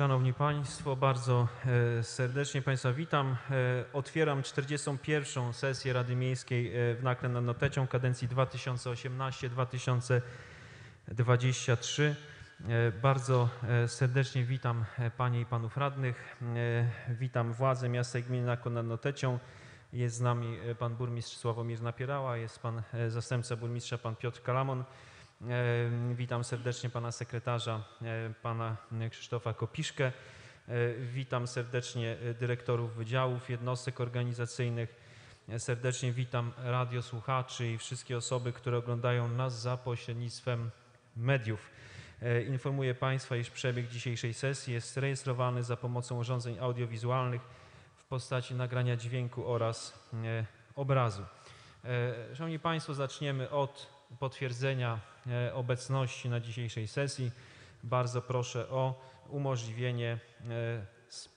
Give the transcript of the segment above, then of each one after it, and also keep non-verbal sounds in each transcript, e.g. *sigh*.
Szanowni Państwo, bardzo e, serdecznie Państwa witam. E, Otwieram 41. sesję Rady Miejskiej e, w Nakle nad Notecią kadencji 2018-2023. E, Bardzo serdecznie witam Panie i Panów Radnych. Witam władze miasta i gminy Nakło nad Notecią. Jest z nami Pan Burmistrz Sławomir Napierała, jest Pan Zastępca Burmistrza Pan Piotr Kalamon. E, Witam serdecznie pana sekretarza, e, pana Krzysztofa Kopiszkę. E, Witam serdecznie dyrektorów wydziałów, jednostek organizacyjnych. Serdecznie witam radiosłuchaczy i wszystkie osoby, które oglądają nas za pośrednictwem mediów. Informuję Państwa, iż przebieg dzisiejszej sesji jest rejestrowany za pomocą urządzeń audiowizualnych w postaci nagrania dźwięku oraz obrazu. Szanowni Państwo, zaczniemy od potwierdzenia e, obecności na dzisiejszej sesji. Bardzo proszę o umożliwienie e,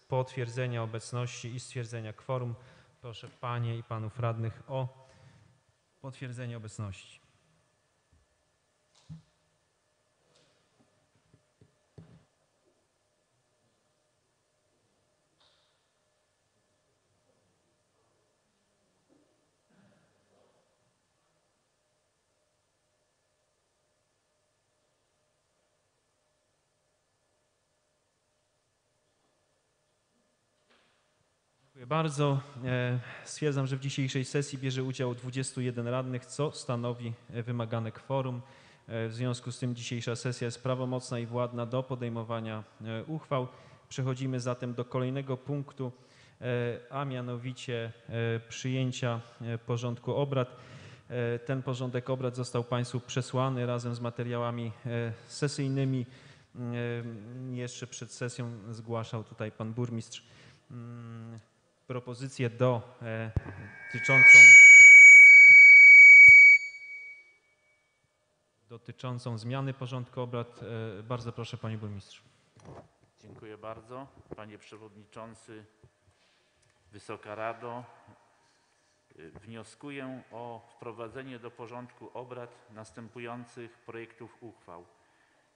potwierdzenia obecności i stwierdzenia kworum. Proszę Panie i Panów Radnych o potwierdzenie obecności. Bardzo. E, Stwierdzam, że w dzisiejszej sesji bierze udział 21 radnych, co stanowi e, wymagane kworum. E, W związku z tym dzisiejsza sesja jest prawomocna i władna do podejmowania uchwał. Przechodzimy zatem do kolejnego punktu, a mianowicie przyjęcia porządku obrad. Ten porządek obrad został Państwu przesłany razem z materiałami sesyjnymi. Jeszcze przed sesją zgłaszał tutaj Pan Burmistrz mm, propozycję do e, dotyczącą dotyczącą zmiany porządku obrad. E, Bardzo proszę Panie Burmistrzu. Dziękuję bardzo. Panie Przewodniczący, Wysoka Rado, y, wnioskuję o wprowadzenie do porządku obrad następujących projektów uchwał.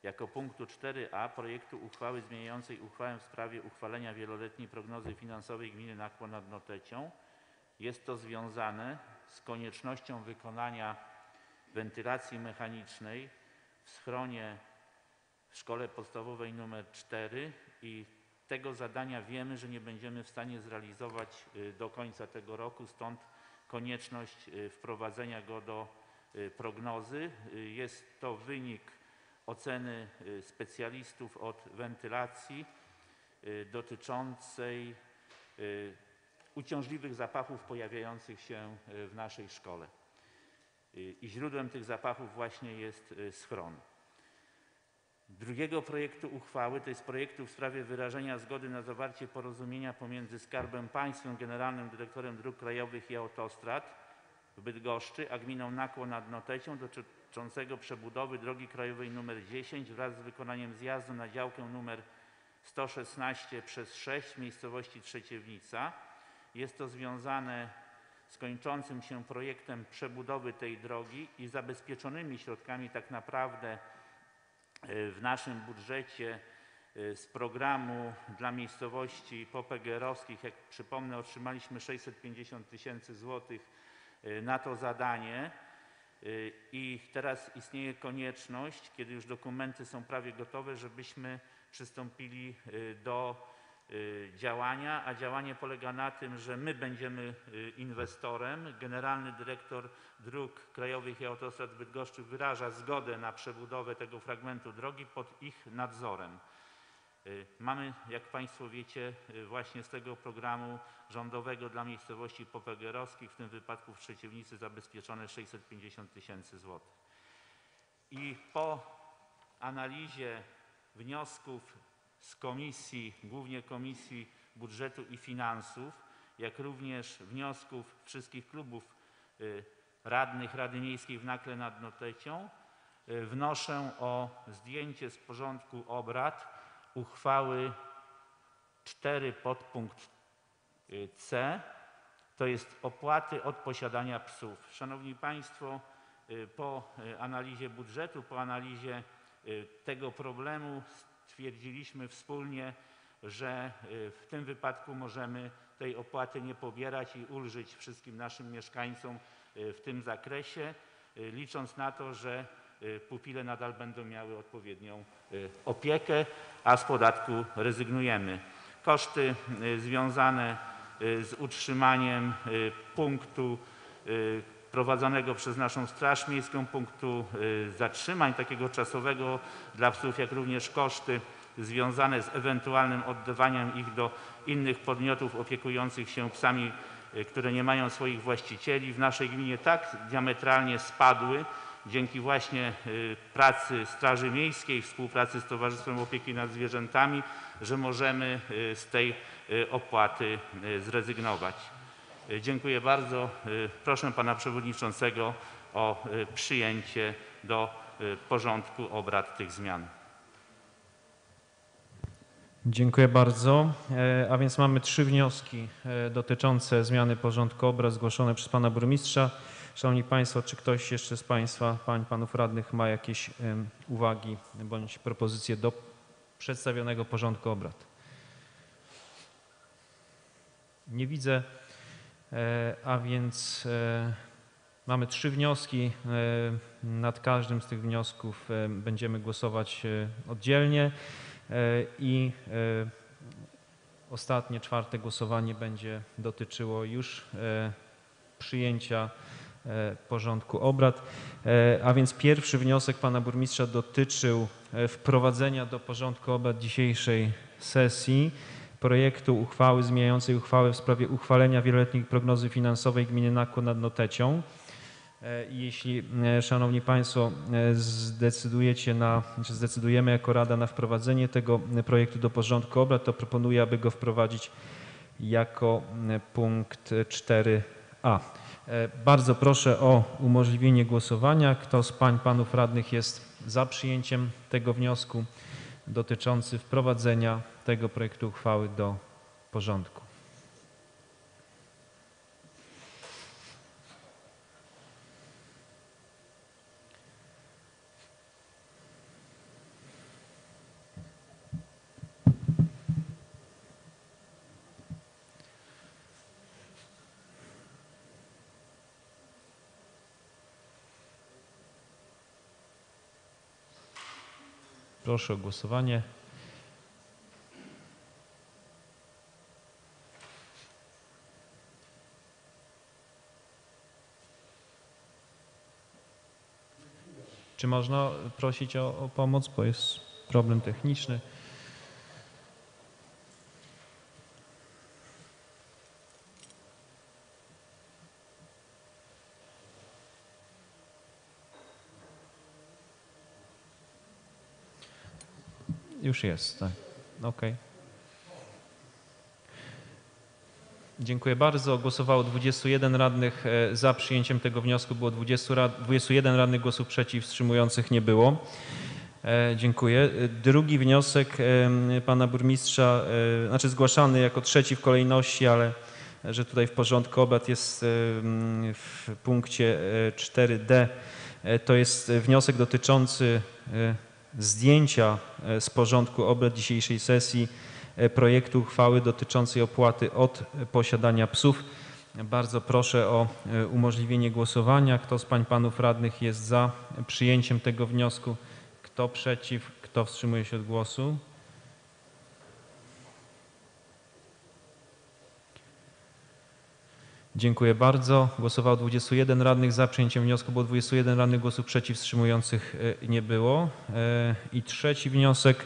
Jako punktu 4a projektu uchwały zmieniającej uchwałę w sprawie uchwalenia wieloletniej prognozy finansowej gminy Nakło nad Notecią. Jest to związane z koniecznością wykonania wentylacji mechanicznej w schronie w szkole podstawowej numer 4 i tego zadania wiemy, że nie będziemy w stanie zrealizować y, do końca tego roku, stąd konieczność y, wprowadzenia go do y, prognozy. Jest to wynik oceny y, specjalistów od wentylacji y, dotyczącej y, uciążliwych zapachów pojawiających się w naszej szkole. I źródłem tych zapachów właśnie jest schron drugiego projektu uchwały, to jest projektu w sprawie wyrażenia zgody na zawarcie porozumienia pomiędzy Skarbem Państwa, Generalnym Dyrektorem Dróg Krajowych i Autostrad w Bydgoszczy, a gminą Nakło nad Notecią dotyczącego przebudowy drogi krajowej nr 10 wraz z wykonaniem zjazdu na działkę nr 116 przez 6 w miejscowości Trzeciewnica. Jest to związane z kończącym się projektem przebudowy tej drogi i zabezpieczonymi środkami tak naprawdę e, w naszym budżecie e, z programu dla miejscowości popegerowskich, jak przypomnę, otrzymaliśmy 650 tysięcy złotych e, na to zadanie. E, I teraz istnieje konieczność, kiedy już dokumenty są prawie gotowe, żebyśmy przystąpili e, do e, działania, a działanie polega na tym, że my będziemy inwestorem. Generalny dyrektor dróg krajowych i autostrad Bydgoszczy wyraża zgodę na przebudowę tego fragmentu drogi pod ich nadzorem. Y, Mamy, jak Państwo wiecie, y, właśnie z tego programu rządowego dla miejscowości popegerowskich, w tym wypadku w Trzeciewnicy, zabezpieczone 650 tysięcy złotych. I po analizie wniosków z komisji, głównie Komisji Budżetu i Finansów, jak również wniosków wszystkich klubów y, radnych Rady Miejskiej w Nakle nad Notecią, wnoszę o zdjęcie z porządku obrad uchwały 4 podpunkt y, C, to jest opłaty od posiadania psów. Szanowni Państwo, y, po y, analizie budżetu, po analizie tego problemu stwierdziliśmy wspólnie, że w tym wypadku możemy tej opłaty nie pobierać i ulżyć wszystkim naszym mieszkańcom w tym zakresie, licząc na to, że pupile nadal będą miały odpowiednią y, opiekę, a z podatku rezygnujemy. Koszty y, związane y, z utrzymaniem y, punktu y, prowadzonego przez naszą Straż Miejską, punktu y, zatrzymań takiego czasowego dla psów, jak również koszty związane z ewentualnym oddawaniem ich do innych podmiotów opiekujących się psami, y, które nie mają swoich właścicieli, w naszej gminie tak diametralnie spadły dzięki właśnie y, pracy Straży Miejskiej, współpracy z Towarzystwem Opieki nad Zwierzętami, że możemy y, z tej y, opłaty zrezygnować. Dziękuję bardzo. Proszę Pana Przewodniczącego o przyjęcie do porządku obrad tych zmian. Dziękuję bardzo. E, A więc mamy trzy wnioski e, dotyczące zmiany porządku obrad zgłoszone przez pana burmistrza. Szanowni Państwo, czy ktoś jeszcze z Państwa, pań, panów radnych ma jakieś uwagi bądź propozycje do przedstawionego porządku obrad? Nie widzę, e, a więc e, mamy trzy wnioski. E, Nad każdym z tych wniosków będziemy głosować oddzielnie. I ostatnie, czwarte głosowanie będzie dotyczyło już przyjęcia porządku obrad. E, A więc pierwszy wniosek pana burmistrza dotyczył e, wprowadzenia do porządku obrad dzisiejszej sesji projektu uchwały zmieniającej uchwałę w sprawie uchwalenia wieloletniej prognozy finansowej gminy Nakło nad Notecią. E, Jeśli, e, Szanowni Państwo, e, zdecydujecie na, czy zdecydujemy jako Rada na wprowadzenie tego e, projektu do porządku obrad, to proponuję, aby go wprowadzić jako e, punkt 4a. E, Bardzo proszę o umożliwienie głosowania. Kto z pań, panów radnych jest za przyjęciem tego wniosku dotyczący wprowadzenia tego projektu uchwały do porządku? Proszę o głosowanie. Czy można prosić o, o pomoc, bo jest problem techniczny? Już jest, tak. Okej. Dziękuję bardzo. Głosowało 21 radnych. E, Za przyjęciem tego wniosku było 20 rad, 21 radnych głosów przeciw, wstrzymujących nie było. E, Dziękuję. E, Drugi wniosek pana burmistrza, znaczy zgłaszany jako trzeci w kolejności, ale że tutaj w porządku obrad jest w punkcie e, 4d. E, To jest wniosek dotyczący zdjęcia e, z porządku obrad dzisiejszej sesji e, projektu uchwały dotyczącej opłaty od posiadania psów. Bardzo proszę o e, umożliwienie głosowania. Kto z pań panów radnych jest za przyjęciem tego wniosku? Kto przeciw? Kto wstrzymuje się od głosu? Dziękuję bardzo. Głosowało 21 radnych za przyjęciem wniosku, było 21 radnych głosów przeciw, wstrzymujących e, nie było. E, I trzeci wniosek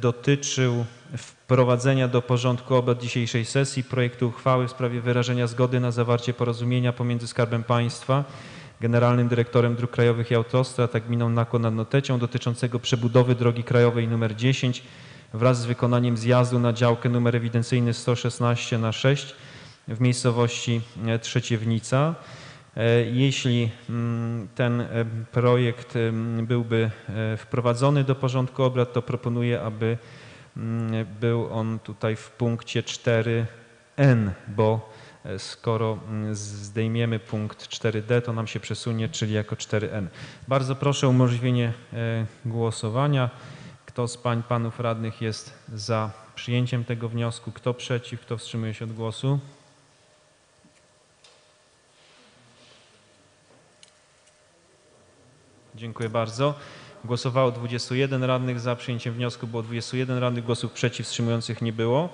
dotyczył wprowadzenia do porządku obrad dzisiejszej sesji projektu uchwały w sprawie wyrażenia zgody na zawarcie porozumienia pomiędzy Skarbem Państwa, Generalnym Dyrektorem Dróg Krajowych i Autostrad, a gminą Nakło nad Notecią dotyczącego przebudowy drogi krajowej nr 10 wraz z wykonaniem zjazdu na działkę numer ewidencyjny 116 na 6 w miejscowości e, Trzeciewnica. E, Jeśli mm, ten e, projekt byłby wprowadzony do porządku obrad, to proponuję, aby mm, był on tutaj w punkcie 4n, bo skoro mm, zdejmiemy punkt 4d, to nam się przesunie, czyli jako 4n. Bardzo proszę o umożliwienie głosowania. Kto z pań, panów radnych jest za przyjęciem tego wniosku? Kto przeciw? Kto wstrzymuje się od głosu? Dziękuję bardzo. Głosowało 21 radnych za przyjęciem wniosku, było 21 radnych, głosów przeciw, wstrzymujących nie było.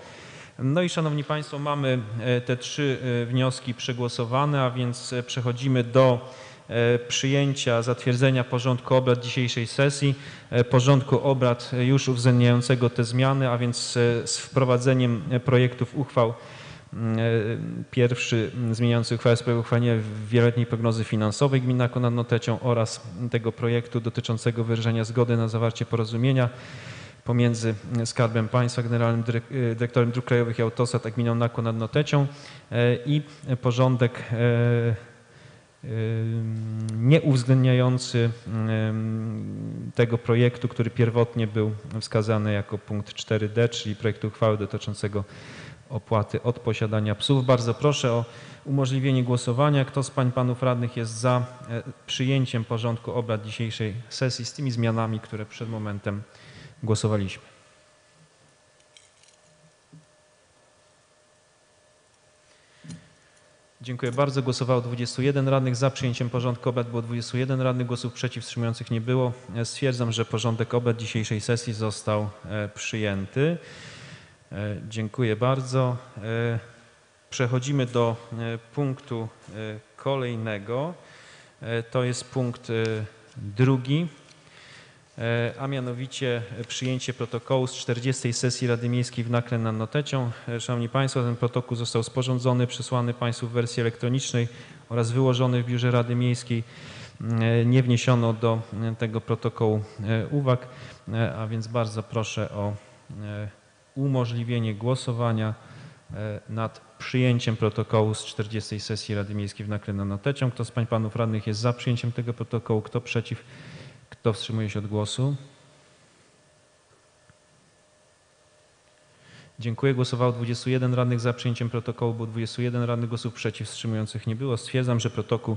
No i szanowni państwo, mamy e, te trzy e, wnioski przegłosowane, a więc e, przechodzimy do przyjęcia, zatwierdzenia porządku obrad dzisiejszej sesji, porządku obrad już uwzględniającego te zmiany, a więc z wprowadzeniem projektów uchwał Pierwszy mm, zmieniający uchwałę w sprawie uchwalenia wieloletniej prognozy finansowej gmina Konad Notecią oraz tego projektu dotyczącego wyrażenia zgody na zawarcie porozumienia pomiędzy Skarbem Państwa, Generalnym e, Dyrektorem Dróg Krajowych i Autostrad a gminą Nakło nad Notecią e, i porządek e, e, nieuwzględniający tego projektu, który pierwotnie był wskazany jako punkt 4d, czyli projektu uchwały dotyczącego opłaty od posiadania psów. Bardzo proszę o umożliwienie głosowania. Kto z pań panów radnych jest za e, przyjęciem porządku obrad dzisiejszej sesji z tymi zmianami, które przed momentem głosowaliśmy? Dziękuję bardzo. Głosowało 21 radnych. Za przyjęciem porządku obrad było 21 radnych. Głosów przeciw, wstrzymujących nie było. E, Stwierdzam, że porządek obrad dzisiejszej sesji został e, przyjęty. E, Dziękuję bardzo. E, Przechodzimy do e, punktu kolejnego. To jest punkt drugi, a mianowicie przyjęcie protokołu z 40. sesji Rady Miejskiej w Nakle nad Notecią. Szanowni Państwo, ten protokół został sporządzony, przesłany Państwu w wersji elektronicznej oraz wyłożony w Biurze Rady Miejskiej. Nie wniesiono do tego protokołu uwag, a więc bardzo proszę o umożliwienie głosowania e, nad przyjęciem protokołu z 40. sesji Rady Miejskiej w Nakle Notecią. Kto z pań panów radnych jest za przyjęciem tego protokołu? Kto przeciw? Kto wstrzymuje się od głosu? Dziękuję. Głosowało 21 radnych za przyjęciem protokołu, było 21 radnych głosów przeciw, wstrzymujących nie było. Stwierdzam, że protokół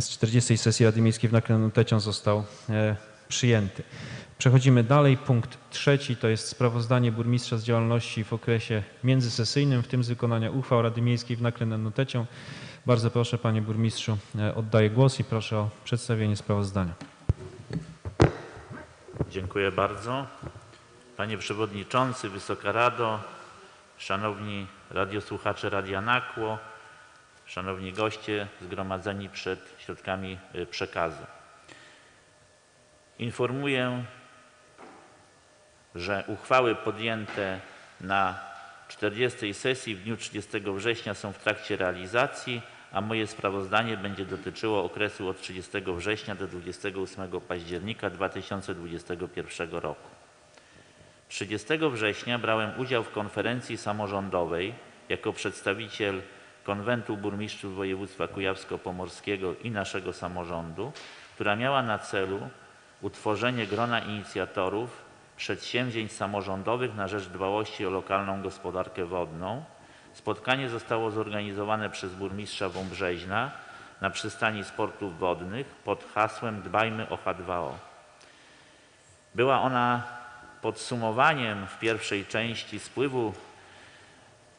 z 40. sesji Rady Miejskiej w Nakle nad Notecią został e, przyjęty. Przechodzimy dalej. Punkt trzeci to jest sprawozdanie burmistrza z działalności w okresie międzysesyjnym, w tym z wykonania uchwał Rady Miejskiej w Nakle nad Notecią. Bardzo proszę panie burmistrzu, e, oddaję głos i proszę o przedstawienie sprawozdania. Dziękuję bardzo. Panie Przewodniczący, Wysoka Rado, Szanowni radiosłuchacze Radia Nakło, Szanowni goście zgromadzeni przed środkami y, przekazu. Informuję, że uchwały podjęte na 40. sesji w dniu 30 września są w trakcie realizacji, a moje sprawozdanie będzie dotyczyło okresu od 30 września do 28 października 2021 roku. 30 września brałem udział w konferencji samorządowej jako przedstawiciel Konwentu Burmistrzów Województwa Kujawsko-Pomorskiego i naszego samorządu, która miała na celu utworzenie grona inicjatorów przedsięwzięć samorządowych na rzecz dbałości o lokalną gospodarkę wodną. Spotkanie zostało zorganizowane przez burmistrza Wąbrzeźna na przystani sportów wodnych pod hasłem Dbajmy o H2O. Była ona podsumowaniem w pierwszej części spływu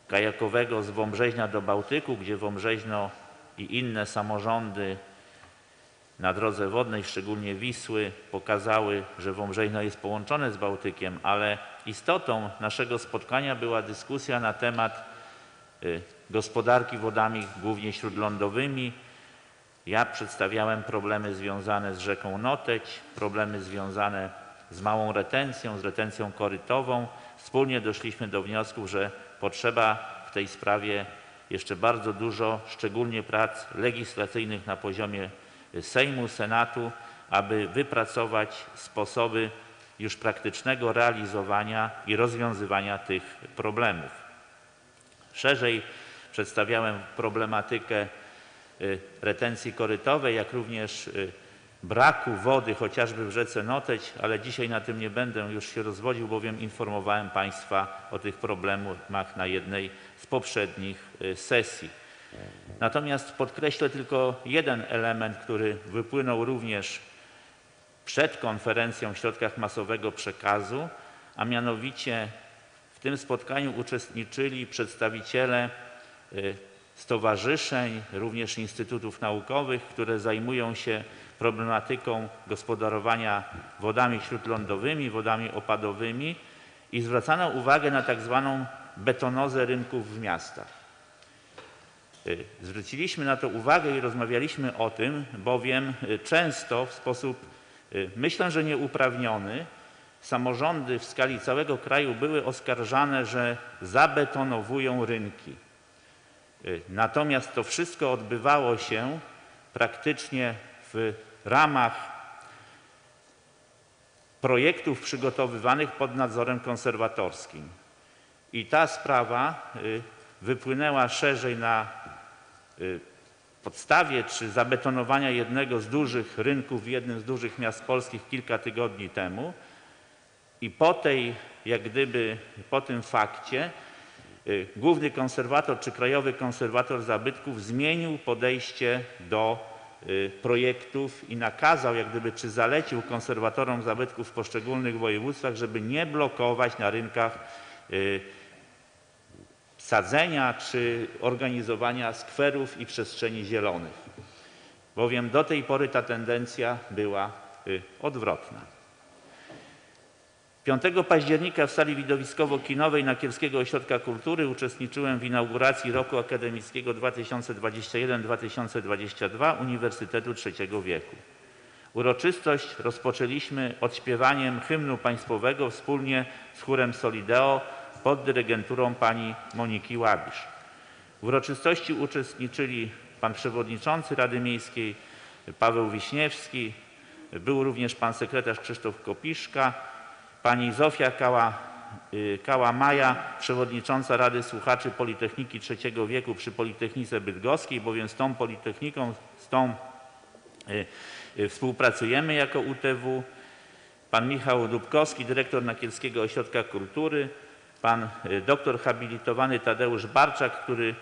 kajakowego z Wąbrzeźna do Bałtyku, gdzie Wąbrzeźno i inne samorządy na drodze wodnej, szczególnie Wisły, pokazały, że Wąbrzeźno jest połączone z Bałtykiem, ale istotą naszego spotkania była dyskusja na temat y, gospodarki wodami, głównie śródlądowymi. Ja przedstawiałem problemy związane z rzeką Noteć, problemy związane z małą retencją, z retencją korytową. Wspólnie doszliśmy do wniosku, że potrzeba w tej sprawie jeszcze bardzo dużo, szczególnie prac legislacyjnych na poziomie Sejmu, Senatu, aby wypracować sposoby już praktycznego realizowania i rozwiązywania tych problemów. Szerzej przedstawiałem problematykę y, retencji korytowej, jak również y, braku wody chociażby w rzece Noteć, ale dzisiaj na tym nie będę już się rozwodził, bowiem informowałem Państwa o tych problemach na jednej z poprzednich y, sesji. Natomiast podkreślę tylko jeden element, który wypłynął również przed konferencją w środkach masowego przekazu, a mianowicie w tym spotkaniu uczestniczyli przedstawiciele y, stowarzyszeń, również instytutów naukowych, które zajmują się problematyką gospodarowania wodami śródlądowymi, wodami opadowymi i zwracano uwagę na tak zwaną betonozę rynków w miastach. Y, Zwróciliśmy na to uwagę i rozmawialiśmy o tym, bowiem y, często w sposób, y, myślę, że nieuprawniony, samorządy w skali całego kraju były oskarżane, że zabetonowują rynki. Natomiast to wszystko odbywało się praktycznie w ramach projektów przygotowywanych pod nadzorem konserwatorskim. I ta sprawa wypłynęła szerzej na podstawie czy zabetonowania jednego z dużych rynków w jednym z dużych miast polskich kilka tygodni temu. I po tej, jak gdyby, po tym fakcie, y, główny konserwator czy krajowy konserwator zabytków zmienił podejście do y, projektów i nakazał, jak gdyby, czy zalecił konserwatorom zabytków w poszczególnych województwach, żeby nie blokować na rynkach y, sadzenia czy organizowania skwerów i przestrzeni zielonych. Bowiem do tej pory ta tendencja była y, odwrotna. 5 października w sali widowiskowo-kinowej Nakielskiego Ośrodka Kultury uczestniczyłem w inauguracji roku akademickiego 2021-2022 Uniwersytetu Trzeciego Wieku. Uroczystość rozpoczęliśmy odśpiewaniem hymnu państwowego wspólnie z chórem Solideo pod dyrygenturą pani Moniki Łabisz. W uroczystości uczestniczyli pan przewodniczący Rady Miejskiej Paweł Wiśniewski, był również pan sekretarz Krzysztof Kopiszka, pani Zofia y, Kała-Maja, przewodnicząca Rady Słuchaczy Politechniki Trzeciego Wieku przy Politechnice Bydgoskiej, bowiem z tą Politechniką, z tą y, y, współpracujemy jako UTW, pan Michał Dubkowski, dyrektor Nakielskiego Ośrodka Kultury, pan y, doktor habilitowany Tadeusz Barczak, który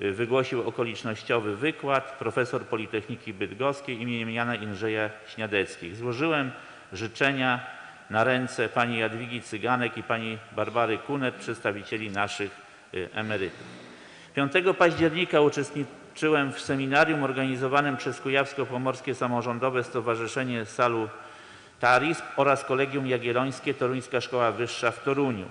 y, wygłosił okolicznościowy wykład, profesor Politechniki Bydgoskiej imieniem Jana Indrzeja Śniadeckich. Złożyłem życzenia na ręce pani Jadwigi Cyganek i pani Barbary Kunet, przedstawicieli naszych y, emerytów. 5 października uczestniczyłem w seminarium organizowanym przez Kujawsko-Pomorskie Samorządowe Stowarzyszenie Salu Taris oraz Kolegium Jagiellońskie Toruńska Szkoła Wyższa w Toruniu.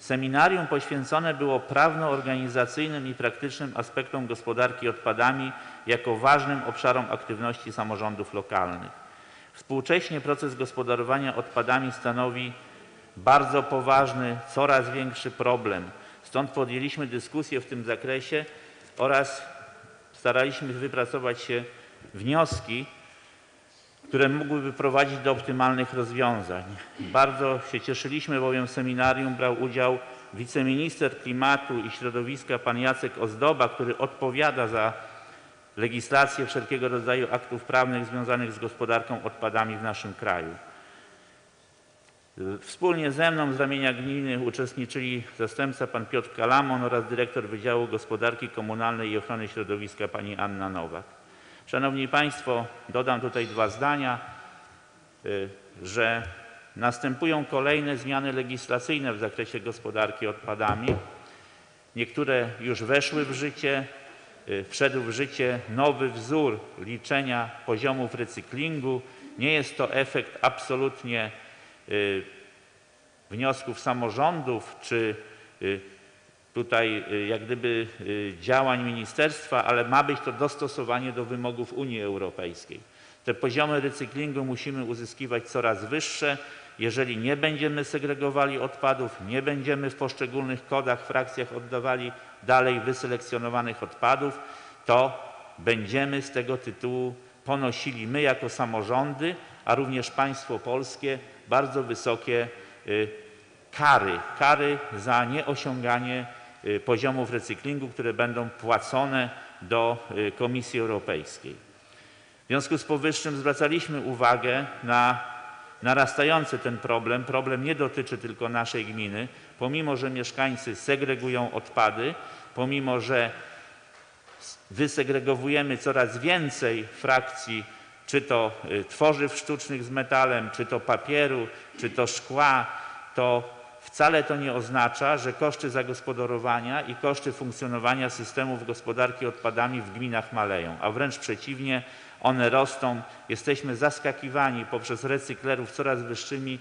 Seminarium poświęcone było prawno-organizacyjnym i praktycznym aspektom gospodarki odpadami jako ważnym obszarom aktywności samorządów lokalnych. Współcześnie proces gospodarowania odpadami stanowi bardzo poważny, coraz większy problem. Stąd podjęliśmy dyskusję w tym zakresie oraz staraliśmy wypracować się wnioski, które mogłyby prowadzić do optymalnych rozwiązań. Bardzo się cieszyliśmy, bowiem w seminarium brał udział wiceminister klimatu i środowiska pan Jacek Ozdoba, który odpowiada za legislację wszelkiego rodzaju aktów prawnych związanych z gospodarką odpadami w naszym kraju. Wspólnie ze mną z ramienia gminy uczestniczyli zastępca pan Piotr Kalamon oraz dyrektor Wydziału Gospodarki Komunalnej i Ochrony Środowiska pani Anna Nowak. Szanowni Państwo, dodam tutaj dwa zdania, y, że następują kolejne zmiany legislacyjne w zakresie gospodarki odpadami. Niektóre już weszły w życie. Y, Wszedł w życie nowy wzór liczenia poziomów recyklingu. Nie jest to efekt absolutnie y, wniosków samorządów czy tutaj y, jak gdyby y, działań ministerstwa, ale ma być to dostosowanie do wymogów Unii Europejskiej. Te poziomy recyklingu musimy uzyskiwać coraz wyższe. Jeżeli nie będziemy segregowali odpadów, nie będziemy w poszczególnych kodach, frakcjach oddawali dalej wyselekcjonowanych odpadów, to będziemy z tego tytułu ponosili my jako samorządy, a również państwo polskie bardzo wysokie y, kary, kary za nieosiąganie poziomów recyklingu, które będą płacone do y, Komisji Europejskiej. W związku z powyższym zwracaliśmy uwagę na narastający ten problem. Problem nie dotyczy tylko naszej gminy. Pomimo, że mieszkańcy segregują odpady, pomimo, że wysegregowujemy coraz więcej frakcji, czy to y, tworzyw sztucznych z metalem, czy to papieru, czy to szkła, to wcale to nie oznacza, że koszty zagospodarowania i koszty funkcjonowania systemów gospodarki odpadami w gminach maleją, a wręcz przeciwnie, one rosną. Jesteśmy zaskakiwani poprzez recyklerów coraz wyższymi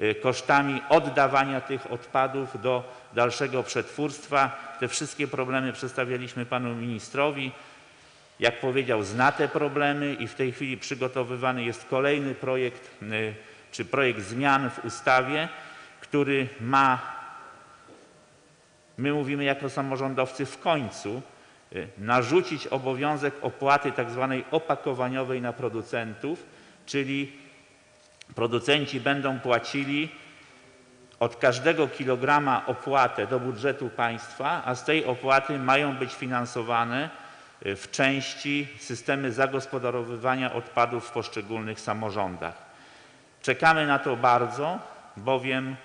y, kosztami oddawania tych odpadów do dalszego przetwórstwa. Te wszystkie problemy przedstawialiśmy panu ministrowi. Jak powiedział, zna te problemy i w tej chwili przygotowywany jest kolejny projekt, y, czy projekt zmian w ustawie, który ma, my mówimy jako samorządowcy w końcu, y, narzucić obowiązek opłaty tak zwanej opakowaniowej na producentów, czyli producenci będą płacili od każdego kilograma opłatę do budżetu państwa, a z tej opłaty mają być finansowane y, w części systemy zagospodarowywania odpadów w poszczególnych samorządach. Czekamy na to bardzo, bowiem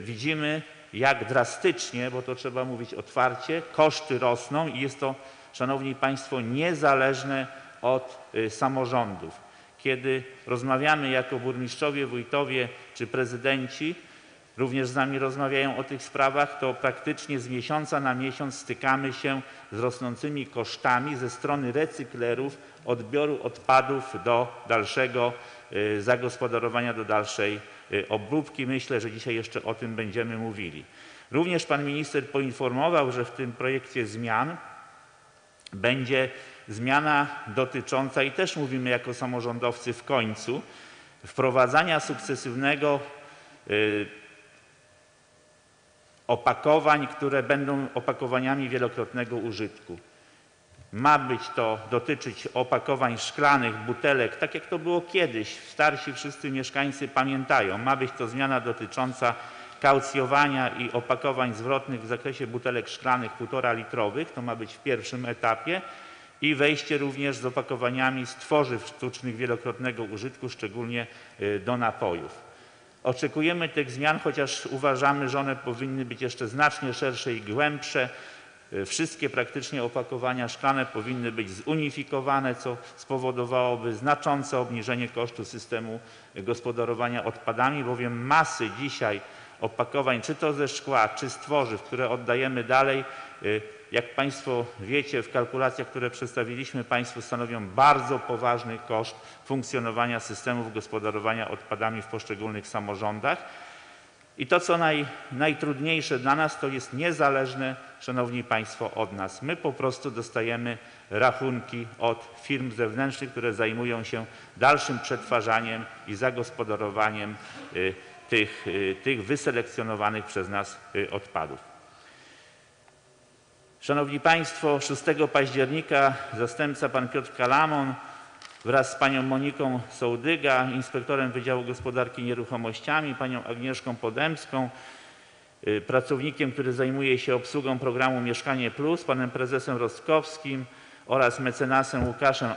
widzimy, jak drastycznie, bo to trzeba mówić otwarcie, koszty rosną i jest to, Szanowni Państwo, niezależne od y, samorządów. Kiedy rozmawiamy jako burmistrzowie, wójtowie czy prezydenci, również z nami rozmawiają o tych sprawach, to praktycznie z miesiąca na miesiąc stykamy się z rosnącymi kosztami ze strony recyklerów odbioru odpadów do dalszego y, zagospodarowania, do dalszej y, obróbki. Myślę, że dzisiaj jeszcze o tym będziemy mówili. Również pan minister poinformował, że w tym projekcie zmian będzie zmiana dotycząca, i też mówimy jako samorządowcy w końcu, wprowadzania sukcesywnego y, opakowań, które będą opakowaniami wielokrotnego użytku. Ma być to dotyczyć opakowań szklanych, butelek, tak jak to było kiedyś. Starsi wszyscy mieszkańcy pamiętają. Ma być to zmiana dotycząca kaucjowania i opakowań zwrotnych w zakresie butelek szklanych 1,5 litrowych. To ma być w pierwszym etapie. I wejście również z opakowaniami z tworzyw sztucznych wielokrotnego użytku, szczególnie y, do napojów. Oczekujemy tych zmian, chociaż uważamy, że one powinny być jeszcze znacznie szersze i głębsze. Y, Wszystkie praktycznie opakowania szklane powinny być zunifikowane, co spowodowałoby znaczące obniżenie kosztu systemu gospodarowania odpadami, bowiem masy dzisiaj opakowań, czy to ze szkła, czy z tworzyw, które oddajemy dalej, y, jak Państwo wiecie, w kalkulacjach, które przedstawiliśmy Państwu, stanowią bardzo poważny koszt funkcjonowania systemów gospodarowania odpadami w poszczególnych samorządach. I to, co naj, najtrudniejsze dla nas, to jest niezależne, Szanowni Państwo, od nas. My po prostu dostajemy rachunki od firm zewnętrznych, które zajmują się dalszym przetwarzaniem i zagospodarowaniem y, tych, y, tych wyselekcjonowanych przez nas y, odpadów. Szanowni Państwo, 6 października zastępca pan Piotr Kalamon wraz z panią Moniką Sołdyga, inspektorem Wydziału Gospodarki Nieruchomościami, panią Agnieszką Podemską, y, pracownikiem, który zajmuje się obsługą programu Mieszkanie Plus, panem prezesem Rostkowskim oraz mecenasem Łukaszem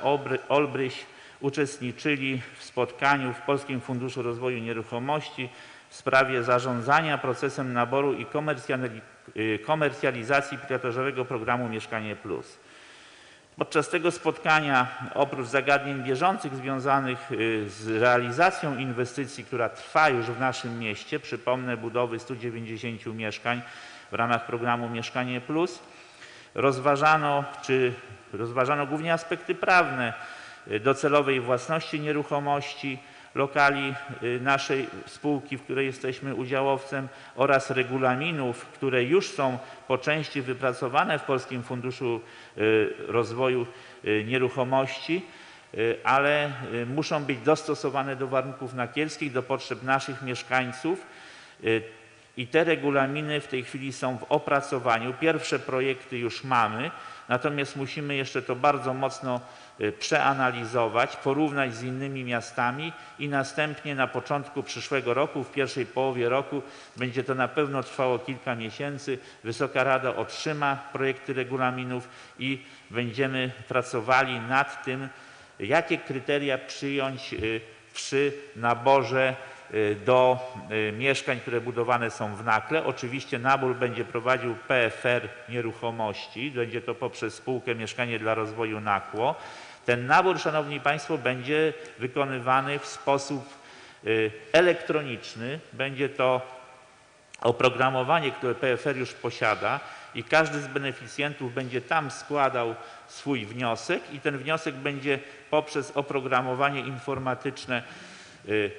Olbryś uczestniczyli w spotkaniu w Polskim Funduszu Rozwoju Nieruchomości w sprawie zarządzania procesem naboru i y, komercjalizacji pilotażowego programu Mieszkanie Plus. Podczas tego spotkania, oprócz zagadnień bieżących związanych y, z realizacją inwestycji, która trwa już w naszym mieście, przypomnę budowy 190 mieszkań w ramach programu Mieszkanie Plus, rozważano, czy rozważano głównie aspekty prawne y, docelowej własności nieruchomości, lokali y, naszej spółki, w której jesteśmy udziałowcem oraz regulaminów, które już są po części wypracowane w Polskim Funduszu y, Rozwoju y, Nieruchomości, ale muszą być dostosowane do warunków nakielskich, do potrzeb naszych mieszkańców. I te regulaminy w tej chwili są w opracowaniu. Pierwsze projekty już mamy, natomiast musimy jeszcze to bardzo mocno przeanalizować, porównać z innymi miastami i następnie na początku przyszłego roku, w pierwszej połowie roku, będzie to na pewno trwało kilka miesięcy, Wysoka Rada otrzyma projekty regulaminów i będziemy pracowali nad tym, jakie kryteria przyjąć y, przy naborze y, do y, mieszkań, które budowane są w Nakle. Oczywiście nabór będzie prowadził PFR Nieruchomości, będzie to poprzez spółkę Mieszkanie dla Rozwoju Nakło. Ten nabór, Szanowni Państwo, będzie wykonywany w sposób y, elektroniczny. Będzie to oprogramowanie, które PFR już posiada i każdy z beneficjentów będzie tam składał swój wniosek i ten wniosek będzie poprzez oprogramowanie informatyczne y,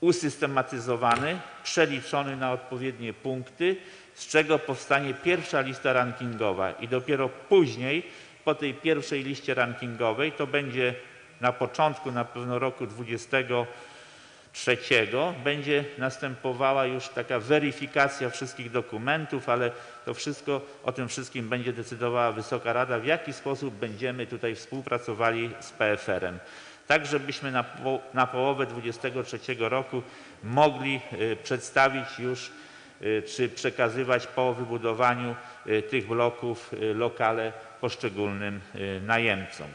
usystematyzowany, przeliczony na odpowiednie punkty, z czego powstanie pierwsza lista rankingowa i dopiero później po tej pierwszej liście rankingowej to będzie na początku na pewno roku 2023 będzie następowała już taka weryfikacja wszystkich dokumentów, ale to wszystko, o tym wszystkim będzie decydowała Wysoka Rada, w jaki sposób będziemy tutaj współpracowali z PFR-em. Tak, żebyśmy na, na połowę 2023 roku mogli y, przedstawić już y, czy przekazywać po wybudowaniu y, tych bloków lokale poszczególnym najemcom.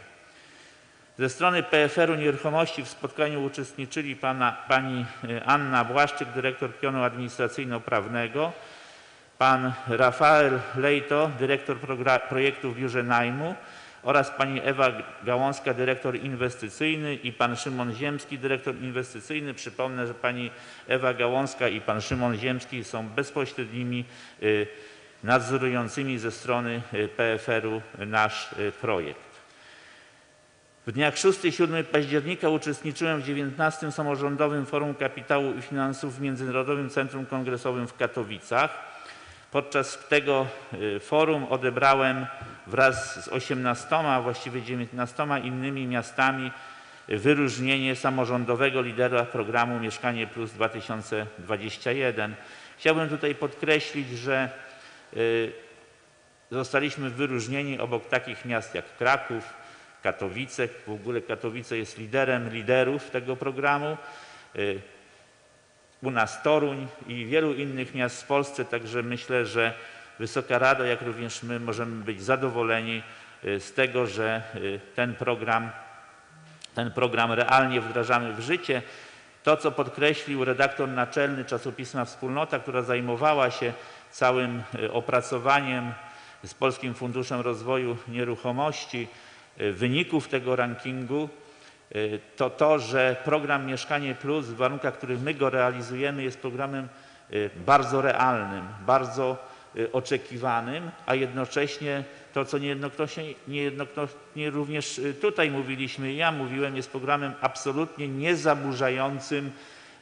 Ze strony PFR-u Nieruchomości w spotkaniu uczestniczyli pana, pani Anna Błaszczyk, dyrektor pionu administracyjno-prawnego, pan Rafael Lejto, dyrektor projektu w biurze najmu oraz pani Ewa Gałązka, dyrektor inwestycyjny i pan Szymon Ziemski, dyrektor inwestycyjny. Przypomnę, że pani Ewa Gałązka i pan Szymon Ziemski są bezpośrednimi y, nadzorującymi ze strony y, PFR-u nasz y, projekt. W dniach 6 i 7 października uczestniczyłem w 19. Samorządowym Forum Kapitału i Finansów w Międzynarodowym Centrum Kongresowym w Katowicach. Podczas tego forum odebrałem wraz z 18, a właściwie 19 innymi miastami wyróżnienie samorządowego lidera programu Mieszkanie Plus 2021. Chciałbym tutaj podkreślić, że y, zostaliśmy wyróżnieni obok takich miast jak Kraków, Katowice. W ogóle Katowice jest liderem liderów tego programu. Y, U nas Toruń i wielu innych miast w Polsce, także myślę, że Wysoka Rada, jak również my możemy być zadowoleni y, z tego, że y, ten program, ten program realnie wdrażamy w życie. To, co podkreślił redaktor naczelny czasopisma Wspólnota, która zajmowała się całym y, opracowaniem z Polskim Funduszem Rozwoju Nieruchomości wyników tego rankingu, to to, że program Mieszkanie Plus w warunkach, w których my go realizujemy jest programem bardzo realnym, bardzo oczekiwanym, a jednocześnie to, co niejednokrotnie, niejednokrotnie również y, tutaj mówiliśmy, ja mówiłem, jest programem absolutnie niezaburzającym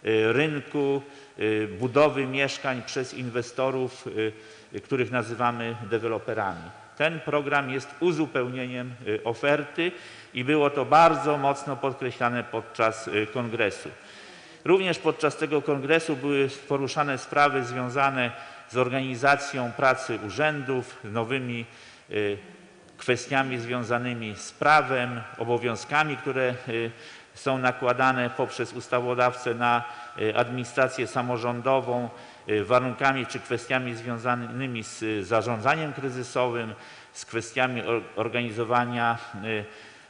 y, rynku y, budowy mieszkań przez inwestorów, y, których nazywamy deweloperami. Ten program jest uzupełnieniem y, oferty i było to bardzo mocno podkreślane podczas y, kongresu. Również podczas tego kongresu były poruszane sprawy związane z organizacją pracy urzędów, nowymi y, kwestiami związanymi z prawem, obowiązkami, które y, są nakładane poprzez ustawodawcę na y, administrację samorządową, warunkami czy kwestiami związanymi z zarządzaniem kryzysowym, z kwestiami or- organizowania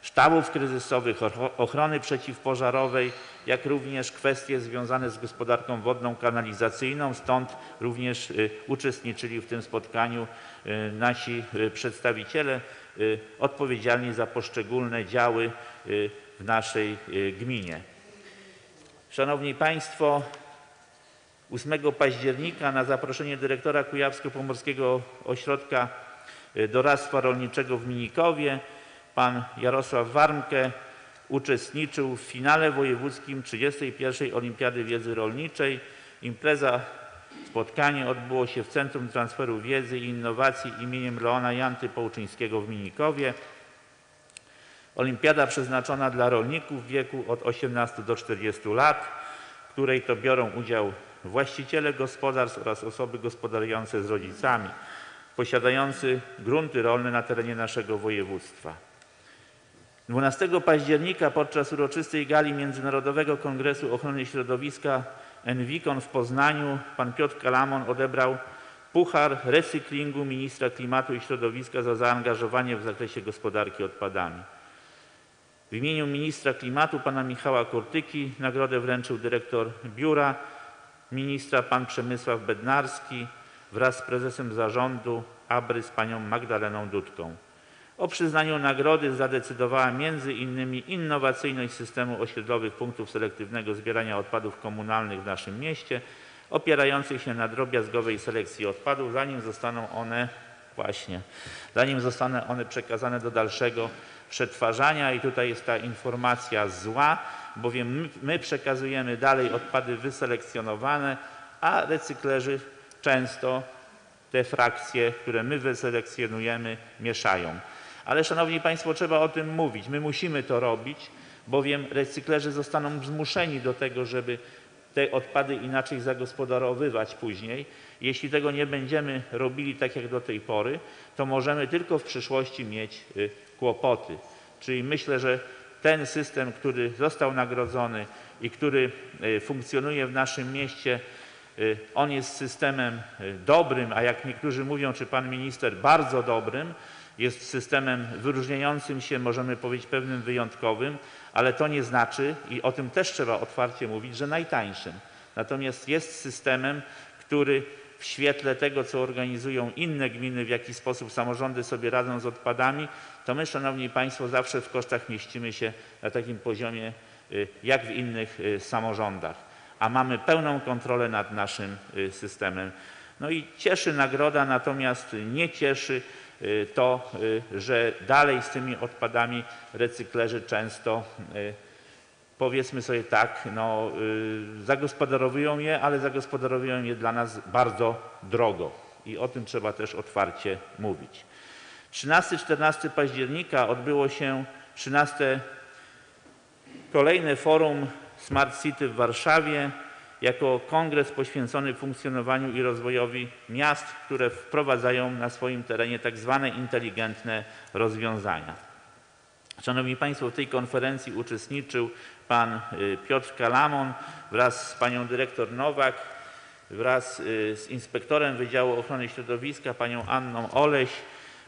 sztabów kryzysowych, och- ochrony przeciwpożarowej, jak również kwestie związane z gospodarką wodną, kanalizacyjną. Stąd również y, uczestniczyli w tym spotkaniu y, nasi y, przedstawiciele odpowiedzialni za poszczególne działy w naszej gminie. Szanowni Państwo, 8 października na zaproszenie dyrektora Kujawsko-Pomorskiego Ośrodka Doradztwa Rolniczego w Minikowie pan Jarosław Warmke uczestniczył w finale wojewódzkim 31. Olimpiady Wiedzy Rolniczej. Impreza, spotkanie odbyło się w Centrum Transferu Wiedzy i Innowacji imieniem Leona Janty Połczyńskiego w Minikowie. Olimpiada przeznaczona dla rolników w wieku od 18 do 40 lat, w której to biorą udział właściciele gospodarstw oraz osoby gospodarujące z rodzicami, posiadający grunty rolne na terenie naszego województwa. 12 października podczas uroczystej gali Międzynarodowego Kongresu Ochrony Środowiska Enwikon w Poznaniu pan Piotr Kalamon odebrał Puchar Recyklingu Ministra Klimatu i Środowiska za zaangażowanie w zakresie gospodarki odpadami. W imieniu ministra klimatu pana Michała Kurtyki nagrodę wręczył dyrektor biura ministra pan Przemysław Bednarski wraz z prezesem zarządu ABRY z panią Magdaleną Dudką. O przyznaniu nagrody zadecydowała innymi innowacyjność systemu osiedlowych punktów selektywnego zbierania odpadów komunalnych w naszym mieście opierających się na drobiazgowej selekcji odpadów, zanim zostaną one właśnie, zanim zostaną one przekazane do dalszego przetwarzania i tutaj jest ta informacja zła, bowiem my, my przekazujemy dalej odpady wyselekcjonowane, a recyklerzy często te frakcje, które my wyselekcjonujemy, mieszają. Ale szanowni państwo, trzeba o tym mówić. My musimy to robić, bowiem recyklerzy zostaną zmuszeni do tego, żeby te odpady inaczej zagospodarowywać później. Jeśli tego nie będziemy robili tak jak do tej pory, to możemy tylko w przyszłości mieć y, kłopoty. Czyli myślę, że ten system, który został nagrodzony i który y, funkcjonuje w naszym mieście, y, on jest systemem dobrym, a jak niektórzy mówią, czy pan minister, bardzo dobrym, jest systemem wyróżniającym się, możemy powiedzieć, pewnym wyjątkowym, ale to nie znaczy, i o tym też trzeba otwarcie mówić, że najtańszym. Natomiast jest systemem, który w świetle tego, co organizują inne gminy, w jaki sposób samorządy sobie radzą z odpadami, to my, Szanowni Państwo, zawsze w kosztach mieścimy się na takim poziomie y, jak w innych y, samorządach, a mamy pełną kontrolę nad naszym y, systemem. No i cieszy nagroda, natomiast nie cieszy to, y, że dalej z tymi odpadami recyklerzy często y, powiedzmy sobie tak, no, y, zagospodarowują je, ale zagospodarowują je dla nas bardzo drogo i o tym trzeba też otwarcie mówić. 13-14 października odbyło się 13 kolejne forum Smart City w Warszawie jako kongres poświęcony funkcjonowaniu i rozwojowi miast, które wprowadzają na swoim terenie tak zwane inteligentne rozwiązania. Szanowni Państwo, w tej konferencji uczestniczył pan y, Piotr Kalamon wraz z panią dyrektor Nowak, wraz y, z inspektorem Wydziału Ochrony Środowiska, panią Anną Oleś,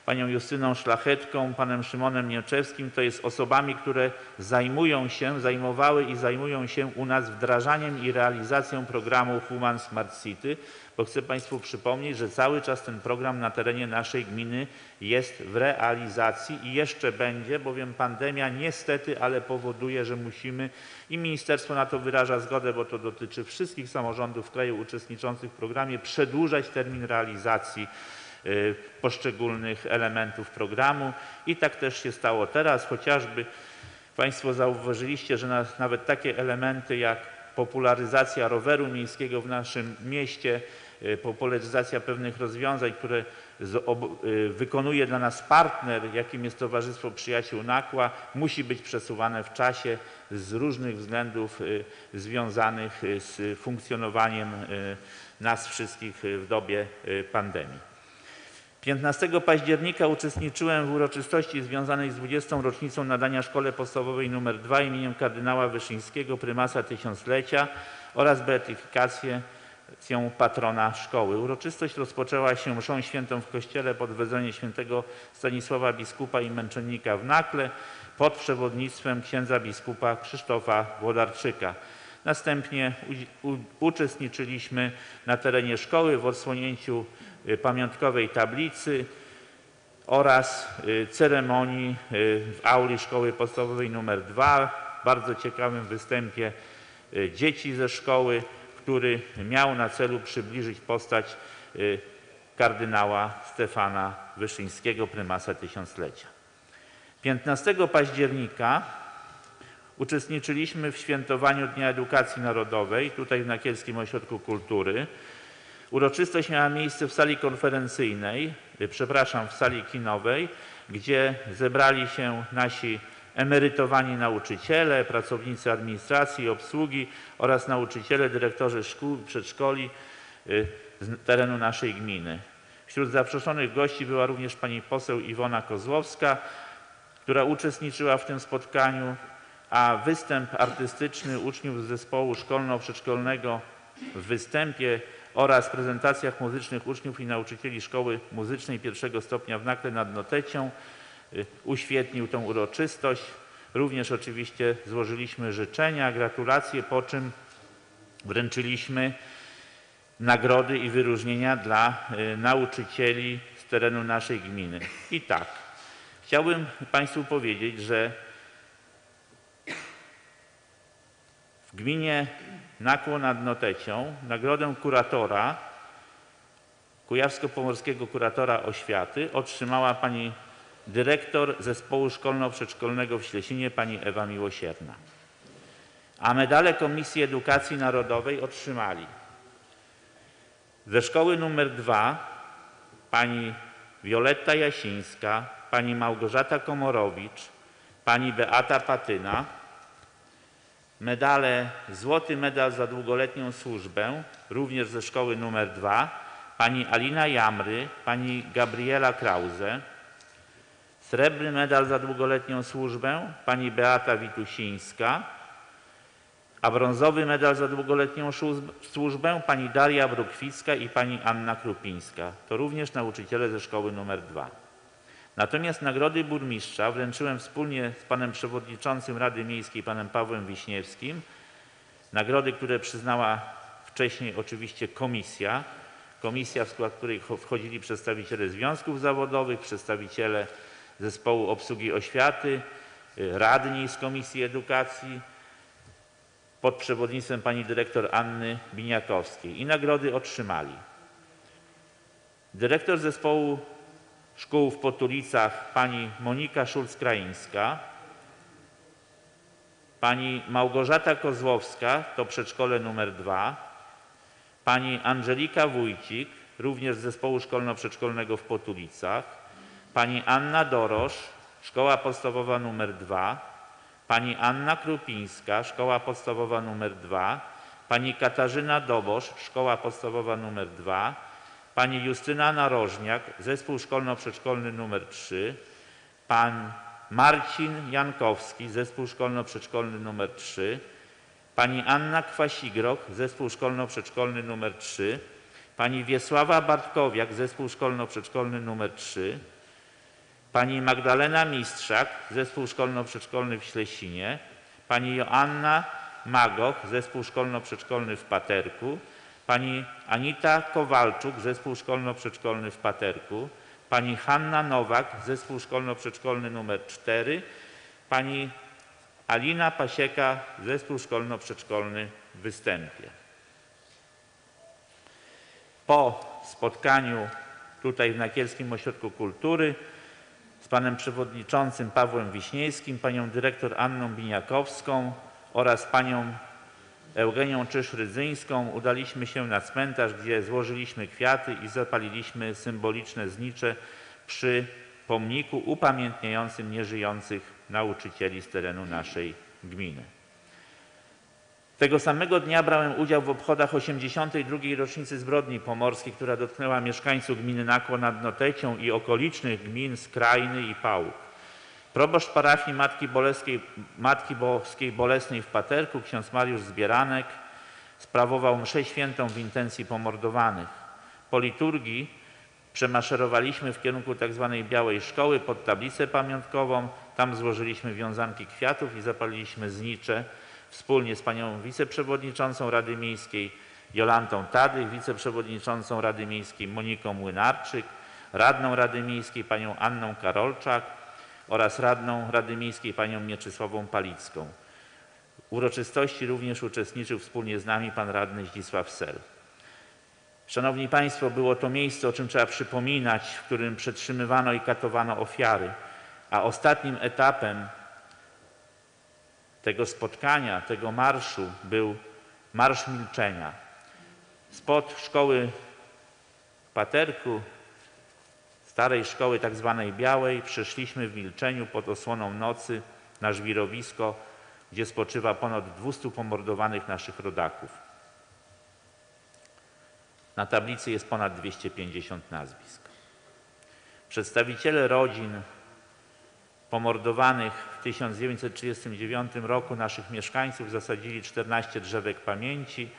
panią Justyną Szlachetką, panem Szymonem Nieczewskim. To jest osobami, które zajmują się, zajmowały i zajmują się u nas wdrażaniem i realizacją programu Human Smart City, bo chcę Państwu przypomnieć, że cały czas ten program na terenie naszej gminy jest w realizacji i jeszcze będzie, bowiem pandemia niestety, ale powoduje, że musimy i ministerstwo na to wyraża zgodę, bo to dotyczy wszystkich samorządów w kraju uczestniczących w programie, przedłużać termin realizacji poszczególnych elementów programu i tak też się stało teraz, chociażby Państwo zauważyliście, że na, nawet takie elementy jak popularyzacja roweru miejskiego w naszym mieście, y, popularyzacja pewnych rozwiązań, które y, wykonuje dla nas partner, jakim jest Towarzystwo Przyjaciół Nakła, musi być przesuwane w czasie z różnych względów y, związanych y, z funkcjonowaniem y, nas wszystkich y, w dobie y, pandemii. 15 października uczestniczyłem w uroczystości związanej z 20. rocznicą nadania Szkole Podstawowej nr 2 imieniem kardynała Wyszyńskiego, prymasa tysiąclecia oraz beatyfikację patrona szkoły. Uroczystość rozpoczęła się mszą świętą w kościele pod wezwaniem świętego Stanisława biskupa i męczennika w Nakle pod przewodnictwem księdza biskupa Krzysztofa Włodarczyka. Następnie uczestniczyliśmy na terenie szkoły w odsłonięciu pamiątkowej tablicy oraz y, ceremonii y, w auli szkoły podstawowej nr 2, bardzo ciekawym występie y, dzieci ze szkoły, który miał na celu przybliżyć postać y, kardynała Stefana Wyszyńskiego, prymasa tysiąclecia. 15 października uczestniczyliśmy w świętowaniu Dnia Edukacji Narodowej, tutaj w Nakielskim Ośrodku Kultury. Uroczystość miała miejsce w sali konferencyjnej, y, przepraszam, w sali kinowej, gdzie zebrali się nasi emerytowani nauczyciele, pracownicy administracji i obsługi oraz nauczyciele, dyrektorzy szkół, przedszkoli y, z terenu naszej gminy. Wśród zaproszonych gości była również pani poseł Iwona Kozłowska, która uczestniczyła w tym spotkaniu, a występ artystyczny uczniów z zespołu szkolno-przedszkolnego w występie oraz prezentacjach muzycznych uczniów i nauczycieli Szkoły Muzycznej pierwszego stopnia w Nakle nad Notecią y, uświetnił tę uroczystość. Również oczywiście złożyliśmy życzenia, gratulacje, po czym wręczyliśmy nagrody i wyróżnienia dla y, nauczycieli z terenu naszej gminy. I tak, chciałbym Państwu powiedzieć, że W gminie Nakło nad Notecią nagrodę kuratora, kujawsko-pomorskiego kuratora oświaty otrzymała pani dyrektor Zespołu Szkolno-Przedszkolnego w Ślesinie, pani Ewa Miłosierna. A medale Komisji Edukacji Narodowej otrzymali ze szkoły nr 2 pani Wioletta Jasińska, pani Małgorzata Komorowicz, pani Beata Patyna, medale Złoty Medal za długoletnią służbę, również ze szkoły nr 2, pani Alina Jamry, pani Gabriela Krause, Srebrny medal za długoletnią służbę pani Beata Witusińska, a brązowy medal za długoletnią służb- służbę pani Daria Brukwicka i pani Anna Krupińska. To również nauczyciele ze szkoły nr 2. Natomiast nagrody burmistrza wręczyłem wspólnie z panem przewodniczącym Rady Miejskiej, panem Pawłem Wiśniewskim. Nagrody, które przyznała wcześniej oczywiście komisja. Komisja, w skład której wcho- wchodzili przedstawiciele związków zawodowych, przedstawiciele zespołu obsługi oświaty, y, radni z Komisji Edukacji, pod przewodnictwem pani dyrektor Anny Biniakowskiej. I nagrody otrzymali dyrektor zespołu szkół w Potulicach pani Monika Szulc-Kraińska, pani Małgorzata Kozłowska, to przedszkole numer 2, pani Angelika Wójcik, również z zespołu szkolno-przedszkolnego w Potulicach, pani Anna Dorosz, szkoła podstawowa numer 2, pani Anna Krupińska, szkoła podstawowa numer 2, pani Katarzyna Dobosz, szkoła podstawowa numer 2, pani Justyna Narożniak, zespół szkolno-przedszkolny numer 3, pan Marcin Jankowski, zespół szkolno-przedszkolny numer 3, pani Anna Kwasigrok, zespół szkolno-przedszkolny numer 3, pani Wiesława Bartkowiak, zespół szkolno-przedszkolny numer 3, pani Magdalena Mistrzak, zespół szkolno-przedszkolny w Ślesinie, pani Joanna Magoch, zespół szkolno-przedszkolny w Paterku, pani Anita Kowalczuk, zespół szkolno-przedszkolny w Paterku, pani Hanna Nowak, zespół szkolno-przedszkolny numer 4, pani Alina Pasieka, zespół szkolno-przedszkolny w Występie. Po spotkaniu tutaj w Nakielskim Ośrodku Kultury z panem przewodniczącym Pawłem Wiśniewskim, panią dyrektor Anną Biniakowską oraz panią Eugenią Czysz-Rydzyńską udaliśmy się na cmentarz, gdzie złożyliśmy kwiaty i zapaliliśmy symboliczne znicze przy pomniku upamiętniającym nieżyjących nauczycieli z terenu naszej gminy. Tego samego dnia brałem udział w obchodach 82. rocznicy zbrodni pomorskiej, która dotknęła mieszkańców gminy Nakło nad Notecią i okolicznych gmin Skrajny i Pałuk. Proboszcz parafii Matki, Boleskiej, Matki Boskiej Bolesnej w Paterku, ksiądz Mariusz Zbieranek, sprawował mszę świętą w intencji pomordowanych. Po liturgii przemaszerowaliśmy w kierunku tzw. Białej Szkoły pod tablicę pamiątkową. Tam złożyliśmy wiązanki kwiatów i zapaliliśmy znicze wspólnie z panią wiceprzewodniczącą Rady Miejskiej Jolantą Tadych, wiceprzewodniczącą Rady Miejskiej Moniką Młynarczyk, radną Rady Miejskiej panią Anną Karolczak oraz radną Rady Miejskiej panią Mieczysławą Palicką. W uroczystości również uczestniczył wspólnie z nami pan radny Zdzisław Sel. Szanowni Państwo, było to miejsce, o czym trzeba przypominać, w którym przetrzymywano i katowano ofiary, a ostatnim etapem tego spotkania, tego marszu był Marsz Milczenia. Spod szkoły w Paterku, starej szkoły tak zwanej białej, przeszliśmy w milczeniu pod osłoną nocy na żwirowisko, gdzie spoczywa ponad 200 pomordowanych naszych rodaków. Na tablicy jest ponad 250 nazwisk. Przedstawiciele rodzin pomordowanych w 1939 roku naszych mieszkańców zasadzili 14 drzewek pamięci,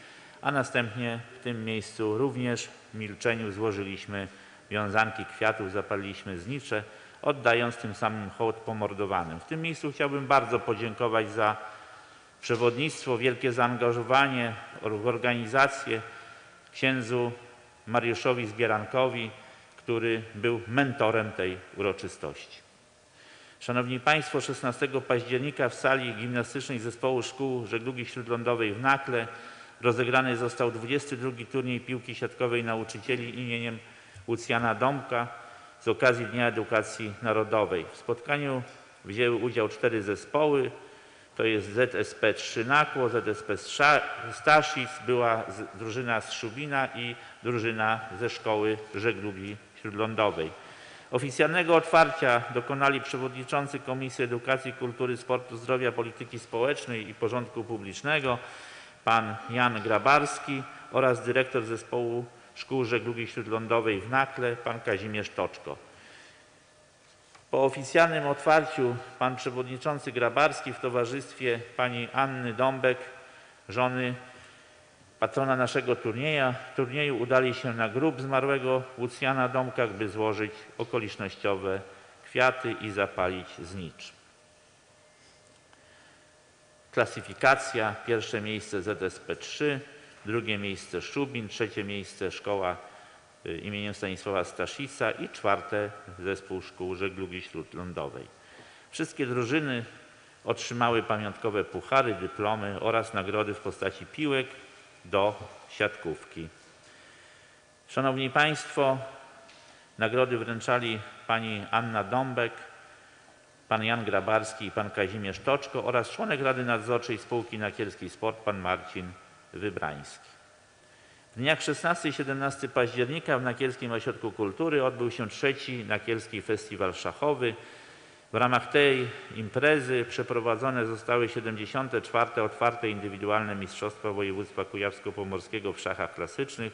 a następnie w tym miejscu również w milczeniu złożyliśmy wiązanki kwiatów, zapaliliśmy znicze, oddając tym samym hołd pomordowanym. W tym miejscu chciałbym bardzo podziękować za przewodnictwo, wielkie zaangażowanie w organizację księdzu Mariuszowi Zbierankowi, który był mentorem tej uroczystości. Szanowni Państwo, 16 października w sali gimnastycznej Zespołu Szkół Żeglugi Śródlądowej w Nakle rozegrany został 22 turniej piłki siatkowej nauczycieli imieniem Lucjana Dąbka z okazji Dnia Edukacji Narodowej. W spotkaniu wzięły udział cztery zespoły, to jest ZSP 3 Nakło, ZSP Staszic, była drużyna z Szubina i drużyna ze Szkoły Żeglugi Śródlądowej. Oficjalnego otwarcia dokonali przewodniczący Komisji Edukacji, Kultury, Sportu, Zdrowia, Polityki Społecznej i Porządku Publicznego pan Jan Grabarski oraz dyrektor Zespołu Szkół Żeglugi Śródlądowej w Nakle pan Kazimierz Toczko. Po oficjalnym otwarciu pan przewodniczący Grabarski w towarzystwie pani Anny Dąbek, żony patrona naszego turnieja, turnieju udali się na grób zmarłego Lucjana Dąbka, by złożyć okolicznościowe kwiaty i zapalić znicz. Klasyfikacja. Pierwsze miejsce ZSP 3, drugie miejsce Szubin, trzecie miejsce Szkoła y, imieniem Stanisława Staszica i czwarte Zespół Szkół Żeglugi Śródlądowej. Wszystkie drużyny otrzymały pamiątkowe puchary, dyplomy oraz nagrody w postaci piłek do siatkówki. Szanowni Państwo, nagrody wręczali pani Anna Dąbek, pan Jan Grabarski i pan Kazimierz Toczko oraz członek Rady Nadzorczej Spółki Nakielski Sport pan Marcin Wybrański. W dniach 16 i 17 października w Nakielskim Ośrodku Kultury odbył się trzeci Nakielski Festiwal Szachowy. W ramach tej imprezy przeprowadzone zostały 74. otwarte indywidualne Mistrzostwa Województwa Kujawsko-Pomorskiego w szachach klasycznych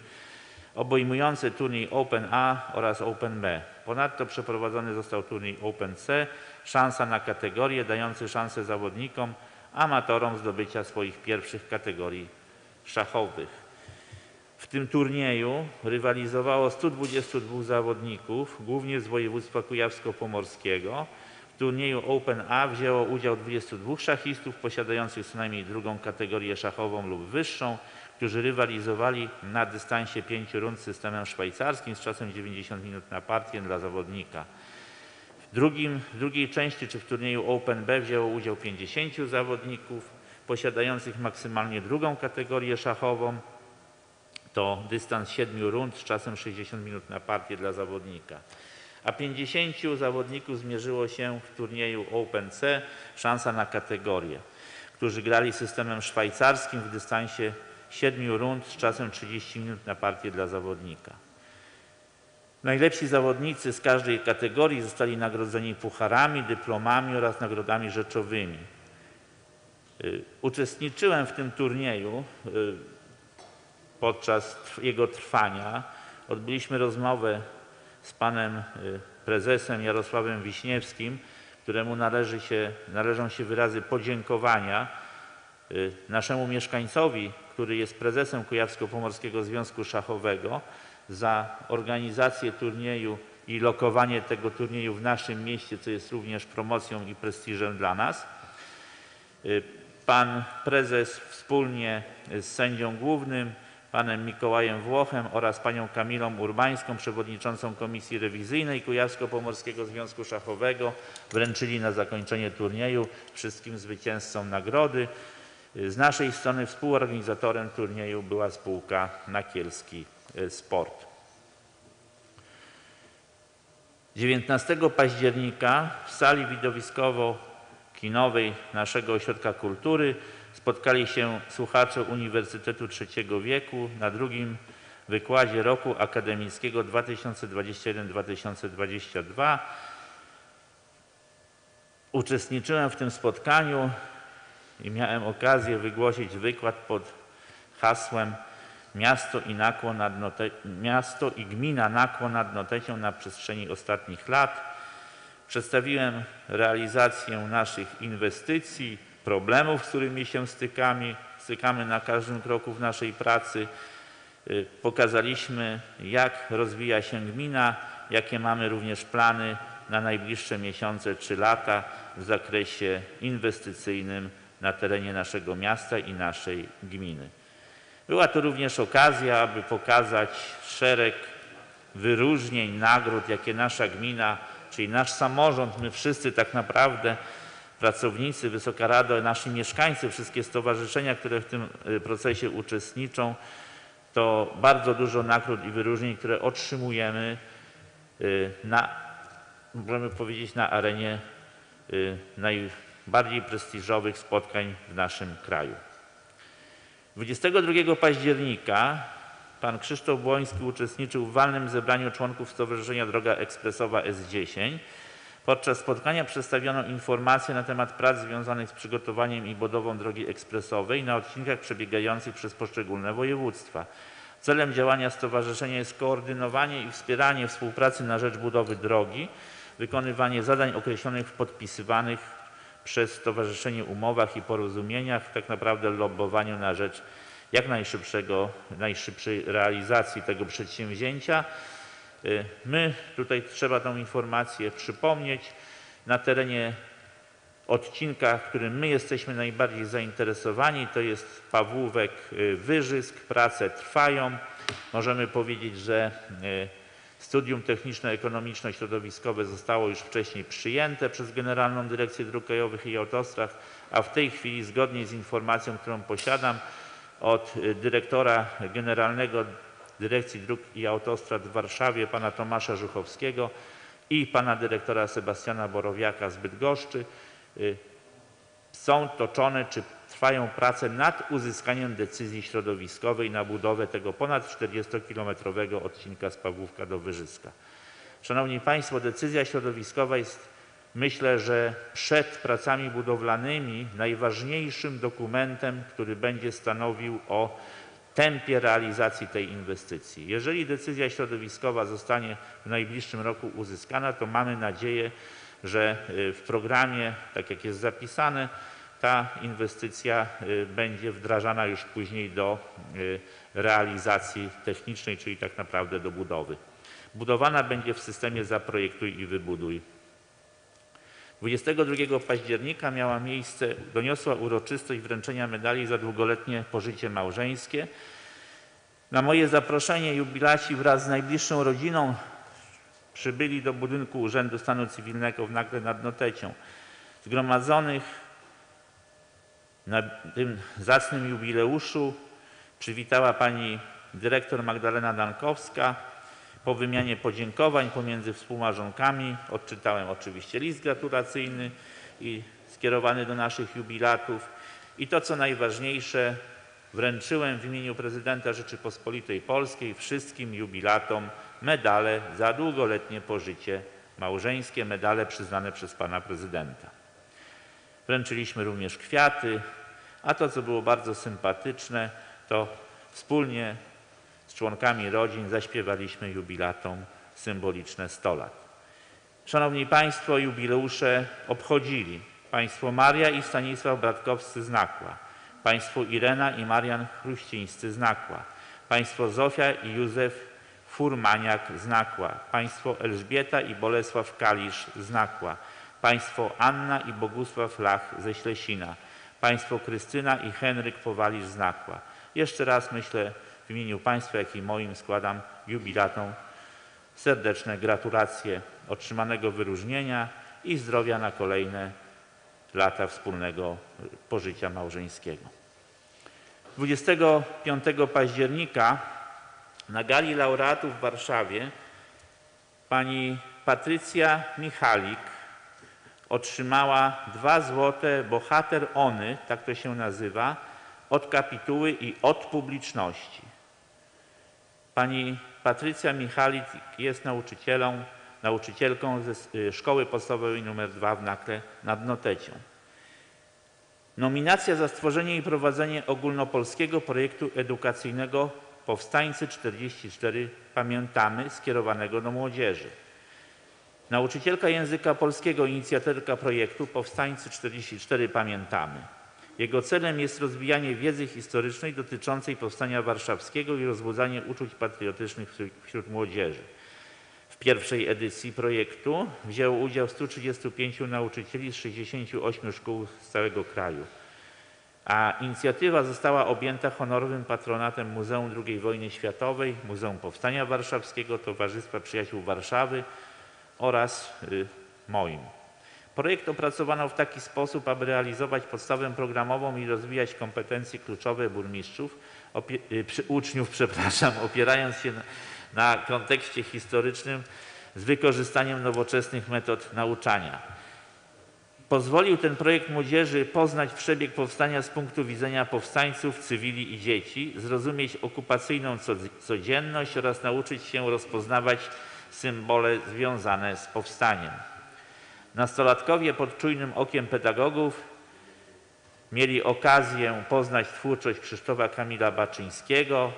obejmujące turniej Open A oraz Open B. Ponadto przeprowadzony został turniej Open C, szansa na kategorię dający szansę zawodnikom, amatorom zdobycia swoich pierwszych kategorii szachowych. W tym turnieju rywalizowało 122 zawodników, głównie z województwa kujawsko-pomorskiego. W turnieju Open A wzięło udział 22 szachistów posiadających co najmniej drugą kategorię szachową lub wyższą, którzy rywalizowali na dystansie 5 rund systemem szwajcarskim z czasem 90 minut na partię dla zawodnika. W, drugim, w drugiej części, czy w turnieju Open B wzięło udział 50 zawodników posiadających maksymalnie drugą kategorię szachową. To dystans 7 rund z czasem 60 minut na partię dla zawodnika. A 50 zawodników zmierzyło się w turnieju Open C, szansa na kategorię, którzy grali systemem szwajcarskim w dystansie 7 rund z czasem 30 minut na partię dla zawodnika. Najlepsi zawodnicy z każdej kategorii zostali nagrodzeni pucharami, dyplomami oraz nagrodami rzeczowymi. Y, Uczestniczyłem w tym turnieju y, podczas jego trwania. Odbyliśmy rozmowę z panem y, prezesem Jarosławem Wiśniewskim, któremu należy się, należą się wyrazy podziękowania naszemu mieszkańcowi, który jest prezesem Kujawsko-Pomorskiego Związku Szachowego za organizację turnieju i lokowanie tego turnieju w naszym mieście, co jest również promocją i prestiżem dla nas. Pan prezes wspólnie z sędzią głównym, panem Mikołajem Włochem oraz panią Kamilą Urbańską, przewodniczącą Komisji Rewizyjnej Kujawsko-Pomorskiego Związku Szachowego, wręczyli na zakończenie turnieju wszystkim zwycięzcom nagrody. Z naszej strony współorganizatorem turnieju była spółka Nakielski Sport. 19 października w sali widowiskowo-kinowej naszego Ośrodka Kultury spotkali się słuchacze Uniwersytetu Trzeciego Wieku na drugim wykładzie roku akademickiego 2021-2022. Uczestniczyłem w tym spotkaniu i miałem okazję wygłosić wykład pod hasłem Miasto i, Nakło nad. Miasto i gmina Nakło nad Notecią na przestrzeni ostatnich lat. Przedstawiłem realizację naszych inwestycji, problemów, z którymi się stykamy, stykamy na każdym kroku w naszej pracy. Y, Pokazaliśmy, jak rozwija się gmina, jakie mamy również plany na najbliższe miesiące czy lata w zakresie inwestycyjnym na terenie naszego miasta i naszej gminy. Była to również okazja, aby pokazać szereg wyróżnień, nagród, jakie nasza gmina czyli nasz samorząd, my wszyscy tak naprawdę, pracownicy, Wysoka Rada, nasi mieszkańcy, wszystkie stowarzyszenia, które w tym y, procesie uczestniczą, to bardzo dużo nagród i wyróżnień, które otrzymujemy y, na, możemy powiedzieć, na arenie y, najbardziej prestiżowych spotkań w naszym kraju. 22 października pan Krzysztof Błoński uczestniczył w walnym zebraniu członków Stowarzyszenia Droga Ekspresowa S10. Podczas spotkania przedstawiono informacje na temat prac związanych z przygotowaniem i budową drogi ekspresowej na odcinkach przebiegających przez poszczególne województwa. Celem działania stowarzyszenia jest koordynowanie i wspieranie współpracy na rzecz budowy drogi, wykonywanie zadań określonych w podpisywanych przez stowarzyszenie umowach i porozumieniach, tak naprawdę lobbowaniu na rzecz jak najszybszego, najszybszej realizacji tego przedsięwzięcia. Y, My tutaj trzeba tą informację przypomnieć. Na terenie odcinka, którym my jesteśmy najbardziej zainteresowani, to jest Pawłówek y, Wyżysk. Prace trwają. Możemy powiedzieć, że y, studium techniczno-ekonomiczno-środowiskowe zostało już wcześniej przyjęte przez Generalną Dyrekcję Dróg Krajowych i Autostrad, a w tej chwili zgodnie z informacją, którą posiadam od dyrektora generalnego Dyrekcji Dróg i Autostrad w Warszawie, pana Tomasza Żuchowskiego i pana dyrektora Sebastiana Borowiaka z Bydgoszczy, y, są toczone czy trwają prace nad uzyskaniem decyzji środowiskowej na budowę tego ponad 40-kilometrowego odcinka z Pawłówka do Wyżyska. Szanowni Państwo, decyzja środowiskowa jest myślę, że przed pracami budowlanymi najważniejszym dokumentem, który będzie stanowił o tempie realizacji tej inwestycji. Jeżeli decyzja środowiskowa zostanie w najbliższym roku uzyskana, to mamy nadzieję, że y, w programie, tak jak jest zapisane, ta inwestycja y, będzie wdrażana już później do y, realizacji technicznej, czyli tak naprawdę do budowy. Budowana będzie w systemie zaprojektuj i wybuduj. 22 października miała miejsce doniosła uroczystość wręczenia medali za długoletnie pożycie małżeńskie. Na moje zaproszenie jubilaci wraz z najbliższą rodziną przybyli do budynku Urzędu Stanu Cywilnego w Nagle nad Notecią. Zgromadzonych na tym zacnym jubileuszu przywitała pani dyrektor Magdalena Dankowska. Po wymianie podziękowań pomiędzy współmarzonkami odczytałem oczywiście list gratulacyjny i skierowany do naszych jubilatów. I to, co najważniejsze, wręczyłem w imieniu prezydenta Rzeczypospolitej Polskiej wszystkim jubilatom medale za długoletnie pożycie małżeńskie, medale przyznane przez pana prezydenta. Wręczyliśmy również kwiaty, a to, co było bardzo sympatyczne, to wspólnie członkami rodzin zaśpiewaliśmy jubilatom symboliczne 100 lat. Szanowni Państwo, jubileusze obchodzili. Państwo Maria i Stanisław Bratkowscy z Nakła, Państwo Irena i Marian Chruścińscy z Nakła, Państwo Zofia i Józef Furmaniak z Nakła, Państwo Elżbieta i Bolesław Kalisz z Nakła, Państwo Anna i Bogusław Lach ze Ślesina, Państwo Krystyna i Henryk Powalisz z Nakła. Jeszcze raz myślę imieniu Państwa, jak i moim składam jubilatom serdeczne gratulacje otrzymanego wyróżnienia i zdrowia na kolejne lata wspólnego pożycia małżeńskiego. 25 października na gali laureatów w Warszawie pani Patrycja Michalik otrzymała dwa złote bohater Ony, tak to się nazywa, od kapituły i od publiczności. Pani Patrycja Michalik jest nauczycielą, nauczycielką ze y, Szkoły Podstawowej nr 2 w Nakle nad Notecią. Nominacja za stworzenie i prowadzenie ogólnopolskiego projektu edukacyjnego Powstańcy 44 Pamiętamy skierowanego do młodzieży. Nauczycielka języka polskiego, inicjatorka projektu Powstańcy 44 Pamiętamy. Jego celem jest rozwijanie wiedzy historycznej dotyczącej powstania warszawskiego i rozbudzanie uczuć patriotycznych wśród- młodzieży. W pierwszej edycji projektu wzięło udział 135 nauczycieli z 68 szkół z całego kraju. A inicjatywa została objęta honorowym patronatem Muzeum II Wojny Światowej, Muzeum Powstania Warszawskiego, Towarzystwa Przyjaciół Warszawy oraz y, moim. Projekt opracowano w taki sposób, aby realizować podstawę programową i rozwijać kompetencje kluczowe burmistrzów, y, uczniów, *laughs* przepraszam, opierając się na, na kontekście historycznym z wykorzystaniem nowoczesnych metod nauczania. Pozwolił ten projekt młodzieży poznać przebieg powstania z punktu widzenia powstańców, cywili i dzieci, zrozumieć okupacyjną co- codzienność oraz nauczyć się rozpoznawać symbole związane z powstaniem. Nastolatkowie pod czujnym okiem pedagogów mieli okazję poznać twórczość Krzysztofa Kamila Baczyńskiego,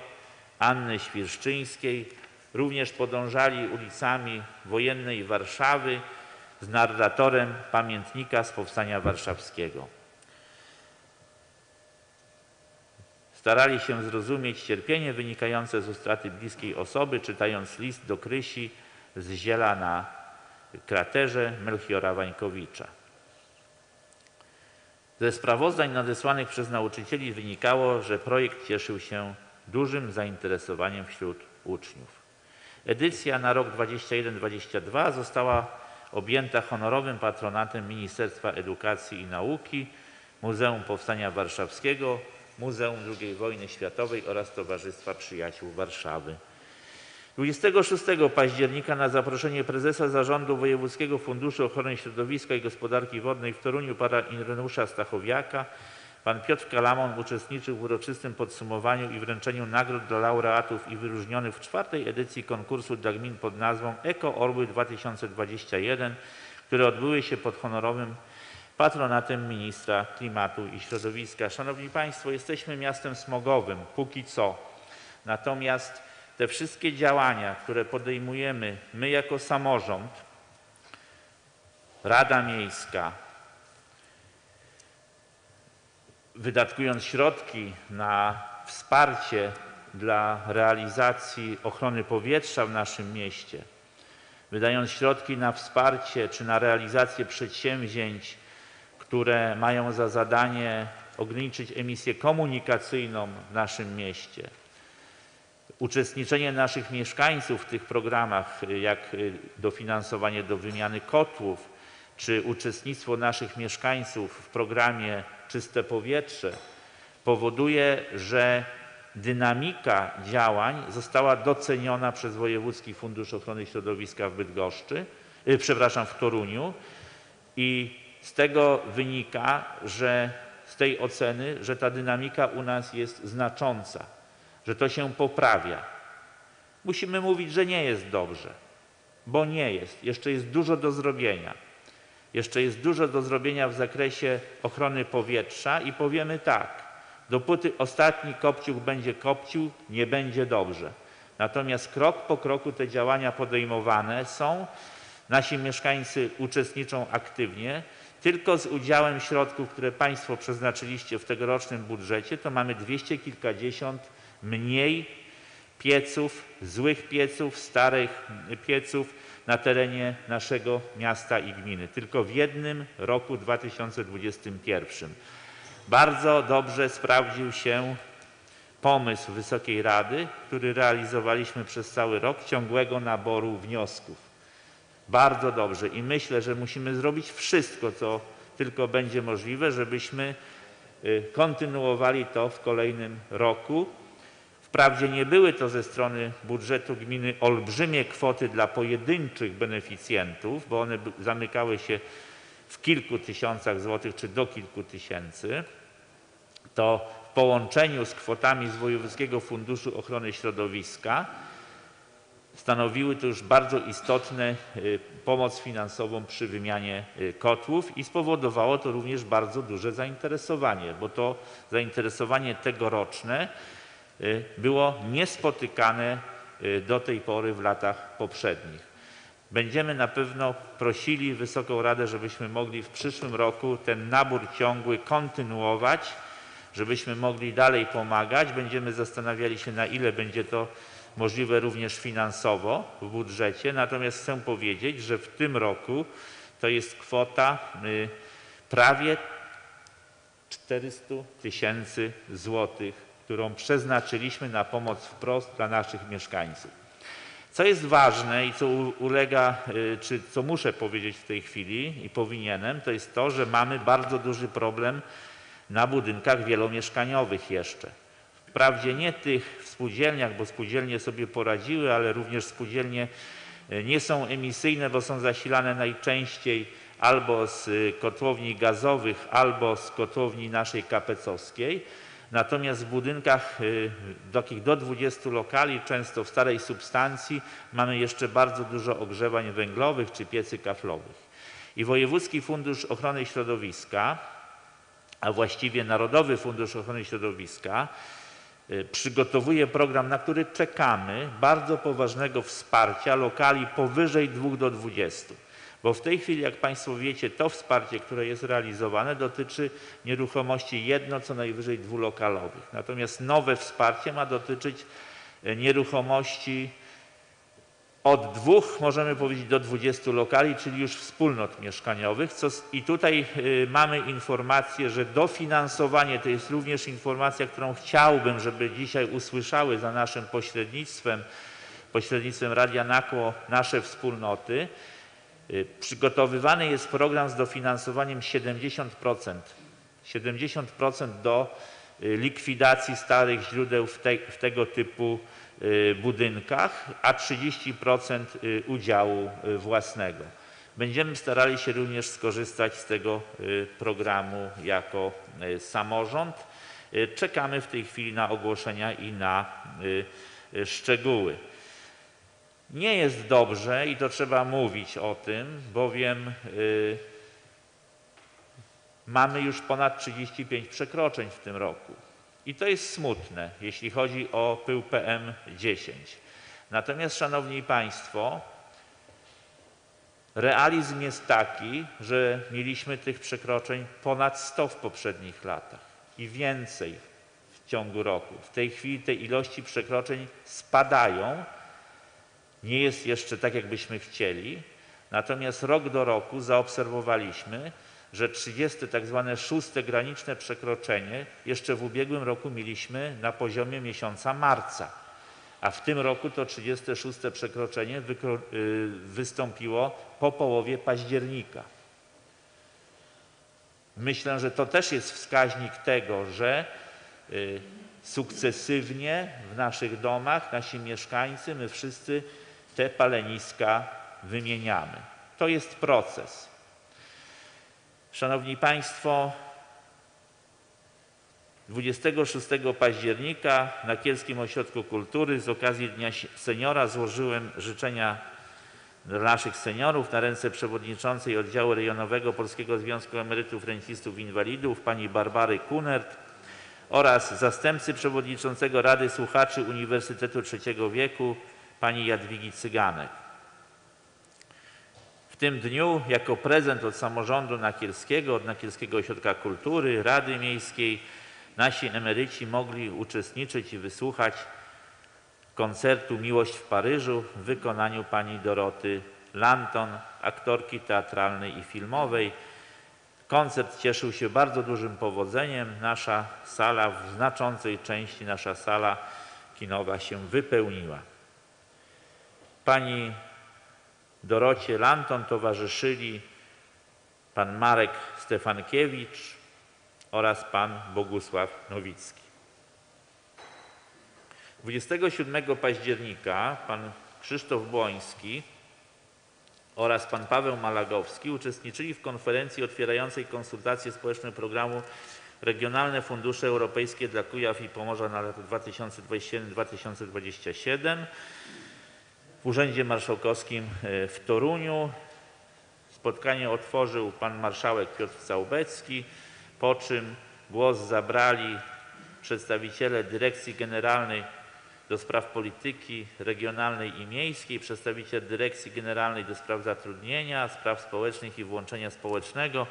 Anny Świerszczyńskiej, również podążali ulicami wojennej Warszawy z narratorem pamiętnika z Powstania Warszawskiego. Starali się zrozumieć cierpienie wynikające z utraty bliskiej osoby, czytając list do Krysi z Ziela na kraterze Melchiora Wańkowicza. Ze sprawozdań nadesłanych przez nauczycieli wynikało, że projekt cieszył się dużym zainteresowaniem wśród uczniów. Edycja na rok 21-22 została objęta honorowym patronatem Ministerstwa Edukacji i Nauki, Muzeum Powstania Warszawskiego, Muzeum II Wojny Światowej oraz Towarzystwa Przyjaciół Warszawy. 26 października na zaproszenie prezesa Zarządu Wojewódzkiego Funduszu Ochrony Środowiska i Gospodarki Wodnej w Toruniu pana Irenusza Stachowiaka pan Piotr Kalamon uczestniczył w uroczystym podsumowaniu i wręczeniu nagród dla laureatów i wyróżnionych w czwartej edycji konkursu dla gmin pod nazwą Eko Orły 2021, które odbyły się pod honorowym patronatem ministra klimatu i środowiska. Szanowni Państwo, jesteśmy miastem smogowym, póki co. Natomiast te wszystkie działania, które podejmujemy my jako samorząd, Rada Miejska, wydatkując środki na wsparcie dla realizacji ochrony powietrza w naszym mieście, wydając środki na wsparcie czy na realizację przedsięwzięć, które mają za zadanie ograniczyć emisję komunikacyjną w naszym mieście, uczestniczenie naszych mieszkańców w tych programach, y, jak y, dofinansowanie do wymiany kotłów, czy uczestnictwo naszych mieszkańców w programie Czyste Powietrze, powoduje, że dynamika działań została doceniona przez Wojewódzki Fundusz Ochrony Środowiska w Bydgoszczy, y, przepraszam, w Toruniu i z tego wynika, że z tej oceny, że ta dynamika u nas jest znacząca, że to się poprawia. Musimy mówić, że nie jest dobrze, bo nie jest. Jeszcze jest dużo do zrobienia. Jeszcze jest dużo do zrobienia w zakresie ochrony powietrza i powiemy tak, dopóty ostatni kopciuch będzie kopcił, nie będzie dobrze. Natomiast krok po kroku te działania podejmowane są. Nasi mieszkańcy uczestniczą aktywnie. Tylko z udziałem środków, które Państwo przeznaczyliście w tegorocznym budżecie, to mamy dwieście kilkadziesiąt mniej pieców, złych pieców, starych pieców na terenie naszego miasta i gminy. Tylko w jednym roku 2021. Bardzo dobrze sprawdził się pomysł Wysokiej Rady, który realizowaliśmy przez cały rok ciągłego naboru wniosków. Bardzo dobrze i myślę, że musimy zrobić wszystko, co tylko będzie możliwe, żebyśmy y, kontynuowali to w kolejnym roku. Wprawdzie nie były to ze strony budżetu gminy olbrzymie kwoty dla pojedynczych beneficjentów, bo one zamykały się w kilku tysiącach złotych czy do kilku tysięcy, to w połączeniu z kwotami z Wojewódzkiego Funduszu Ochrony Środowiska stanowiły to już bardzo istotne y, pomoc finansową przy wymianie y, kotłów i spowodowało to również bardzo duże zainteresowanie, bo to zainteresowanie tegoroczne było niespotykane y, do tej pory w latach poprzednich. Będziemy na pewno prosili Wysoką Radę, żebyśmy mogli w przyszłym roku ten nabór ciągły kontynuować, żebyśmy mogli dalej pomagać. Będziemy zastanawiali się, na ile będzie to możliwe również finansowo w budżecie. Natomiast chcę powiedzieć, że w tym roku to jest kwota y, prawie 400 tysięcy złotych, którą przeznaczyliśmy na pomoc wprost dla naszych mieszkańców. Co jest ważne i co ulega, y, czy co muszę powiedzieć w tej chwili i powinienem, to jest to, że mamy bardzo duży problem na budynkach wielomieszkaniowych jeszcze. Wprawdzie nie tych w spółdzielniach, bo spółdzielnie sobie poradziły, ale również spółdzielnie y, nie są emisyjne, bo są zasilane najczęściej albo z y, kotłowni gazowych, albo z kotłowni naszej kapecowskiej. Natomiast w budynkach y, takich do 20 lokali, często w starej substancji, mamy jeszcze bardzo dużo ogrzewań węglowych czy piecy kaflowych. I Wojewódzki Fundusz Ochrony Środowiska, a właściwie Narodowy Fundusz Ochrony Środowiska, y, przygotowuje program, na który czekamy, bardzo poważnego wsparcia lokali powyżej 2 do 20. Bo w tej chwili, jak Państwo wiecie, to wsparcie, które jest realizowane, dotyczy nieruchomości jedno, co najwyżej dwulokalowych. Natomiast nowe wsparcie ma dotyczyć e, nieruchomości od dwóch, możemy powiedzieć, do 20 lokali, czyli już wspólnot mieszkaniowych. Co, I tutaj y, mamy informację, że dofinansowanie to jest również informacja, którą chciałbym, żeby dzisiaj usłyszały za naszym pośrednictwem, pośrednictwem Radia Nakło nasze wspólnoty. Y, Przygotowywany jest program z dofinansowaniem 70%. 70% do y, likwidacji starych źródeł w, te, w tego typu y, budynkach, a 30% y, udziału własnego. Będziemy starali się również skorzystać z tego programu jako samorząd. Czekamy w tej chwili na ogłoszenia i na szczegóły. Nie jest dobrze i to trzeba mówić o tym, bowiem y, mamy już ponad 35 przekroczeń w tym roku. I to jest smutne, jeśli chodzi o pył PM10. Natomiast, Szanowni Państwo, realizm jest taki, że mieliśmy tych przekroczeń ponad 100 w poprzednich latach i więcej w ciągu roku. W tej chwili te ilości przekroczeń spadają, nie jest jeszcze tak, jakbyśmy chcieli. Natomiast rok do roku zaobserwowaliśmy, że 30 tak zwane szóste graniczne przekroczenie jeszcze w ubiegłym roku mieliśmy na poziomie miesiąca marca, a w tym roku to 36 przekroczenie y, wystąpiło po połowie października. Myślę, że to też jest wskaźnik tego, że y, sukcesywnie w naszych domach nasi mieszkańcy, my wszyscy te paleniska wymieniamy. To jest proces. Szanowni Państwo, 26 października na Kielskim Ośrodku Kultury z okazji Dnia Seniora złożyłem życzenia dla naszych seniorów na ręce przewodniczącej oddziału rejonowego Polskiego Związku Emerytów, Rencistów Inwalidów pani Barbary Kunert oraz zastępcy przewodniczącego Rady Słuchaczy Uniwersytetu Trzeciego Wieku pani Jadwigi Cyganek. W tym dniu jako prezent od samorządu Nakielskiego, od Nakielskiego Ośrodka Kultury, Rady Miejskiej nasi emeryci mogli uczestniczyć i wysłuchać koncertu Miłość w Paryżu w wykonaniu pani Doroty Lanton, aktorki teatralnej i filmowej. Koncert cieszył się bardzo dużym powodzeniem. Nasza sala, w znaczącej części nasza sala kinowa się wypełniła. Pani Dorocie Lanton towarzyszyli pan Marek Stefankiewicz oraz pan Bogusław Nowicki. 27 października pan Krzysztof Błoński oraz pan Paweł Malagowski uczestniczyli w konferencji otwierającej konsultacje społeczne programu Regionalne Fundusze Europejskie dla Kujaw i Pomorza na lata 2021-2027 w Urzędzie Marszałkowskim e, w Toruniu. Spotkanie otworzył pan marszałek Piotr Całbecki, po czym głos zabrali przedstawiciele Dyrekcji Generalnej do Spraw Polityki Regionalnej i Miejskiej, przedstawiciel Dyrekcji Generalnej do Spraw Zatrudnienia, Spraw Społecznych i Włączenia Społecznego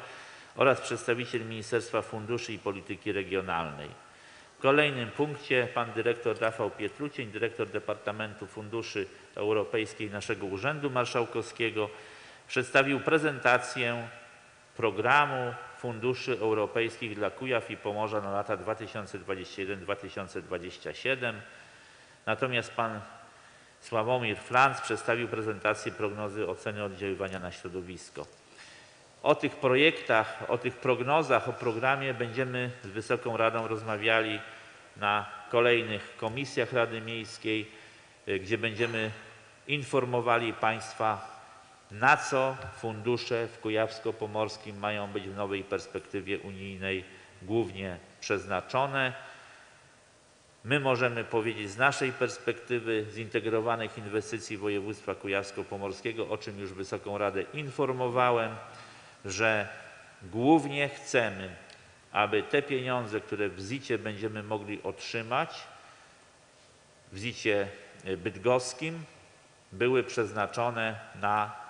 oraz przedstawiciel Ministerstwa Funduszy i Polityki Regionalnej. W kolejnym punkcie pan dyrektor Rafał Pietrucień, dyrektor Departamentu Funduszy Europejskich naszego Urzędu Marszałkowskiego, przedstawił prezentację programu Funduszy Europejskich dla Kujaw i Pomorza na lata 2021-2027. Natomiast pan Sławomir Franc przedstawił prezentację prognozy oceny oddziaływania na środowisko. O tych projektach, o tych prognozach, o programie będziemy z Wysoką Radą rozmawiali na kolejnych komisjach Rady Miejskiej, y, gdzie będziemy informowali Państwa, na co fundusze w Kujawsko-Pomorskim mają być w nowej perspektywie unijnej głównie przeznaczone. My możemy powiedzieć z naszej perspektywy zintegrowanych inwestycji województwa kujawsko-pomorskiego, o czym już Wysoką Radę informowałem, że głównie chcemy, aby te pieniądze, które w ZIT-ie będziemy mogli otrzymać, w ZIT-ie bydgoskim, były przeznaczone na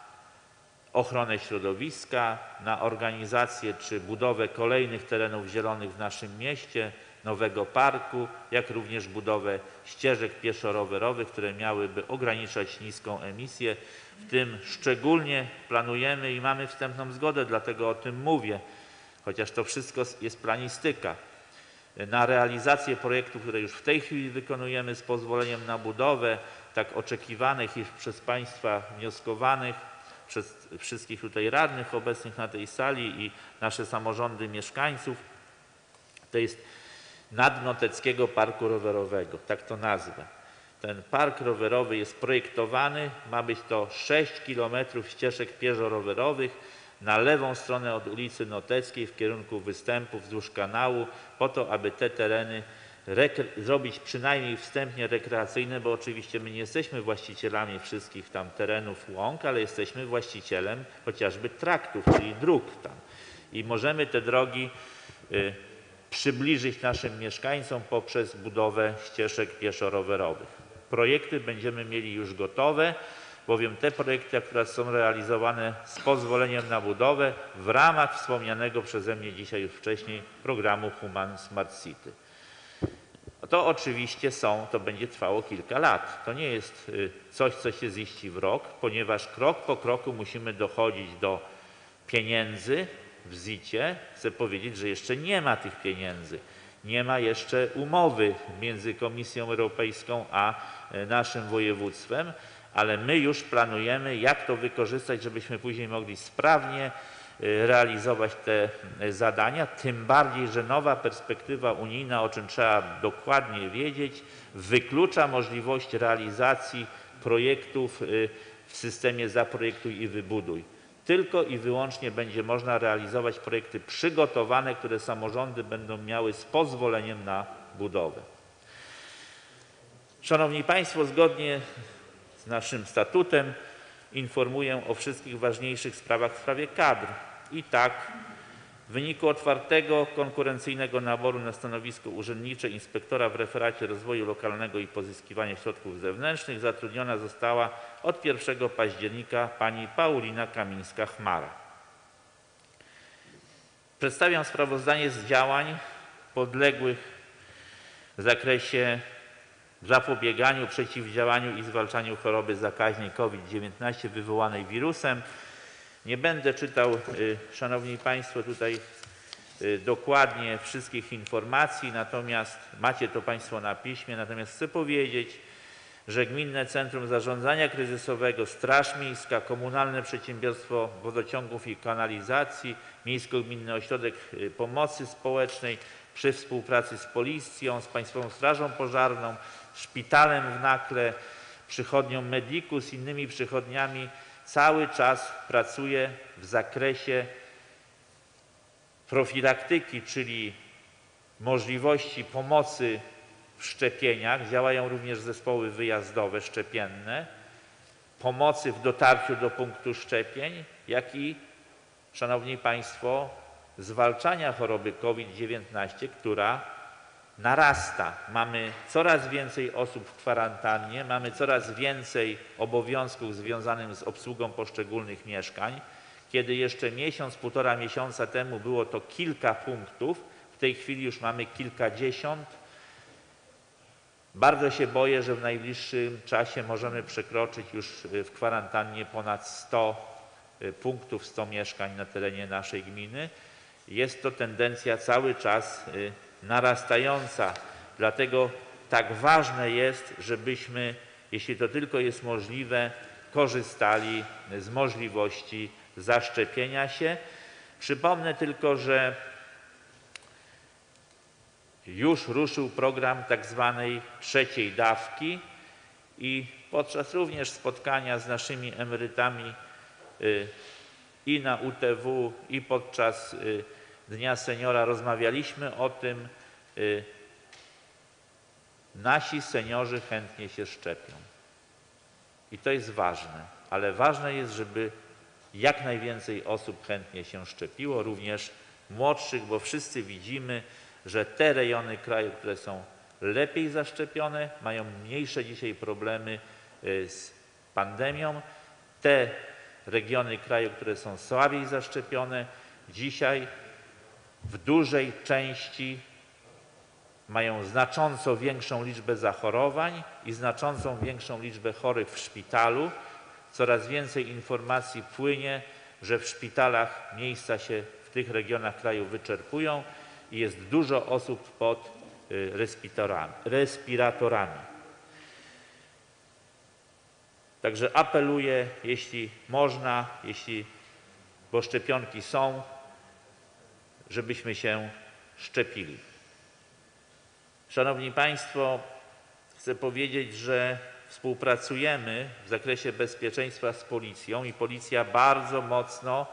ochronę środowiska, na organizację czy budowę kolejnych terenów zielonych w naszym mieście, nowego parku, jak również budowę ścieżek pieszo-rowerowych, które miałyby ograniczać niską emisję. W tym szczególnie planujemy i mamy wstępną zgodę, dlatego o tym mówię, chociaż to wszystko jest planistyka. Na realizację projektów, które już w tej chwili wykonujemy z pozwoleniem na budowę, tak oczekiwanych i przez Państwa wnioskowanych, przez wszystkich tutaj radnych obecnych na tej sali i nasze samorządy mieszkańców, to jest Nadnoteckiego Parku Rowerowego, tak to nazwę. Ten park rowerowy jest projektowany, ma być to 6 km ścieżek pieszo-rowerowych na lewą stronę od ulicy Noteckiej w kierunku występu wzdłuż kanału, po to, aby te tereny zrobić przynajmniej wstępnie rekreacyjne, bo oczywiście my nie jesteśmy właścicielami wszystkich tam terenów łąk, ale jesteśmy właścicielem chociażby traktów, czyli dróg tam. I możemy te drogi y, przybliżyć naszym mieszkańcom poprzez budowę ścieżek pieszo-rowerowych. Projekty będziemy mieli już gotowe, bowiem te projekty akurat są realizowane z pozwoleniem na budowę w ramach wspomnianego przeze mnie dzisiaj już wcześniej programu Human Smart City. To oczywiście są, to będzie trwało kilka lat. To nie jest y, coś, co się ziści w rok, ponieważ krok po kroku musimy dochodzić do pieniędzy w ZIT-ie. Chcę powiedzieć, że jeszcze nie ma tych pieniędzy. Nie ma jeszcze umowy między Komisją Europejską a naszym województwem, ale my już planujemy, jak to wykorzystać, żebyśmy później mogli sprawnie e, realizować te e, zadania, tym bardziej, że nowa perspektywa unijna, o czym trzeba dokładnie wiedzieć, wyklucza możliwość realizacji projektów w systemie zaprojektuj i wybuduj. Tylko i wyłącznie będzie można realizować projekty przygotowane, które samorządy będą miały z pozwoleniem na budowę. Szanowni Państwo, zgodnie z naszym statutem informuję o wszystkich ważniejszych sprawach w sprawie kadr. I tak w wyniku otwartego, konkurencyjnego naboru na stanowisko urzędnicze inspektora w referacie rozwoju lokalnego i pozyskiwania środków zewnętrznych zatrudniona została od 1 października pani Paulina Kamińska-Chmara. Przedstawiam sprawozdanie z działań podległych w zakresie zapobieganiu, przeciwdziałaniu i zwalczaniu choroby zakaźnej COVID-19 wywołanej wirusem. Nie będę czytał, y, Szanowni Państwo, tutaj y, dokładnie wszystkich informacji, natomiast macie to Państwo na piśmie, natomiast chcę powiedzieć, że Gminne Centrum Zarządzania Kryzysowego, Straż Miejska, Komunalne Przedsiębiorstwo Wodociągów i Kanalizacji, Miejsko-Gminny Ośrodek y, Pomocy Społecznej przy współpracy z Policją, z Państwową Strażą Pożarną, Szpitalem w Nakle, przychodnią Medicus, innymi przychodniami cały czas pracuje w zakresie profilaktyki, czyli możliwości pomocy w szczepieniach. Działają również zespoły wyjazdowe szczepienne, pomocy w dotarciu do punktu szczepień, jak i, Szanowni Państwo, zwalczania choroby COVID-19, która narasta. Mamy coraz więcej osób w kwarantannie, mamy coraz więcej obowiązków związanych z obsługą poszczególnych mieszkań. Kiedy jeszcze miesiąc, półtora miesiąca temu było to kilka punktów, w tej chwili już mamy kilkadziesiąt. Bardzo się boję, że w najbliższym czasie możemy przekroczyć już y, w kwarantannie ponad 100 y, punktów, 100 mieszkań na terenie naszej gminy. Jest to tendencja cały czas y, narastająca. Dlatego tak ważne jest, żebyśmy jeśli to tylko jest możliwe, korzystali z możliwości zaszczepienia się. Przypomnę tylko, że już ruszył program tak zwanej trzeciej dawki i podczas również spotkania z naszymi emerytami y, i na UTW i podczas y, Dnia Seniora rozmawialiśmy o tym. y, Nasi seniorzy chętnie się szczepią. I to jest ważne, ale ważne jest, żeby jak najwięcej osób chętnie się szczepiło, również młodszych, bo wszyscy widzimy, że te rejony kraju, które są lepiej zaszczepione, mają mniejsze dzisiaj problemy y, z pandemią. Te regiony kraju, które są słabiej zaszczepione, dzisiaj w dużej części mają znacząco większą liczbę zachorowań i znaczącą większą liczbę chorych w szpitalu. Coraz więcej informacji płynie, że w szpitalach miejsca się w tych regionach kraju wyczerpują i jest dużo osób pod y, respiratorami. respiratorami. Także apeluję, jeśli można, jeśli, bo szczepionki są, żebyśmy się szczepili. Szanowni Państwo, chcę powiedzieć, że współpracujemy w zakresie bezpieczeństwa z policją i policja bardzo mocno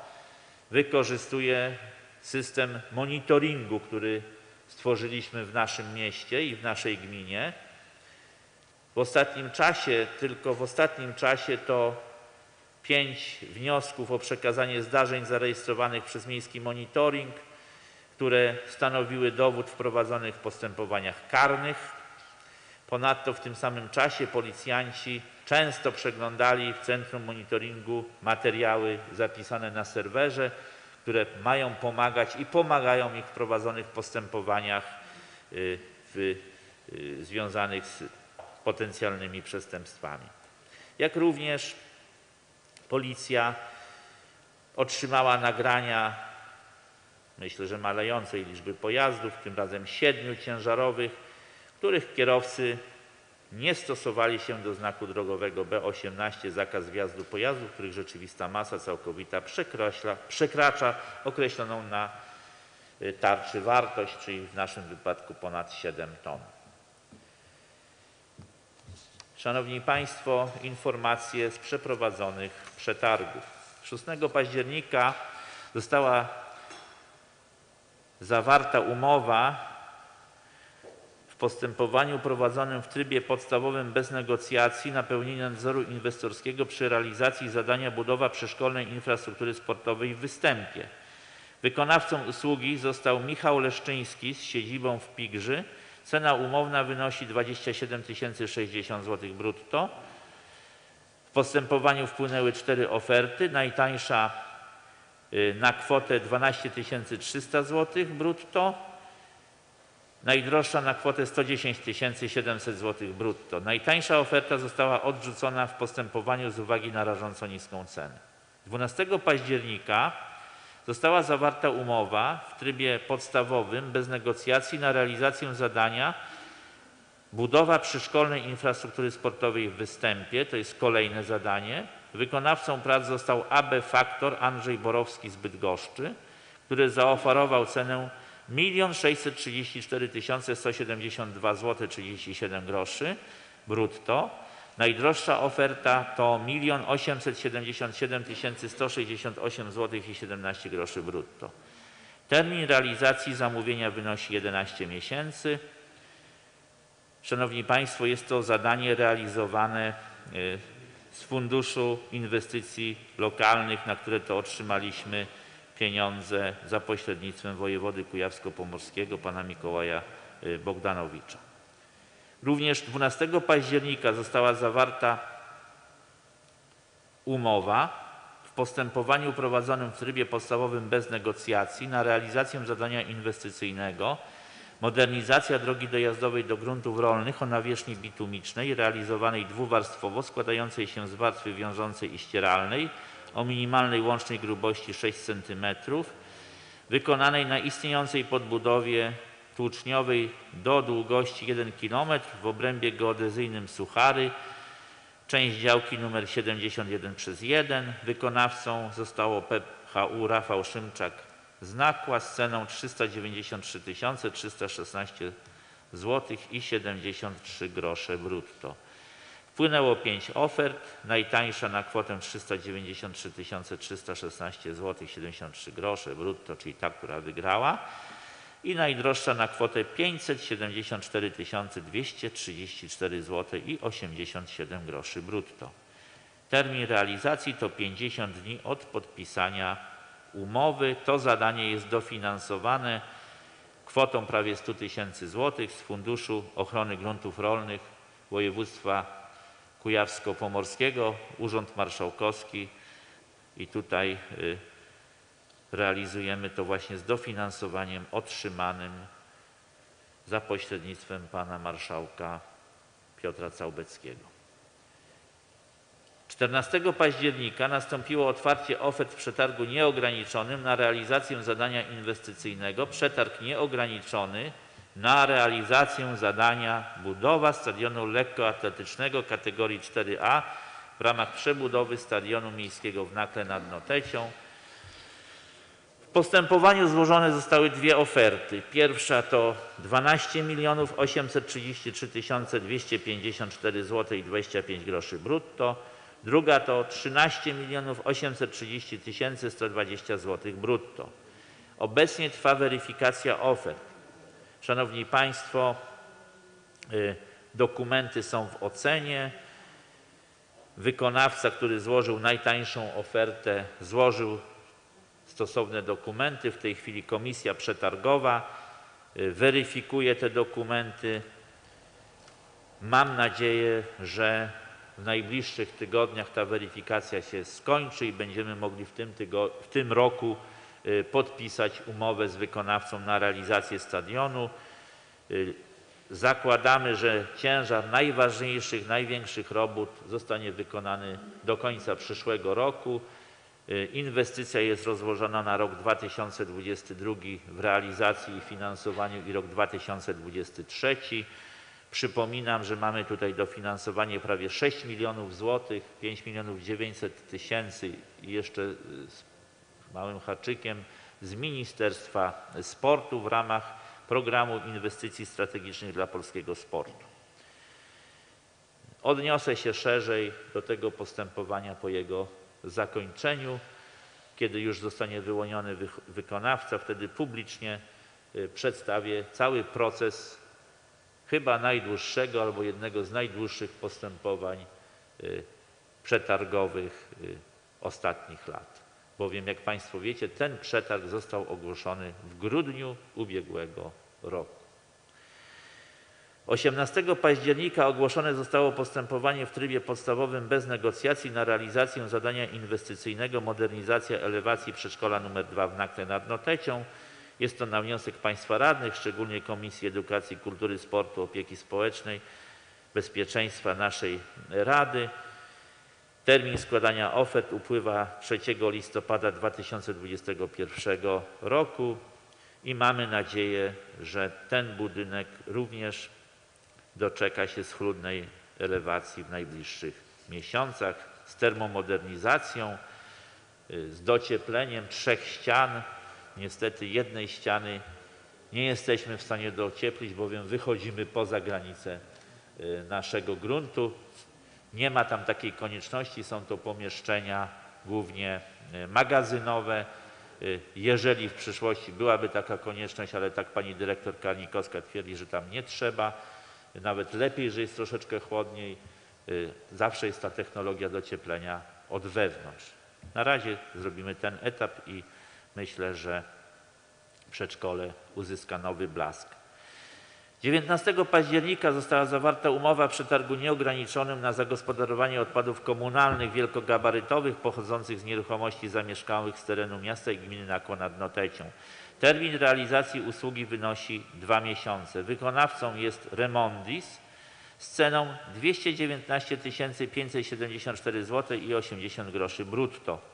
wykorzystuje system monitoringu, który stworzyliśmy w naszym mieście i w naszej gminie. W ostatnim czasie, tylko w ostatnim czasie to pięć wniosków o przekazanie zdarzeń zarejestrowanych przez miejski monitoring, które stanowiły dowód w prowadzonych postępowaniach karnych. Ponadto w tym samym czasie policjanci często przeglądali w centrum monitoringu materiały zapisane na serwerze, które mają pomagać i pomagają ich w prowadzonych postępowaniach y, w, y, związanych z potencjalnymi przestępstwami. Jak również policja otrzymała nagrania, myślę, że malejącej liczby pojazdów, tym razem siedmiu ciężarowych, których kierowcy nie stosowali się do znaku drogowego B18 zakaz wjazdu pojazdów, których rzeczywista masa całkowita przekracza określoną na y, tarczy wartość, czyli w naszym wypadku ponad 7 ton. Szanowni Państwo, informacje z przeprowadzonych przetargów. 6 października została zawarta umowa w postępowaniu prowadzonym w trybie podstawowym bez negocjacji na pełnienie nadzoru inwestorskiego przy realizacji zadania budowa przeszkolnej infrastruktury sportowej w Występie. Wykonawcą usługi został Michał Leszczyński z siedzibą w Pigrzy. Cena umowna wynosi 27 060 zł brutto. W postępowaniu wpłynęły cztery oferty. Najtańsza na kwotę 12 300 zł brutto, najdroższa na kwotę 110 700 zł brutto. Najtańsza oferta została odrzucona w postępowaniu z uwagi na rażąco niską cenę. 12 października została zawarta umowa w trybie podstawowym bez negocjacji na realizację zadania budowa przyszkolnej infrastruktury sportowej w Występie, to jest kolejne zadanie. Wykonawcą prac został AB Faktor Andrzej Borowski z Bydgoszczy, który zaoferował cenę 1 634 172 zł 37 groszy brutto. Najdroższa oferta to 1 877 168 zł i 17 groszy brutto. Termin realizacji zamówienia wynosi 11 miesięcy. Szanowni Państwo, jest to zadanie realizowane y, z Funduszu Inwestycji Lokalnych, na które to otrzymaliśmy pieniądze za pośrednictwem wojewody kujawsko-pomorskiego, pana Mikołaja y, Bogdanowicza. Również 12 października została zawarta umowa w postępowaniu prowadzonym w trybie podstawowym bez negocjacji na realizację zadania inwestycyjnego modernizacja drogi dojazdowej do gruntów rolnych o nawierzchni bitumicznej realizowanej dwuwarstwowo składającej się z warstwy wiążącej i ścieralnej o minimalnej łącznej grubości 6 cm wykonanej na istniejącej podbudowie tłuczniowej do długości 1 km w obrębie geodezyjnym Suchary Część działki numer 71 przez 1. Wykonawcą zostało PHU Rafał Szymczak z Nakła z ceną 393 316 zł i 73 grosze brutto. Wpłynęło 5 ofert. Najtańsza na kwotę 393 316 zł 73 grosze brutto, czyli ta, która wygrała. I najdroższa na kwotę 574 234 zł i 87 groszy brutto. Termin realizacji to 50 dni od podpisania umowy. To zadanie jest dofinansowane kwotą prawie 100 tysięcy złotych z Funduszu Ochrony Gruntów Rolnych Województwa Kujawsko-Pomorskiego, Urząd Marszałkowski i tutaj y, realizujemy to właśnie z dofinansowaniem otrzymanym za pośrednictwem pana marszałka Piotra Całbeckiego. 14 października nastąpiło otwarcie ofert w przetargu nieograniczonym na realizację zadania inwestycyjnego. Przetarg nieograniczony na realizację zadania budowa stadionu lekkoatletycznego kategorii 4A w ramach przebudowy stadionu miejskiego w Nakle nad Notecią. W postępowaniu złożone zostały dwie oferty. Pierwsza to 12 milionów 833 254 zł i 25 groszy brutto. Druga to 13 milionów 830 120 zł brutto. Obecnie trwa weryfikacja ofert. Szanowni Państwo, y, dokumenty są w ocenie. Wykonawca, który złożył najtańszą ofertę, złożył stosowne dokumenty. W tej chwili komisja przetargowa y, weryfikuje te dokumenty. Mam nadzieję, że w najbliższych tygodniach ta weryfikacja się skończy i będziemy mogli w tym, w tym roku y, podpisać umowę z wykonawcą na realizację stadionu. Y, Zakładamy, że ciężar najważniejszych, największych robót zostanie wykonany do końca przyszłego roku. Y, Inwestycja jest rozłożona na rok 2022 w realizacji i finansowaniu i rok 2023. Przypominam, że mamy tutaj dofinansowanie prawie 6 milionów złotych, 5 milionów 900 tysięcy i jeszcze z małym haczykiem z Ministerstwa Sportu w ramach programu inwestycji strategicznych dla polskiego sportu. Odniosę się szerzej do tego postępowania po jego zakończeniu. Kiedy już zostanie wyłoniony wykonawca, wtedy publicznie y, przedstawię cały proces chyba najdłuższego albo jednego z najdłuższych postępowań y, przetargowych y, ostatnich lat. Bowiem, jak Państwo wiecie, ten przetarg został ogłoszony w grudniu ubiegłego roku. 18 października ogłoszone zostało postępowanie w trybie podstawowym bez negocjacji na realizację zadania inwestycyjnego modernizacja elewacji przedszkola nr 2 w Nakle nad Notecią. Jest to na wniosek Państwa radnych, szczególnie Komisji Edukacji, Kultury, Sportu, Opieki Społecznej, Bezpieczeństwa naszej Rady. Termin składania ofert upływa 3 listopada 2021 roku i mamy nadzieję, że ten budynek również doczeka się schludnej elewacji w najbliższych miesiącach z termomodernizacją, z dociepleniem trzech ścian. Niestety jednej ściany nie jesteśmy w stanie docieplić, bowiem wychodzimy poza granice y, naszego gruntu. Nie ma tam takiej konieczności, są to pomieszczenia głównie y, magazynowe. Y, Jeżeli w przyszłości byłaby taka konieczność, ale tak pani dyrektor Karnikowska twierdzi, że tam nie trzeba, nawet lepiej, że jest troszeczkę chłodniej, zawsze jest ta technologia docieplenia od wewnątrz. Na razie zrobimy ten etap i myślę, że przedszkole uzyska nowy blask. 19 października została zawarta umowa przetargu nieograniczonym na zagospodarowanie odpadów komunalnych wielkogabarytowych pochodzących z nieruchomości zamieszkałych z terenu miasta i gminy Nakło nad Notecią. Termin realizacji usługi wynosi dwa miesiące. Wykonawcą jest Remondis z ceną 219 574 zł i 80 groszy brutto.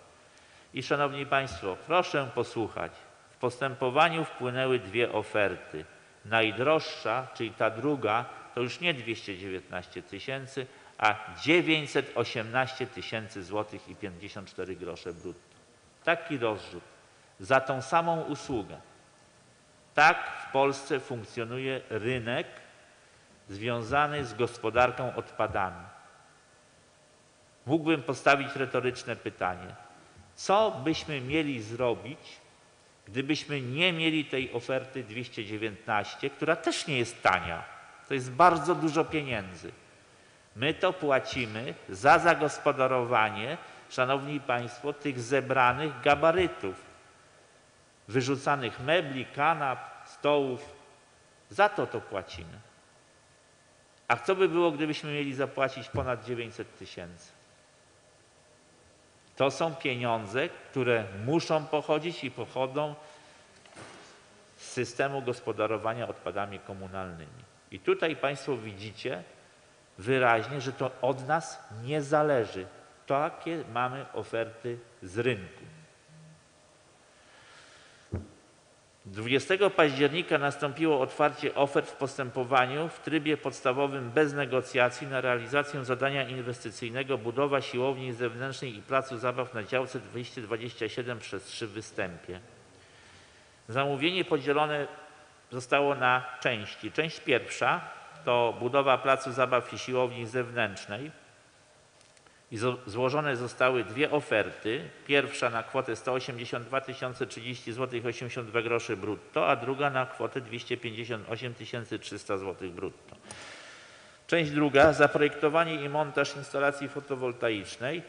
I szanowni państwo, proszę posłuchać. W postępowaniu wpłynęły dwie oferty. Najdroższa, czyli ta druga, to już nie 219 tysięcy, a 918 tysięcy złotych i 54 grosze brutto. Taki rozrzut za tą samą usługę. Tak w Polsce funkcjonuje rynek związany z gospodarką odpadami. Mógłbym postawić retoryczne pytanie: co byśmy mieli zrobić, gdybyśmy nie mieli tej oferty 219, która też nie jest tania? To jest bardzo dużo pieniędzy. My to płacimy za zagospodarowanie, szanowni państwo, tych zebranych gabarytów, wyrzucanych mebli, kanap, stołów. Za to to płacimy. A co by było, gdybyśmy mieli zapłacić ponad 900 tysięcy? To są pieniądze, które muszą pochodzić i pochodzą z systemu gospodarowania odpadami komunalnymi. I tutaj Państwo widzicie wyraźnie, że to od nas nie zależy. Takie mamy oferty z rynku. 20 października nastąpiło otwarcie ofert w postępowaniu w trybie podstawowym bez negocjacji na realizację zadania inwestycyjnego budowa siłowni zewnętrznej i placu zabaw na działce 227 przez 3 w występie. Zamówienie podzielone zostało na części. Część pierwsza to budowa placu zabaw i siłowni zewnętrznej. I złożone zostały dwie oferty. Pierwsza na kwotę 182 030 zł 82 groszy brutto, a druga na kwotę 258 300 zł brutto. Część druga zaprojektowanie i montaż instalacji fotowoltaicznej.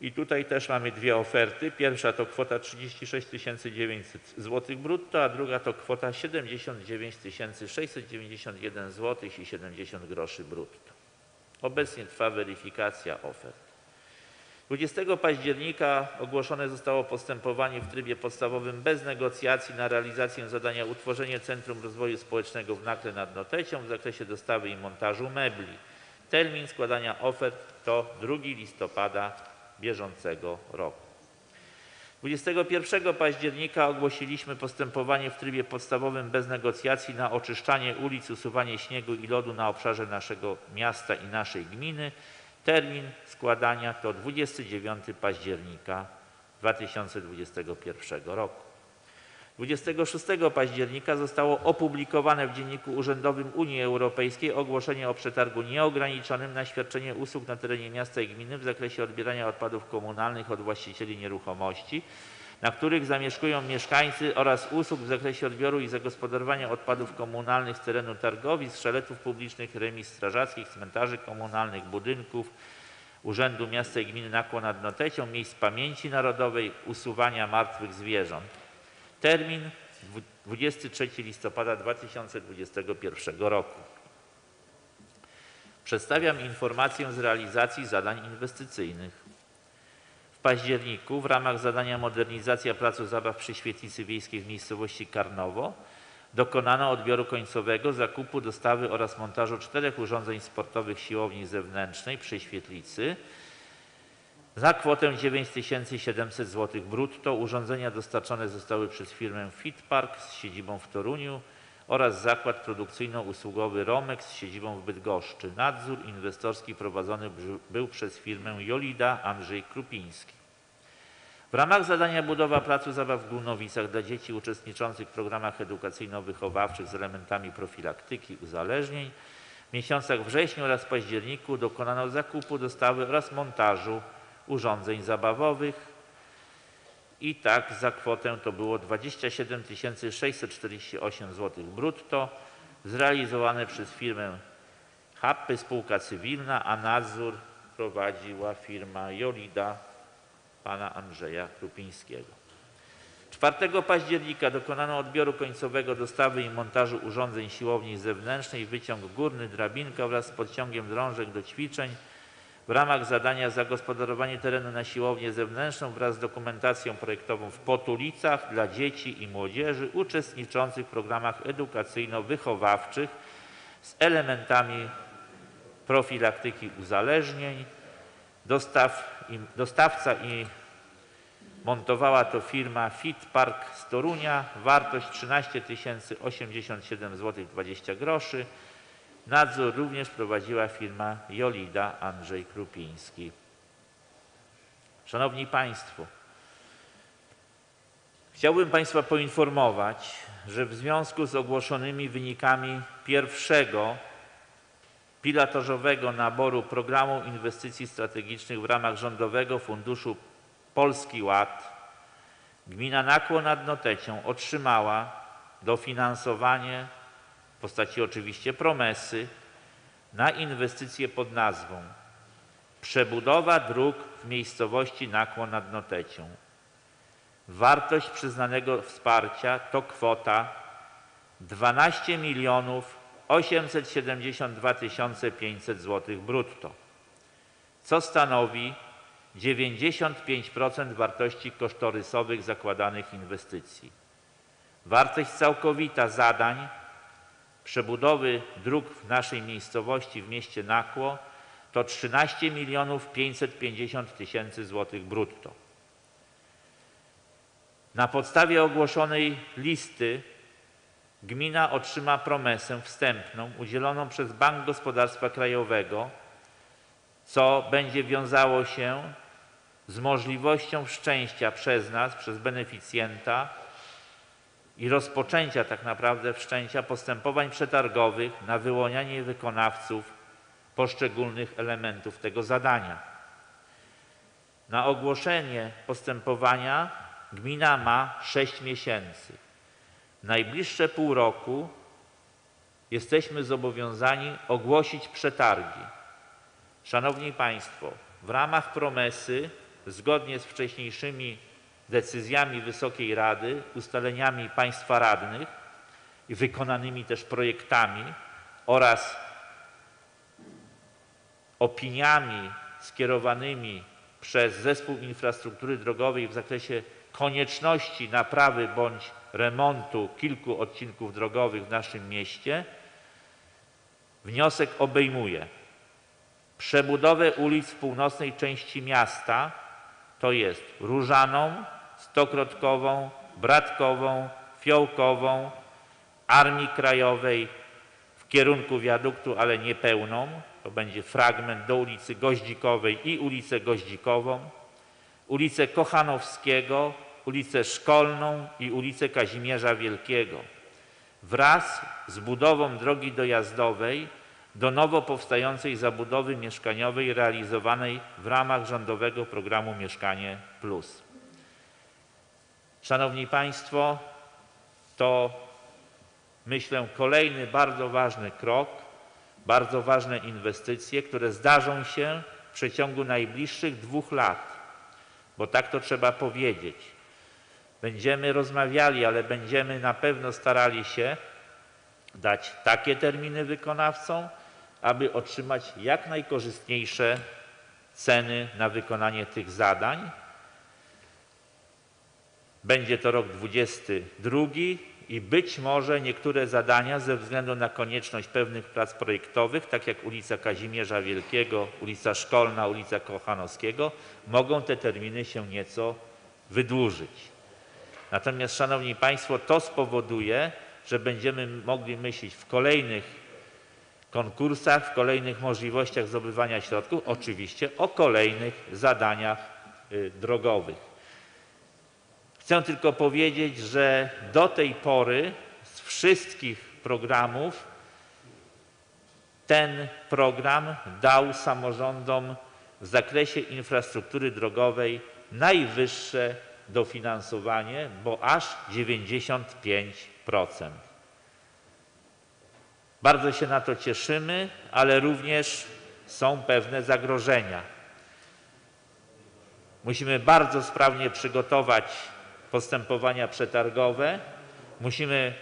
I tutaj też mamy dwie oferty. Pierwsza to kwota 36 900 zł brutto, a druga to kwota 79 691 zł i 70 groszy brutto. Obecnie trwa weryfikacja ofert. 20 października ogłoszone zostało postępowanie w trybie podstawowym bez negocjacji na realizację zadania utworzenie Centrum Rozwoju Społecznego w Nakle nad Notecią w zakresie dostawy i montażu mebli. Termin składania ofert to 2 listopada bieżącego roku. 21 października ogłosiliśmy postępowanie w trybie podstawowym bez negocjacji na oczyszczanie ulic, usuwanie śniegu i lodu na obszarze naszego miasta i naszej gminy. Termin składania to 29 października 2021 roku. 26 października zostało opublikowane w Dzienniku Urzędowym Unii Europejskiej ogłoszenie o przetargu nieograniczonym na świadczenie usług na terenie miasta i gminy w zakresie odbierania odpadów komunalnych od właścicieli nieruchomości, na których zamieszkują mieszkańcy oraz usług w zakresie odbioru i zagospodarowania odpadów komunalnych z terenu targowisk, szeletów publicznych, remis strażackich, cmentarzy komunalnych, budynków, Urzędu Miasta i Gminy Nakło nad Notecią, miejsc pamięci narodowej, usuwania martwych zwierząt. Termin dwu- 23 listopada 2021 roku. Przedstawiam informację z realizacji zadań inwestycyjnych. Październiku w ramach zadania modernizacja placu zabaw przy świetlicy wiejskiej w miejscowości Karnowo dokonano odbioru końcowego, zakupu, dostawy oraz montażu czterech urządzeń sportowych siłowni zewnętrznej przy świetlicy za kwotę 9700 zł brutto. Urządzenia dostarczone zostały przez firmę Fitpark z siedzibą w Toruniu oraz zakład produkcyjno-usługowy Romex z siedzibą w Bydgoszczy. Nadzór inwestorski prowadzony był przez firmę Jolida Andrzej Krupiński. W ramach zadania budowa placu zabaw w Glunowicach dla dzieci uczestniczących w programach edukacyjno-wychowawczych z elementami profilaktyki uzależnień w miesiącach wrześniu oraz październiku dokonano zakupu, dostawy oraz montażu urządzeń zabawowych i tak za kwotę to było 27 648 zł brutto, zrealizowane przez firmę Happy, spółka cywilna, a nadzór prowadziła firma Jolida pana Andrzeja Krupińskiego. 4 października dokonano odbioru końcowego dostawy i montażu urządzeń siłowni zewnętrznej, wyciąg górny, drabinka wraz z podciągiem drążek do ćwiczeń w ramach zadania zagospodarowanie terenu na siłownię zewnętrzną wraz z dokumentacją projektową w Potulicach dla dzieci i młodzieży uczestniczących w programach edukacyjno-wychowawczych z elementami profilaktyki uzależnień. Dostaw, dostawca i montowała to firma Fit Park z Torunia. Wartość 13 087 zł 20 groszy. Nadzór również prowadziła firma Jolida Andrzej Krupiński. Szanowni Państwo, chciałbym Państwa poinformować, że w związku z ogłoszonymi wynikami pierwszego pilotażowego naboru programu inwestycji strategicznych w ramach Rządowego Funduszu Polski Ład gmina Nakło nad Notecią otrzymała dofinansowanie postaci oczywiście promesy na inwestycje pod nazwą Przebudowa dróg w miejscowości Nakło nad Notecią. Wartość przyznanego wsparcia to kwota 12 milionów 872 500 zł brutto, co stanowi 95% wartości kosztorysowych zakładanych inwestycji. Wartość całkowita zadań przebudowy dróg w naszej miejscowości w mieście Nakło to 13 milionów 550 tysięcy złotych brutto. Na podstawie ogłoszonej listy gmina otrzyma promesę wstępną udzieloną przez Bank Gospodarstwa Krajowego, co będzie wiązało się z możliwością wszczęcia przez nas, przez beneficjenta i rozpoczęcia tak naprawdę wszczęcia postępowań przetargowych na wyłonianie wykonawców poszczególnych elementów tego zadania. Na ogłoszenie postępowania gmina ma 6 miesięcy. Najbliższe pół roku jesteśmy zobowiązani ogłosić przetargi. Szanowni Państwo, w ramach promesy, zgodnie z wcześniejszymi decyzjami Wysokiej Rady, ustaleniami Państwa radnych i wykonanymi też projektami oraz opiniami skierowanymi przez Zespół Infrastruktury Drogowej w zakresie konieczności naprawy bądź remontu kilku odcinków drogowych w naszym mieście, wniosek obejmuje. Przebudowę ulic w północnej części miasta, to jest Różaną, Stokrotkową, Bratkową, Fiołkową, Armii Krajowej w kierunku wiaduktu, ale niepełną, to będzie fragment do ulicy Goździkowej i ulicę Goździkową, ulicę Kochanowskiego, ulicę Szkolną i ulicę Kazimierza Wielkiego wraz z budową drogi dojazdowej do nowo powstającej zabudowy mieszkaniowej realizowanej w ramach rządowego programu Mieszkanie Plus. Szanowni Państwo, to myślę kolejny bardzo ważny krok, bardzo ważne inwestycje, które zdarzą się w przeciągu najbliższych dwóch lat, bo tak to trzeba powiedzieć. Będziemy rozmawiali, ale będziemy na pewno starali się dać takie terminy wykonawcom, aby otrzymać jak najkorzystniejsze ceny na wykonanie tych zadań. Będzie to rok 22 i być może niektóre zadania ze względu na konieczność pewnych prac projektowych, tak jak ulica Kazimierza Wielkiego, ulica Szkolna, ulica Kochanowskiego, mogą te terminy się nieco wydłużyć. Natomiast, Szanowni Państwo, to spowoduje, że będziemy mogli myśleć w kolejnych konkursach, w kolejnych możliwościach zdobywania środków, oczywiście o kolejnych zadaniach y, drogowych. Chcę tylko powiedzieć, że do tej pory z wszystkich programów ten program dał samorządom w zakresie infrastruktury drogowej najwyższe dofinansowanie, bo aż 95%. Bardzo się na to cieszymy, ale również są pewne zagrożenia. Musimy bardzo sprawnie przygotować postępowania przetargowe. Musimy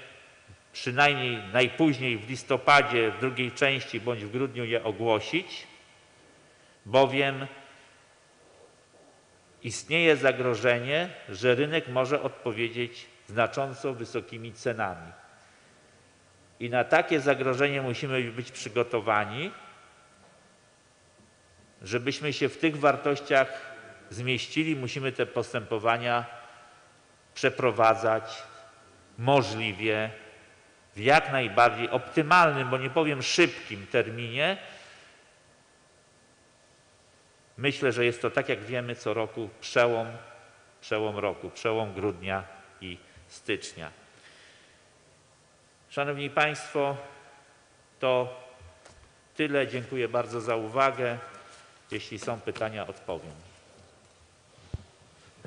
przynajmniej najpóźniej w listopadzie, w drugiej części bądź w grudniu je ogłosić, bowiem istnieje zagrożenie, że rynek może odpowiedzieć znacząco wysokimi cenami. I na takie zagrożenie musimy być przygotowani, żebyśmy się w tych wartościach zmieścili, musimy te postępowania przeprowadzać możliwie w jak najbardziej optymalnym, bo nie powiem szybkim terminie. Myślę, że jest to tak jak wiemy co roku przełom, przełom roku, przełom grudnia i stycznia. Szanowni Państwo, to tyle. Dziękuję bardzo za uwagę. Jeśli są pytania, odpowiem.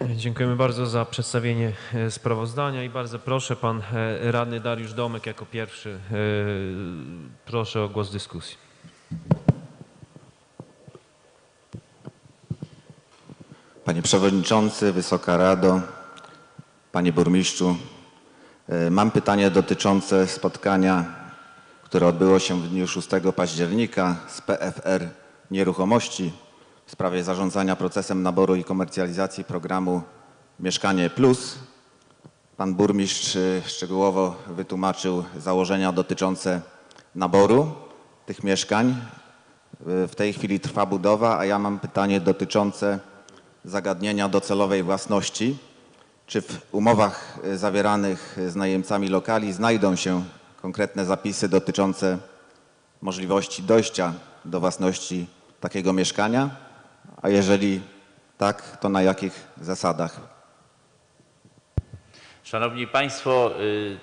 Dziękujemy bardzo za przedstawienie e, sprawozdania i bardzo proszę pan e, radny Dariusz Domek jako pierwszy. e, Proszę o głos dyskusji. Panie Przewodniczący, Wysoka Rado, Panie Burmistrzu, mam pytanie dotyczące spotkania, które odbyło się w dniu 6 października z PFR Nieruchomości w sprawie zarządzania procesem naboru i komercjalizacji programu Mieszkanie Plus. Pan burmistrz e, szczegółowo wytłumaczył założenia dotyczące naboru tych mieszkań. E, W tej chwili trwa budowa, a ja mam pytanie dotyczące zagadnienia docelowej własności. Czy w umowach y, zawieranych z najemcami lokali znajdą się konkretne zapisy dotyczące możliwości dojścia do własności takiego mieszkania? A jeżeli tak, to na jakich zasadach? Szanowni Państwo, y,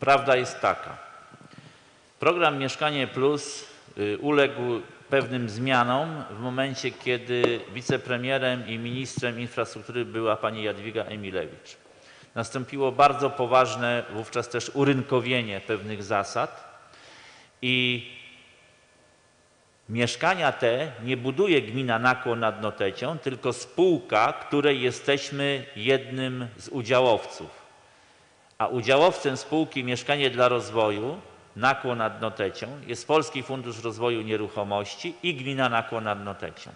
prawda jest taka. Program Mieszkanie Plus y, uległ pewnym zmianom w momencie, kiedy wicepremierem i ministrem infrastruktury była pani Jadwiga Emilewicz. Nastąpiło bardzo poważne wówczas też urynkowienie pewnych zasad i Mieszkania te nie buduje gmina Nakło nad Notecią, tylko spółka, której jesteśmy jednym z udziałowców. A udziałowcem spółki Mieszkanie dla Rozwoju Nakło nad Notecią jest Polski Fundusz Rozwoju Nieruchomości i gmina Nakło nad Notecią.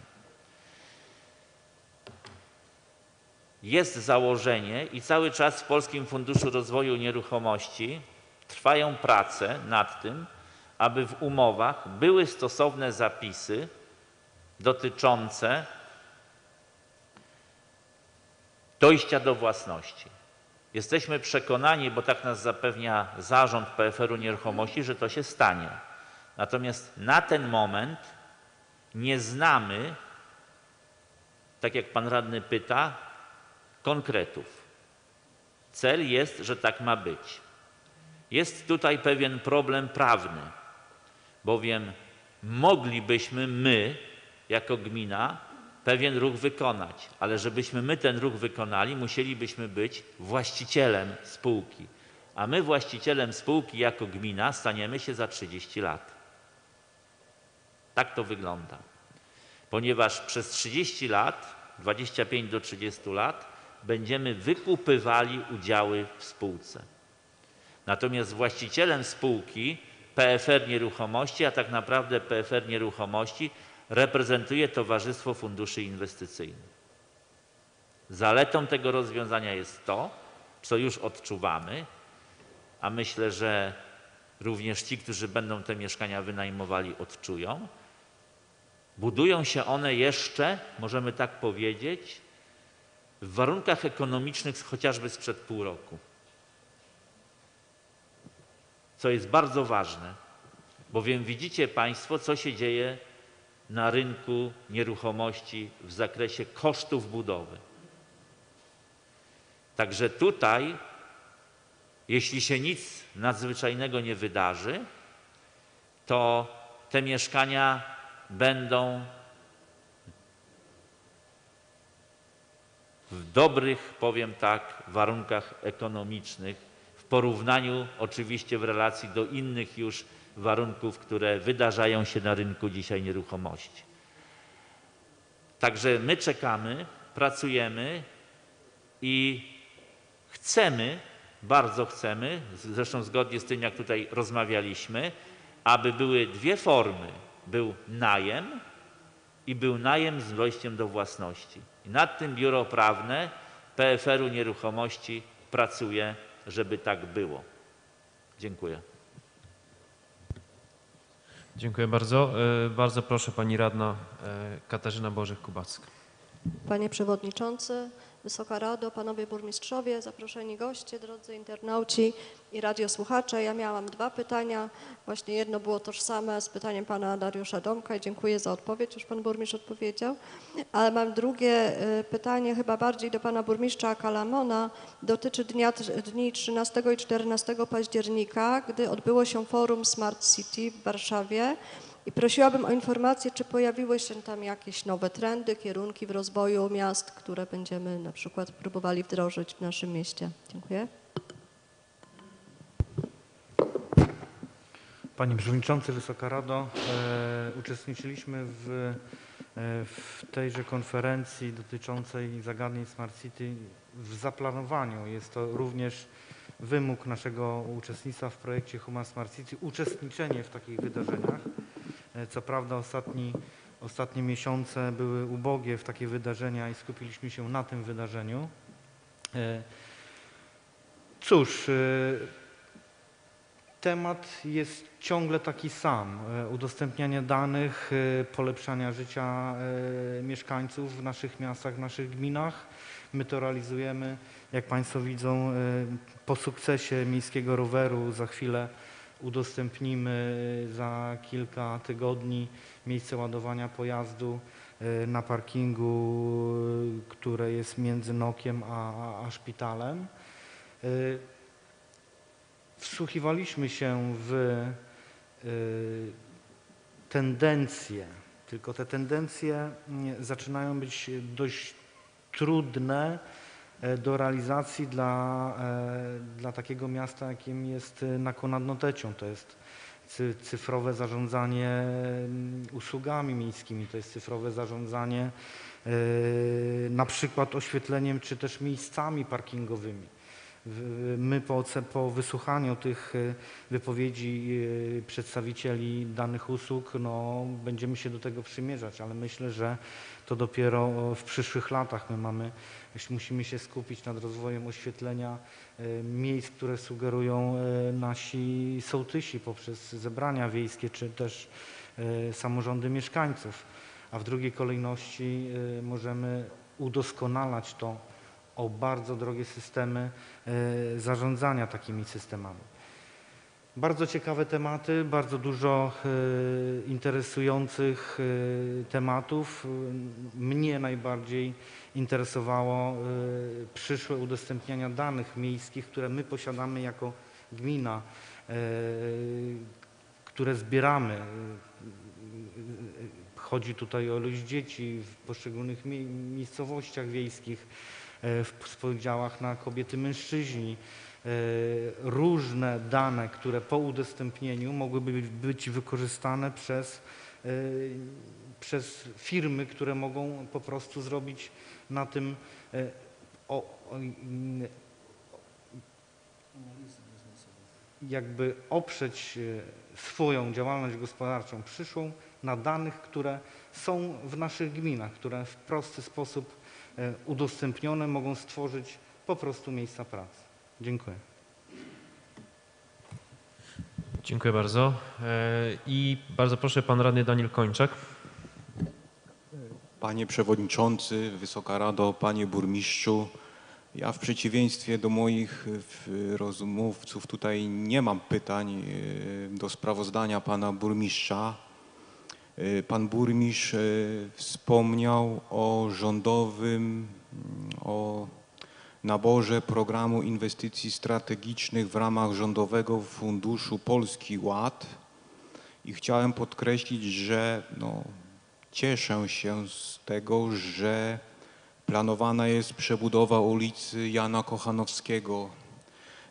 Jest założenie i cały czas w Polskim Funduszu Rozwoju Nieruchomości trwają prace nad tym, aby w umowach były stosowne zapisy dotyczące dojścia do własności. Jesteśmy przekonani, bo tak nas zapewnia zarząd PFR-u Nieruchomości, że to się stanie. Natomiast na ten moment nie znamy, tak jak pan radny pyta, konkretów. Cel jest, że tak ma być. Jest tutaj pewien problem prawny, bowiem moglibyśmy my, jako gmina, pewien ruch wykonać, ale żebyśmy my ten ruch wykonali, musielibyśmy być właścicielem spółki. A my właścicielem spółki jako gmina staniemy się za 30 lat. Tak to wygląda. Ponieważ przez 30 lat, 25 do 30 lat, będziemy wykupywali udziały w spółce. Natomiast właścicielem spółki PFR Nieruchomości, a tak naprawdę PFR Nieruchomości reprezentuje Towarzystwo Funduszy Inwestycyjnych. Zaletą tego rozwiązania jest to, co już odczuwamy, a myślę, że również ci, którzy będą te mieszkania wynajmowali, odczują. Budują się one jeszcze, możemy tak powiedzieć, w warunkach ekonomicznych chociażby sprzed pół roku co jest bardzo ważne, bowiem widzicie Państwo, co się dzieje na rynku nieruchomości w zakresie kosztów budowy. Także tutaj, jeśli się nic nadzwyczajnego nie wydarzy, to te mieszkania będą w dobrych, powiem tak, warunkach ekonomicznych porównaniu oczywiście w relacji do innych już warunków, które wydarzają się na rynku dzisiaj nieruchomości. Także my czekamy, pracujemy i chcemy, bardzo chcemy, zresztą zgodnie z tym, jak tutaj rozmawialiśmy, aby były dwie formy. Był najem i był najem z dojściem do własności. I nad tym biuro prawne PFR-u Nieruchomości pracuje, żeby tak było. Dziękuję. Dziękuję bardzo. E, Bardzo proszę pani radna e, Katarzyna Bożek-Kubacka. Panie Przewodniczący, Wysoka Rado, Panowie Burmistrzowie, zaproszeni goście, drodzy internauci i radiosłuchacze. Ja miałam dwa pytania. Właśnie jedno było tożsame z pytaniem Pana Dariusza Domka i dziękuję za odpowiedź, już Pan Burmistrz odpowiedział. Ale mam drugie y, pytanie, chyba bardziej do Pana Burmistrza Kalamona. Dotyczy dnia, dni 13 i 14 października, gdy odbyło się forum Smart City w Warszawie. I prosiłabym o informację, czy pojawiły się tam jakieś nowe trendy, kierunki w rozwoju miast, które będziemy na przykład próbowali wdrożyć w naszym mieście. Dziękuję. Panie Przewodniczący, Wysoka Rado, e, uczestniczyliśmy w, e, w tejże konferencji dotyczącej zagadnień Smart City w zaplanowaniu. Jest to również wymóg naszego uczestnictwa w projekcie Human Smart City, uczestniczenie w takich wydarzeniach. E, co prawda ostatni, ostatnie miesiące były ubogie w takie wydarzenia i skupiliśmy się na tym wydarzeniu. E, cóż, e, Temat jest ciągle taki sam. e, Udostępniania danych, polepszania życia mieszkańców w naszych miastach, w naszych gminach. My to realizujemy, jak Państwo widzą, po sukcesie miejskiego roweru. Za chwilę udostępnimy e, za kilka tygodni miejsce ładowania pojazdu e, na parkingu, e, które jest między Nokiem a, a- szpitalem. E, Wsłuchiwaliśmy się w y, tendencje, tylko te tendencje mm, zaczynają być dość trudne e, do realizacji dla, e, dla takiego miasta, jakim jest Nakło nad Notecią. To jest cy- cyfrowe zarządzanie mm, usługami miejskimi, to jest cyfrowe zarządzanie na przykład oświetleniem czy też miejscami parkingowymi. My po, po wysłuchaniu tych wypowiedzi przedstawicieli danych usług no, będziemy się do tego przymierzać, ale myślę, że to dopiero w przyszłych latach my mamy, musimy się skupić nad rozwojem oświetlenia y, miejsc, które sugerują y, nasi sołtysi poprzez zebrania wiejskie czy też samorządy mieszkańców, a w drugiej kolejności możemy udoskonalać to o bardzo drogie systemy e, zarządzania takimi systemami. Bardzo ciekawe tematy, bardzo dużo e, interesujących e, tematów. Mnie najbardziej interesowało e, przyszłe udostępniania danych miejskich, które my posiadamy jako gmina, e, które zbieramy. Chodzi tutaj o ilość dzieci w poszczególnych mie- miejscowościach wiejskich, e, w współdziałach na kobiety, mężczyźni. E, Różne dane, które po udostępnieniu mogłyby być- wykorzystane przez, e, przez firmy, które mogą po prostu zrobić na tym e, o, o, jakby oprzeć swoją działalność gospodarczą przyszłą na danych, które są w naszych gminach, które w prosty sposób udostępnione mogą stworzyć po prostu miejsca pracy. Dziękuję. Dziękuję bardzo. E, I bardzo proszę, pan radny Daniel Kończak. Panie Przewodniczący, Wysoka Rado, Panie Burmistrzu, ja w przeciwieństwie do moich w, rozmówców tutaj nie mam pytań e, do sprawozdania Pana Burmistrza. E, Pan Burmistrz e, wspomniał o rządowym, mm, o naborze programu inwestycji strategicznych w ramach Rządowego Funduszu Polski Ład i chciałem podkreślić, że no, Cieszę się z tego, że planowana jest przebudowa ulicy Jana Kochanowskiego.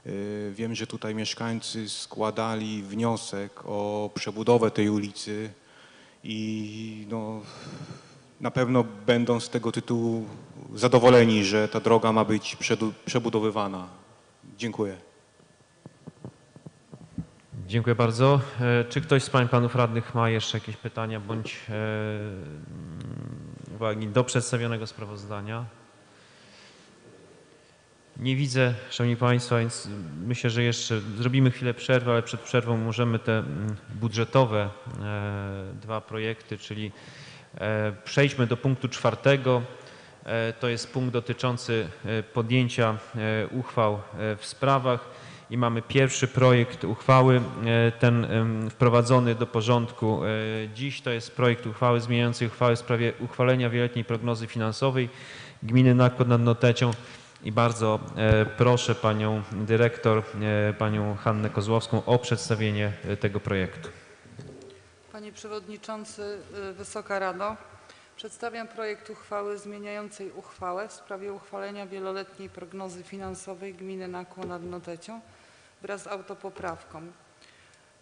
Y, Wiem, że tutaj mieszkańcy składali wniosek o przebudowę tej ulicy i no, na pewno będą z tego tytułu zadowoleni, że ta droga ma być przebudowywana. Dziękuję. Dziękuję bardzo. E, Czy ktoś z pań panów radnych ma jeszcze jakieś pytania bądź e, uwagi do przedstawionego sprawozdania? Nie widzę, Szanowni Państwo, więc myślę, że jeszcze zrobimy chwilę przerwy, ale przed przerwą możemy te mm, budżetowe e, dwa projekty, czyli przejdźmy do punktu czwartego. E, To jest punkt dotyczący e, podjęcia e, uchwał e, w sprawach i mamy pierwszy projekt uchwały, e, ten wprowadzony do porządku e, dziś. To jest projekt uchwały zmieniającej uchwałę w sprawie uchwalenia wieloletniej prognozy finansowej gminy Nakład nad Notecią. I bardzo e, proszę panią dyrektor, e, panią Hannę Kozłowską o przedstawienie e, tego projektu. Przewodniczący, y, Wysoka Rado, przedstawiam projekt uchwały zmieniającej uchwałę w sprawie uchwalenia wieloletniej prognozy finansowej gminy Nakło nad Notecią wraz z autopoprawką.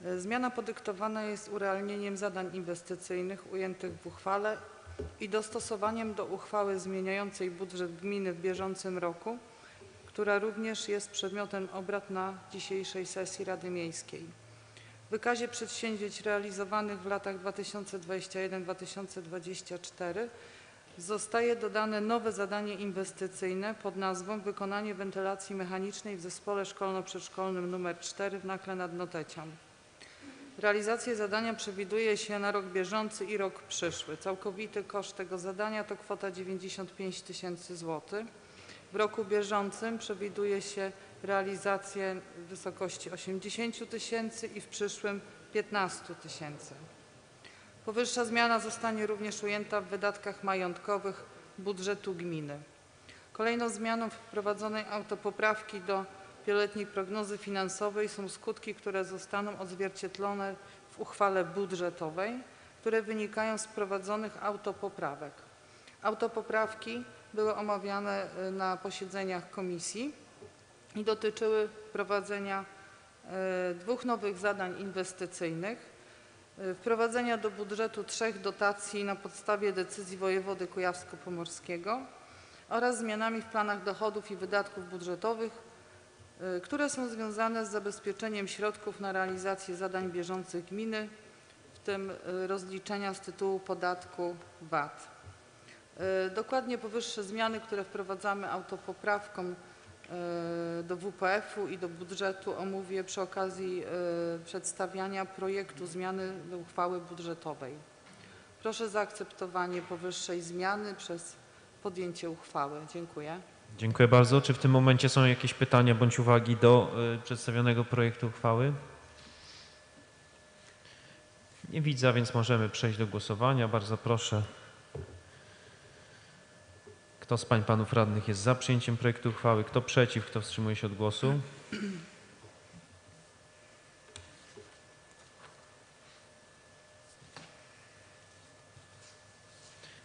Y, Zmiana podyktowana jest urealnieniem zadań inwestycyjnych ujętych w uchwale i dostosowaniem do uchwały zmieniającej budżet gminy w bieżącym roku, która również jest przedmiotem obrad na dzisiejszej sesji Rady Miejskiej. W wykazie przedsięwzięć realizowanych w latach 2021-2024 zostaje dodane nowe zadanie inwestycyjne pod nazwą Wykonanie wentylacji mechanicznej w zespole szkolno-przedszkolnym nr 4 w Nakle nad Notecią. Realizację zadania przewiduje się na rok bieżący i rok przyszły. Całkowity koszt tego zadania to kwota 95 tysięcy złotych. W roku bieżącym przewiduje się realizację w wysokości 80 tysięcy i w przyszłym 15 tysięcy. Powyższa zmiana zostanie również ujęta w wydatkach majątkowych budżetu gminy. Kolejną zmianą wprowadzonej autopoprawki do wieloletniej prognozy finansowej są skutki, które zostaną odzwierciedlone w uchwale budżetowej, które wynikają z wprowadzonych autopoprawek. Autopoprawki były omawiane y, na posiedzeniach komisji dotyczyły wprowadzenia e, dwóch nowych zadań inwestycyjnych, e, wprowadzenia do budżetu trzech dotacji na podstawie decyzji wojewody kujawsko-pomorskiego oraz zmianami w planach dochodów i wydatków budżetowych, e, które są związane z zabezpieczeniem środków na realizację zadań bieżących gminy, w tym rozliczenia z tytułu podatku VAT. Dokładnie powyższe zmiany, które wprowadzamy autopoprawką do WPF-u i do budżetu omówię przy okazji e, przedstawiania projektu zmiany do uchwały budżetowej. Proszę zaakceptowanie powyższej zmiany przez podjęcie uchwały. Dziękuję. Dziękuję bardzo. Czy w tym momencie są jakieś pytania bądź uwagi do y, przedstawionego projektu uchwały? Nie widzę, więc możemy przejść do głosowania. Bardzo proszę. Kto z pań panów radnych jest za przyjęciem projektu uchwały? Kto przeciw? Kto wstrzymuje się od głosu?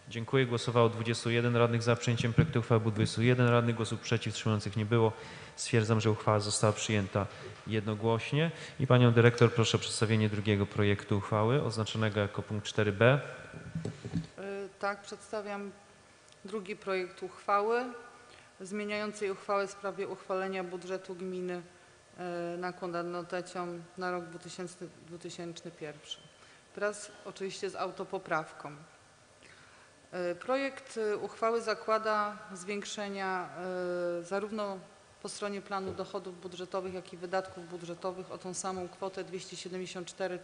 Dziękuję. Głosowało 21 radnych za przyjęciem projektu uchwały. Był 21 radnych. Głosów przeciw, wstrzymujących nie było. Stwierdzam, że uchwała została przyjęta jednogłośnie. I panią dyrektor proszę o przedstawienie drugiego projektu uchwały oznaczonego jako punkt 4b. Y, Tak, przedstawiam drugi projekt uchwały zmieniającej uchwałę w sprawie uchwalenia budżetu gminy Nakład nad Notecią na rok 2000 2001 wraz oczywiście z autopoprawką. Y, Projekt y, uchwały zakłada zwiększenia zarówno po stronie planu dochodów budżetowych, jak i wydatków budżetowych o tą samą kwotę 274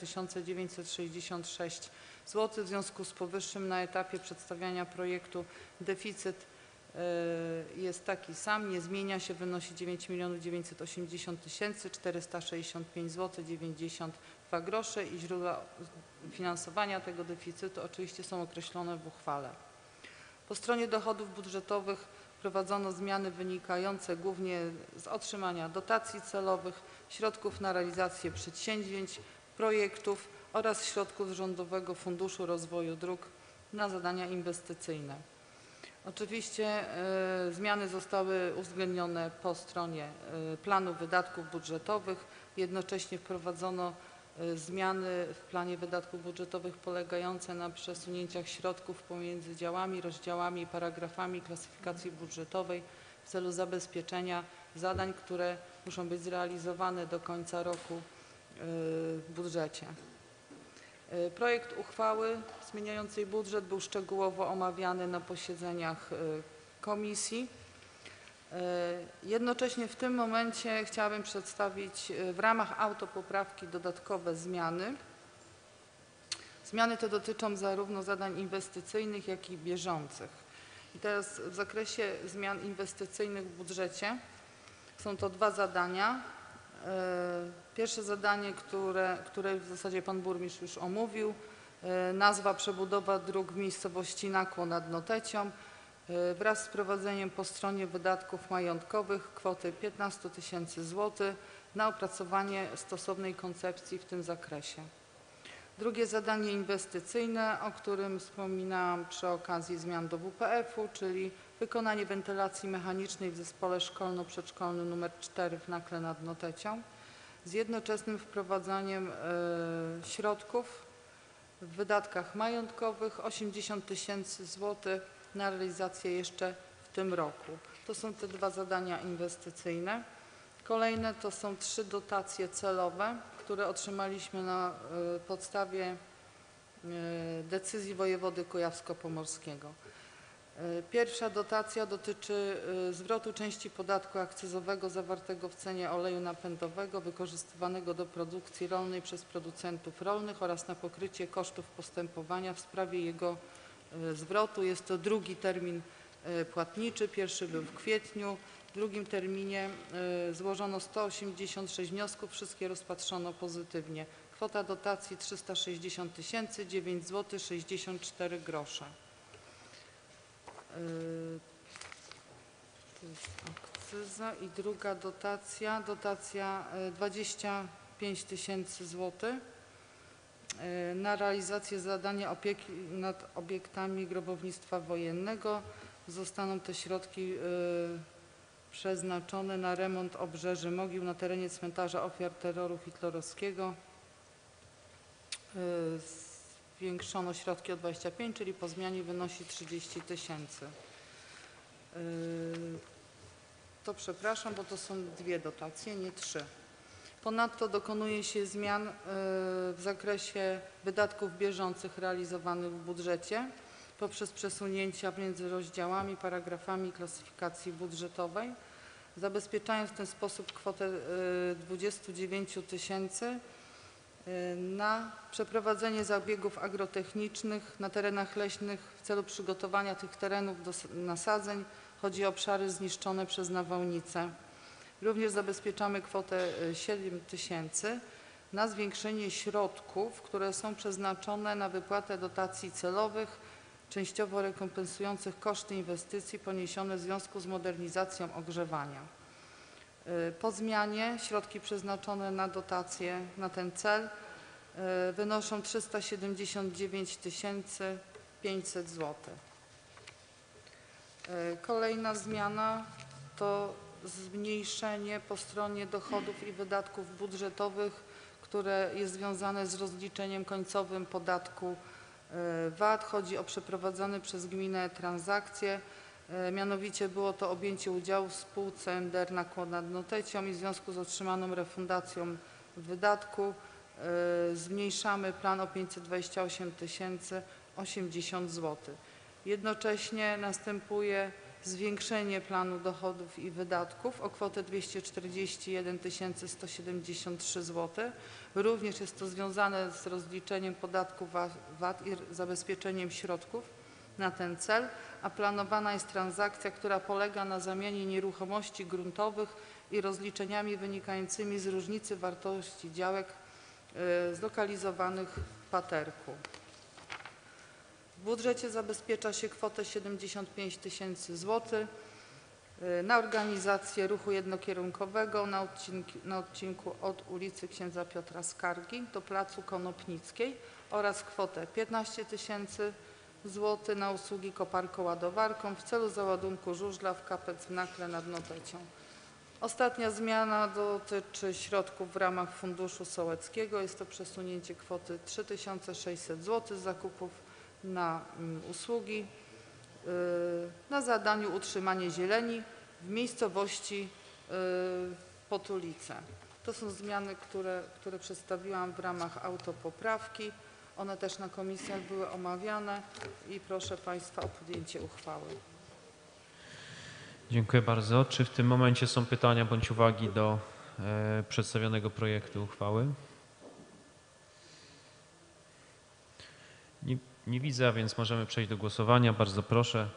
966 zł. W związku z powyższym na etapie przedstawiania projektu deficyt y, jest taki sam, nie zmienia się, wynosi 9 980 465 zł 92 grosze i źródła finansowania tego deficytu oczywiście są określone w uchwale. Po stronie dochodów budżetowych wprowadzono zmiany wynikające głównie z otrzymania dotacji celowych, środków na realizację przedsięwzięć, projektów oraz środków z Rządowego Funduszu Rozwoju Dróg na zadania inwestycyjne. Oczywiście e, zmiany zostały uwzględnione po stronie e, planu wydatków budżetowych. Jednocześnie wprowadzono e, zmiany w planie wydatków budżetowych polegające na przesunięciach środków pomiędzy działami, rozdziałami i paragrafami klasyfikacji budżetowej w celu zabezpieczenia zadań, które muszą być zrealizowane do końca roku w budżecie. E, Projekt uchwały zmieniającej budżet był szczegółowo omawiany na posiedzeniach e, komisji. E, Jednocześnie w tym momencie chciałabym przedstawić w ramach autopoprawki dodatkowe zmiany. Zmiany te dotyczą zarówno zadań inwestycyjnych, jak i bieżących. I teraz w zakresie zmian inwestycyjnych w budżecie są to dwa zadania. Pierwsze zadanie, które, które w zasadzie pan burmistrz już omówił, e, nazwa przebudowa dróg w miejscowości Nakło nad Notecią e, wraz z prowadzeniem po stronie wydatków majątkowych kwoty 15 tysięcy złotych na opracowanie stosownej koncepcji w tym zakresie. Drugie zadanie inwestycyjne, o którym wspominałam przy okazji zmian do WPF-u, czyli wykonanie wentylacji mechanicznej w zespole szkolno-przedszkolnym nr 4 w Nakle nad Notecią z jednoczesnym wprowadzaniem e, środków w wydatkach majątkowych 80 tysięcy złotych na realizację jeszcze w tym roku. To są te dwa zadania inwestycyjne. Kolejne to są trzy dotacje celowe, które otrzymaliśmy na e, podstawie e, decyzji wojewody kujawsko-pomorskiego. E, Pierwsza dotacja dotyczy e, zwrotu części podatku akcyzowego zawartego w cenie oleju napędowego wykorzystywanego do produkcji rolnej przez producentów rolnych oraz na pokrycie kosztów postępowania w sprawie jego e, zwrotu. Jest to drugi termin płatniczy. Pierwszy był w kwietniu. W drugim terminie złożono 186 wniosków, wszystkie rozpatrzono pozytywnie. Kwota dotacji 360 tysięcy, 9 zł 64 grosze. Yy, To jest akcyza i druga dotacja, dotacja y, 25 tysięcy złotych y, na realizację zadania opieki nad obiektami grobownictwa wojennego. Zostaną te środki y, przeznaczone na remont obrzeży mogił na terenie cmentarza ofiar terroru hitlerowskiego. Y, Zwiększono środki o 25, czyli po zmianie wynosi 30 tysięcy. Y, To przepraszam, bo to są dwie dotacje, nie trzy. Ponadto dokonuje się zmian y, w zakresie wydatków bieżących realizowanych w budżecie poprzez przesunięcia między rozdziałami, paragrafami klasyfikacji budżetowej, zabezpieczając w ten sposób kwotę y, 29 tysięcy y, na przeprowadzenie zabiegów agrotechnicznych na terenach leśnych w celu przygotowania tych terenów do nasadzeń. Chodzi o obszary zniszczone przez nawałnice. Również zabezpieczamy kwotę y, 7 tysięcy na zwiększenie środków, które są przeznaczone na wypłatę dotacji celowych, częściowo rekompensujących koszty inwestycji poniesione w związku z modernizacją ogrzewania. Y, Po zmianie środki przeznaczone na dotacje na ten cel y, wynoszą 379 500 zł. Kolejna zmiana to zmniejszenie po stronie dochodów i wydatków budżetowych, które jest związane z rozliczeniem końcowym podatku y, VAT. Chodzi o przeprowadzane przez gminę transakcje. Y, Mianowicie było to objęcie udziału w spółce NDR Nakład nad Notecią i w związku z otrzymaną refundacją wydatku y, zmniejszamy plan o 528 tysięcy 80 zł. Jednocześnie następuje zwiększenie planu dochodów i wydatków o kwotę 241 173 zł. Również jest to związane z rozliczeniem podatku VAT i zabezpieczeniem środków na ten cel, a planowana jest transakcja, która polega na zamianie nieruchomości gruntowych i rozliczeniami wynikającymi z różnicy wartości działek y, zlokalizowanych w Paterku. W budżecie zabezpiecza się kwotę 75 tysięcy złotych y, na organizację ruchu jednokierunkowego na odcinku, na odcinku od ulicy Księdza Piotra Skargi do Placu Konopnickiej oraz kwotę 15 tysięcy złotych na usługi koparką-ładowarką w celu załadunku żużla w Kapec w Nakle nad Notecią. Ostatnia zmiana dotyczy środków w ramach Funduszu Sołeckiego. Jest to przesunięcie kwoty 3600 zł z zakupów na mm, usługi y, na zadaniu utrzymanie zieleni w miejscowości y, Potulice. To są zmiany, które, które przedstawiłam w ramach autopoprawki. One też na komisjach były omawiane i proszę Państwa o podjęcie uchwały. Dziękuję bardzo. Czy w tym momencie są pytania bądź uwagi do e, przedstawionego projektu uchwały? Nie, nie widzę, a więc możemy przejść do głosowania. Bardzo proszę.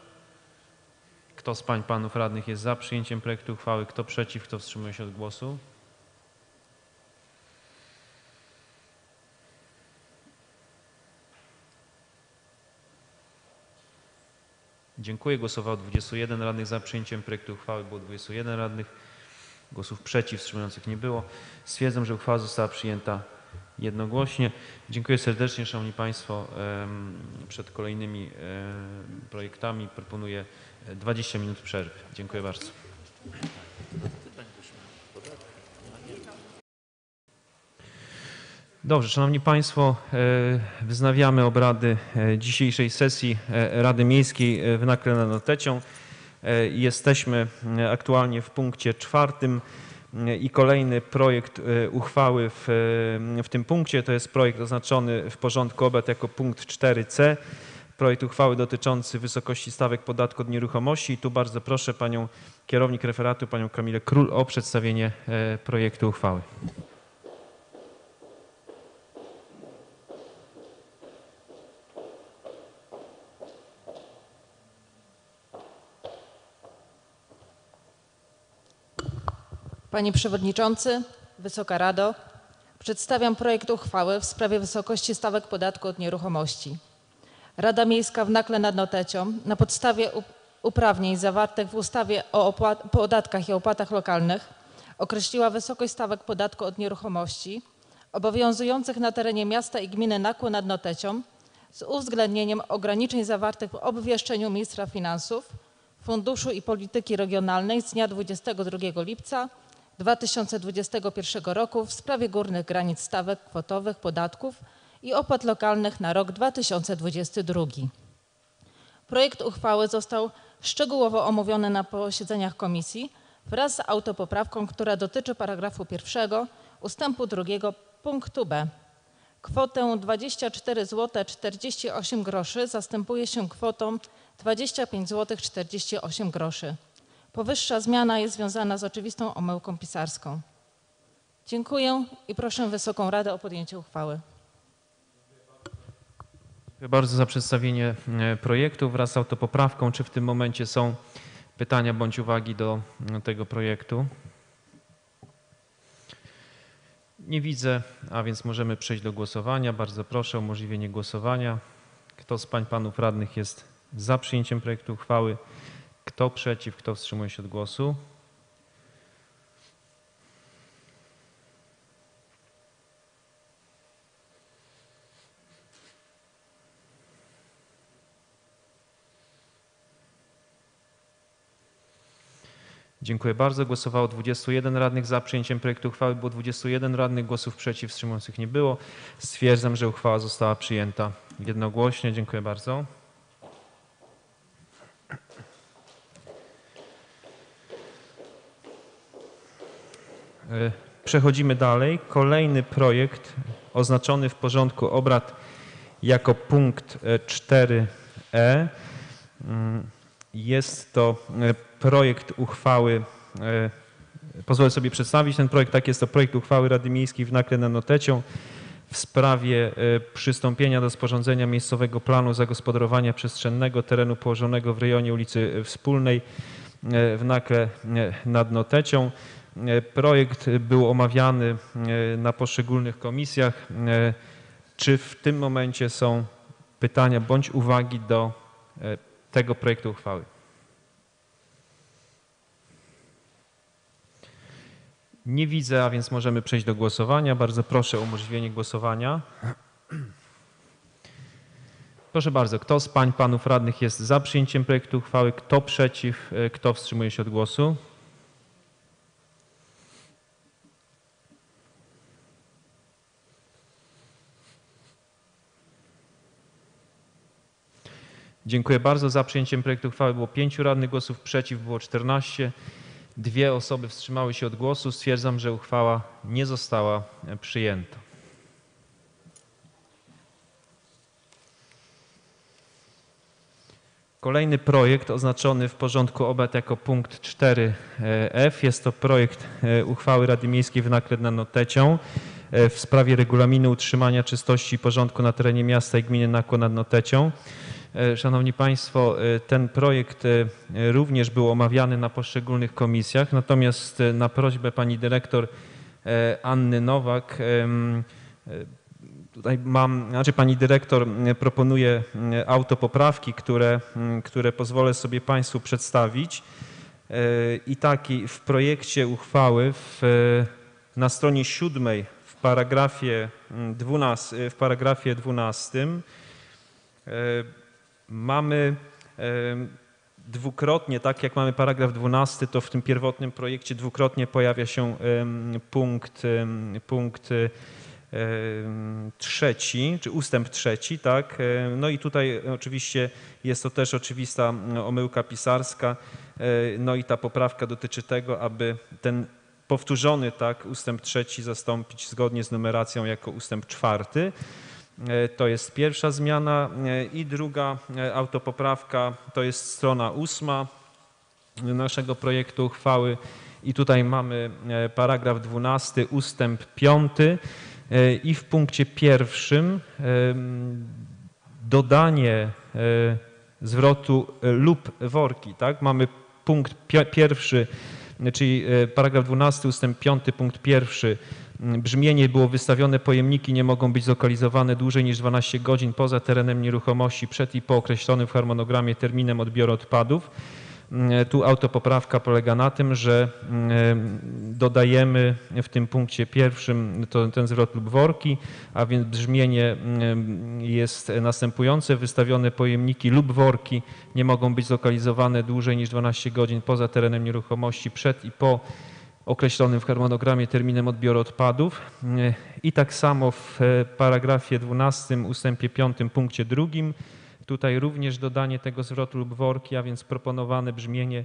Kto z pań panów radnych jest za przyjęciem projektu uchwały? Kto przeciw? Kto wstrzymuje się od głosu? Dziękuję. Głosowało 21 radnych za przyjęciem projektu uchwały. Było 21 radnych. Głosów przeciw, wstrzymujących nie było. Stwierdzam, że uchwała została przyjęta jednogłośnie. Dziękuję serdecznie, Szanowni Państwo. Przed kolejnymi projektami proponuję e, 20 minut przerwy. Dziękuję bardzo. Dobrze, Szanowni Państwo, e, wznawiamy obrady e, dzisiejszej sesji e, Rady Miejskiej w Nakle nad Notecią. E, Jesteśmy aktualnie w punkcie czwartym i kolejny projekt uchwały w, w tym punkcie to jest projekt oznaczony w porządku obrad jako punkt 4c. Projekt uchwały dotyczący wysokości stawek podatku od nieruchomości. I tu bardzo proszę panią kierownik referatu, panią Kamilę Król o przedstawienie projektu uchwały. Panie Przewodniczący, Wysoka Rado, przedstawiam projekt uchwały w sprawie wysokości stawek podatku od nieruchomości. Rada Miejska w Nakle nad Notecią na podstawie up- uprawnień zawartych w ustawie o podatkach i opłatach lokalnych określiła wysokość stawek podatku od nieruchomości obowiązujących na terenie miasta i gminy Nakło nad Notecią z uwzględnieniem ograniczeń zawartych w obwieszczeniu ministra finansów, Funduszu i Polityki Regionalnej z dnia 22 lipca 2021 roku w sprawie górnych granic stawek kwotowych podatków i opłat lokalnych na rok 2022. Projekt uchwały został szczegółowo omówiony na posiedzeniach komisji wraz z autopoprawką, która dotyczy paragrafu pierwszego ustępu drugiego punktu b. Kwotę 24 zł 48 groszy zastępuje się kwotą 25 zł 48 groszy. Powyższa zmiana jest związana z oczywistą omyłką pisarską. Dziękuję i proszę Wysoką Radę o podjęcie uchwały. Dziękuję bardzo za przedstawienie e, projektu wraz z autopoprawką. Czy w tym momencie są pytania bądź uwagi do mm, tego projektu? Nie widzę, a więc możemy przejść do głosowania. Bardzo proszę o umożliwienie głosowania. Kto z pań panów radnych jest za przyjęciem projektu uchwały? Kto przeciw? Kto wstrzymuje się od głosu? Dziękuję bardzo. Głosowało 21 radnych za przyjęciem projektu uchwały. Było 21 radnych, głosów przeciw, wstrzymujących nie było. Stwierdzam, że uchwała została przyjęta jednogłośnie. Dziękuję bardzo. Przechodzimy dalej. Kolejny projekt oznaczony w porządku obrad jako punkt e, 4e. Mm, Jest to e, projekt uchwały. e, Pozwolę sobie przedstawić ten projekt. Tak, jest to projekt uchwały Rady Miejskiej w Nakle nad Notecią w sprawie e, przystąpienia do sporządzenia miejscowego planu zagospodarowania przestrzennego terenu położonego w rejonie ulicy Wspólnej e, w Nakle e, nad Notecią. E, Projekt był omawiany e, na poszczególnych komisjach. E, Czy w tym momencie są pytania bądź uwagi do tego projektu uchwały? Nie widzę, a więc możemy przejść do głosowania. Bardzo proszę o umożliwienie głosowania. Proszę bardzo, kto z pań, panów radnych jest za przyjęciem projektu uchwały, kto przeciw, kto wstrzymuje się od głosu? Dziękuję bardzo. Za przyjęciem projektu uchwały było pięciu radnych, głosów przeciw było 14. Dwie osoby wstrzymały się od głosu. Stwierdzam, że uchwała nie została e, przyjęta. Kolejny projekt oznaczony w porządku obrad jako punkt 4f. Jest to projekt e, uchwały Rady Miejskiej w Nakle nad Notecią e, w sprawie regulaminu utrzymania czystości i porządku na terenie miasta i gminy Nakło nad Notecią. E, Szanowni Państwo, e, ten projekt e, również był omawiany na poszczególnych komisjach, natomiast na prośbę pani dyrektor Anny Nowak tutaj mam, znaczy pani dyrektor proponuje autopoprawki, które, które pozwolę sobie Państwu przedstawić. I taki w projekcie uchwały w, na stronie siódmej w paragrafie mm, 12, w paragrafie 12 e, mamy dwukrotnie, tak jak mamy paragraf 12, to w tym pierwotnym projekcie dwukrotnie pojawia się punkt, punkt trzeci, czy ustęp trzeci, tak? E, No i tutaj oczywiście jest to też oczywista omyłka pisarska, e, no i ta poprawka dotyczy tego, aby ten powtórzony, tak, ustęp trzeci zastąpić zgodnie z numeracją jako ustęp czwarty. E, To jest pierwsza zmiana E, i druga e, autopoprawka to jest strona ósma naszego projektu uchwały. I tutaj mamy paragraf 12 ustęp 5 i w punkcie pierwszym dodanie zwrotu lub worki, tak? Mamy punkt pi- pierwszy, czyli paragraf 12 ustęp 5 punkt pierwszy Brzmienie było wystawione pojemniki nie mogą być zlokalizowane dłużej niż 12 godzin poza terenem nieruchomości przed i po określonym w harmonogramie terminem odbioru odpadów. Mm, Tu autopoprawka polega na tym, że mm, dodajemy w tym punkcie pierwszym to, ten zwrot lub worki, a więc brzmienie mm, jest następujące. Wystawione pojemniki lub worki nie mogą być zlokalizowane dłużej niż 12 godzin poza terenem nieruchomości przed i po określonym w harmonogramie terminem odbioru odpadów. I tak samo w e, paragrafie 12 ustępie 5 punkcie drugim tutaj również dodanie tego zwrotu lub worki, a więc proponowane brzmienie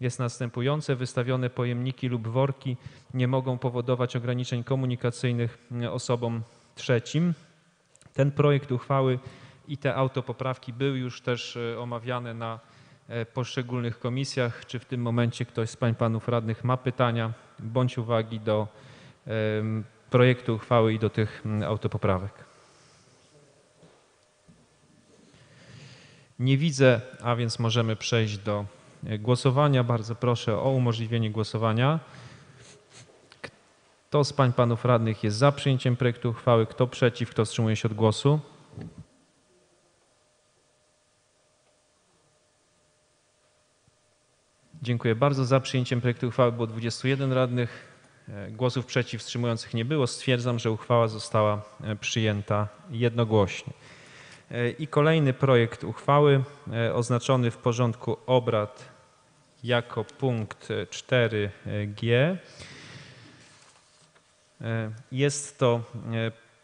jest następujące. Wystawione pojemniki lub worki nie mogą powodować ograniczeń komunikacyjnych e, osobom trzecim. Ten projekt uchwały i te autopoprawki były już też e, omawiane na poszczególnych komisjach. Czy w tym momencie ktoś z pań panów radnych ma pytania bądź uwagi do projektu uchwały i do tych autopoprawek? Nie widzę, a więc możemy przejść do e, głosowania. Bardzo proszę o umożliwienie głosowania. Kto z pań panów radnych jest za przyjęciem projektu uchwały? Kto przeciw? Kto wstrzymuje się od głosu? Dziękuję bardzo. Za przyjęciem projektu uchwały było 21 radnych. E, Głosów przeciw wstrzymujących nie było. Stwierdzam, że uchwała została e, przyjęta jednogłośnie. E, I kolejny projekt uchwały oznaczony w porządku obrad jako punkt e, 4G. E, Jest to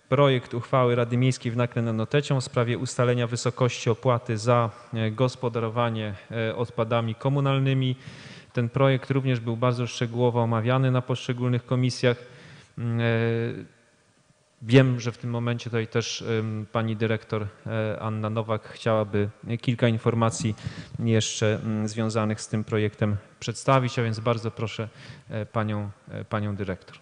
projekt uchwały Rady Miejskiej w Nakle nad Notecią w sprawie ustalenia wysokości opłaty za e, gospodarowanie e, odpadami komunalnymi. Ten projekt również był bardzo szczegółowo omawiany na poszczególnych komisjach. Mm, e, Wiem, że w tym momencie tutaj też pani dyrektor Anna Nowak chciałaby kilka informacji jeszcze mm, związanych z tym projektem przedstawić, a więc bardzo proszę panią, panią dyrektor.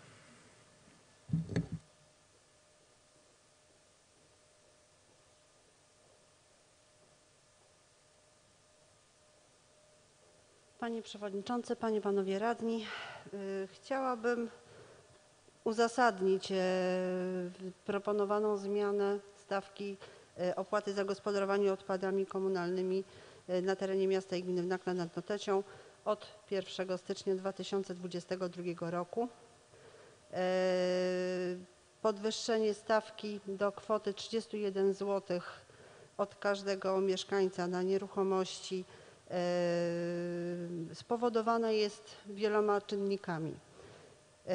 Panie Przewodniczący, Panie, Panowie Radni, y, chciałabym uzasadnić e, proponowaną zmianę stawki e, opłaty za gospodarowanie odpadami komunalnymi e, na terenie miasta i gminy Nakla nad Notecią od 1 stycznia 2022 roku. Podwyższenie stawki do kwoty 31 zł od każdego mieszkańca na nieruchomości e, spowodowane jest wieloma czynnikami. E,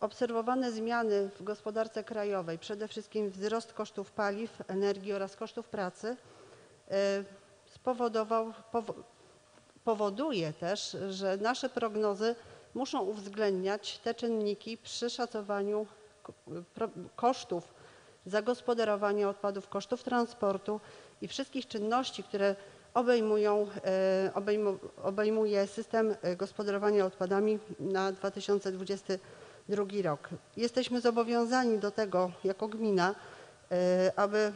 Obserwowane zmiany w gospodarce krajowej, przede wszystkim wzrost kosztów paliw, energii oraz kosztów pracy e, spowodował, powo- powoduje też, że nasze prognozy muszą uwzględniać te czynniki przy szacowaniu kosztów zagospodarowania odpadów, kosztów transportu i wszystkich czynności, które obejmuje system e, gospodarowania odpadami na 2022 rok. Jesteśmy zobowiązani do tego jako gmina, e, aby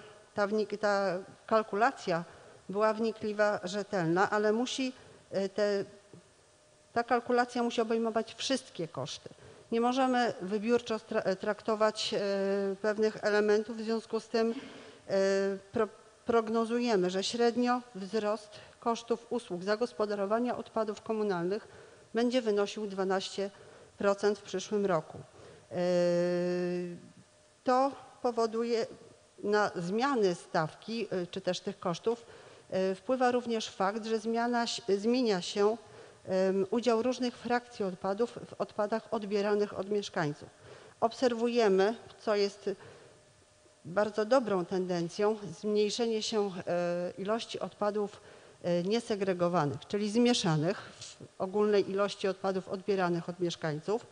ta, kalkulacja była wnikliwa, rzetelna, ale musi e, te, ta kalkulacja musi obejmować wszystkie koszty. Nie możemy wybiórczo traktować e, pewnych elementów, w związku z tym e, prognozujemy, że średnio wzrost kosztów usług zagospodarowania odpadów komunalnych będzie wynosił 12% w przyszłym roku. E, To powoduje na zmiany stawki y, czy też tych kosztów y, wpływa również fakt, że zmiana, zmienia się udział różnych frakcji odpadów w odpadach odbieranych od mieszkańców. Obserwujemy, co jest bardzo dobrą tendencją, zmniejszenie się e, ilości odpadów e, niesegregowanych, czyli zmieszanych w ogólnej ilości odpadów odbieranych od mieszkańców.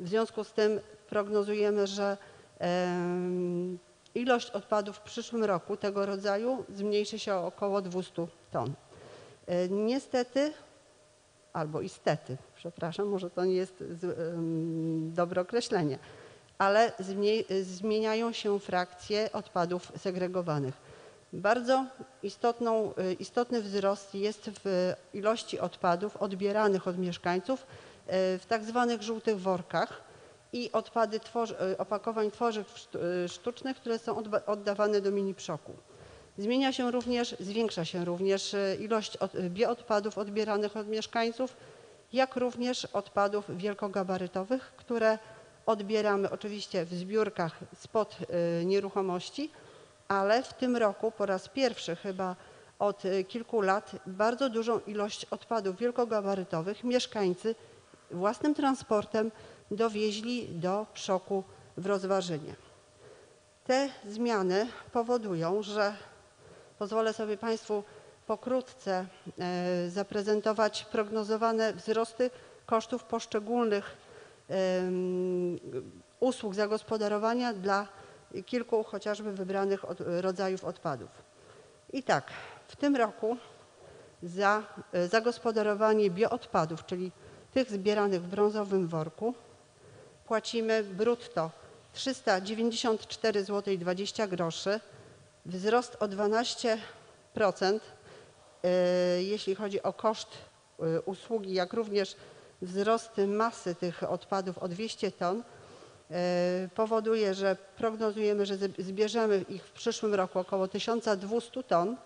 W związku z tym prognozujemy, że ilość odpadów w przyszłym roku tego rodzaju zmniejszy się o około 200 ton. E, Niestety, albo istety, przepraszam, może to nie jest dobre określenie, ale zmie- zmieniają się frakcje odpadów segregowanych. Bardzo istotną, y, istotny wzrost jest w ilości odpadów odbieranych od mieszkańców y, w tak zwanych żółtych workach i odpady tworzy, y, opakowań tworzyw sztu- sztucznych, które są oddawane do mini przoku. Zmienia się również, zwiększa się również ilość od, bioodpadów odbieranych od mieszkańców, jak również odpadów wielkogabarytowych, które odbieramy oczywiście w zbiórkach spod y, nieruchomości, ale w tym roku po raz pierwszy chyba od y, kilku lat bardzo dużą ilość odpadów wielkogabarytowych mieszkańcy własnym transportem dowieźli do przoku w rozważenie. Te zmiany powodują, że pozwolę sobie Państwu pokrótce e, zaprezentować prognozowane wzrosty kosztów poszczególnych usług zagospodarowania dla kilku chociażby wybranych od, rodzajów odpadów. I tak, w tym roku za e, zagospodarowanie bioodpadów, czyli tych zbieranych w brązowym worku, płacimy brutto 394 zł 20 groszy, wzrost o 12%, e, jeśli chodzi o koszt e, usługi, jak również wzrost masy tych odpadów o 200 ton e, powoduje, że prognozujemy, że zb- zbierzemy ich w przyszłym roku około 1200 ton,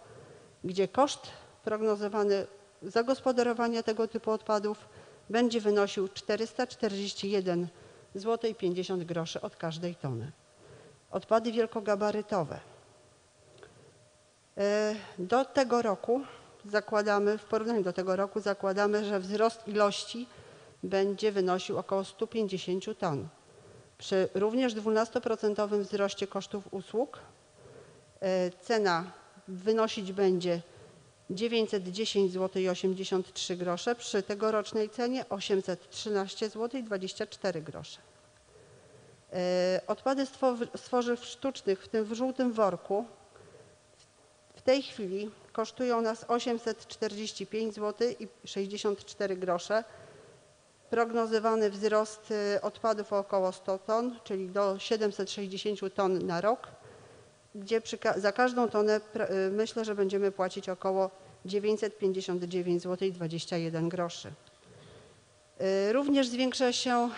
gdzie koszt prognozowany zagospodarowania tego typu odpadów będzie wynosił 441 zł 50 groszy od każdej tony. Odpady wielkogabarytowe. E, Do tego roku zakładamy, w porównaniu do tego roku zakładamy, że wzrost ilości będzie wynosił około 150 ton. Przy również 12% wzroście kosztów usług e, cena wynosić będzie 910 zł i 83 grosze, przy tegorocznej cenie 813 zł i 24 grosze. E, Odpady z tworzyw sztucznych, w tym w żółtym worku, w tej chwili kosztują nas 845 zł i 64 grosze. Prognozowany wzrost y, odpadów o około 100 ton, czyli do 760 ton na rok, gdzie przy, za każdą tonę y, myślę, że będziemy płacić około 959 zł i 21 groszy. Y, Również zwiększa się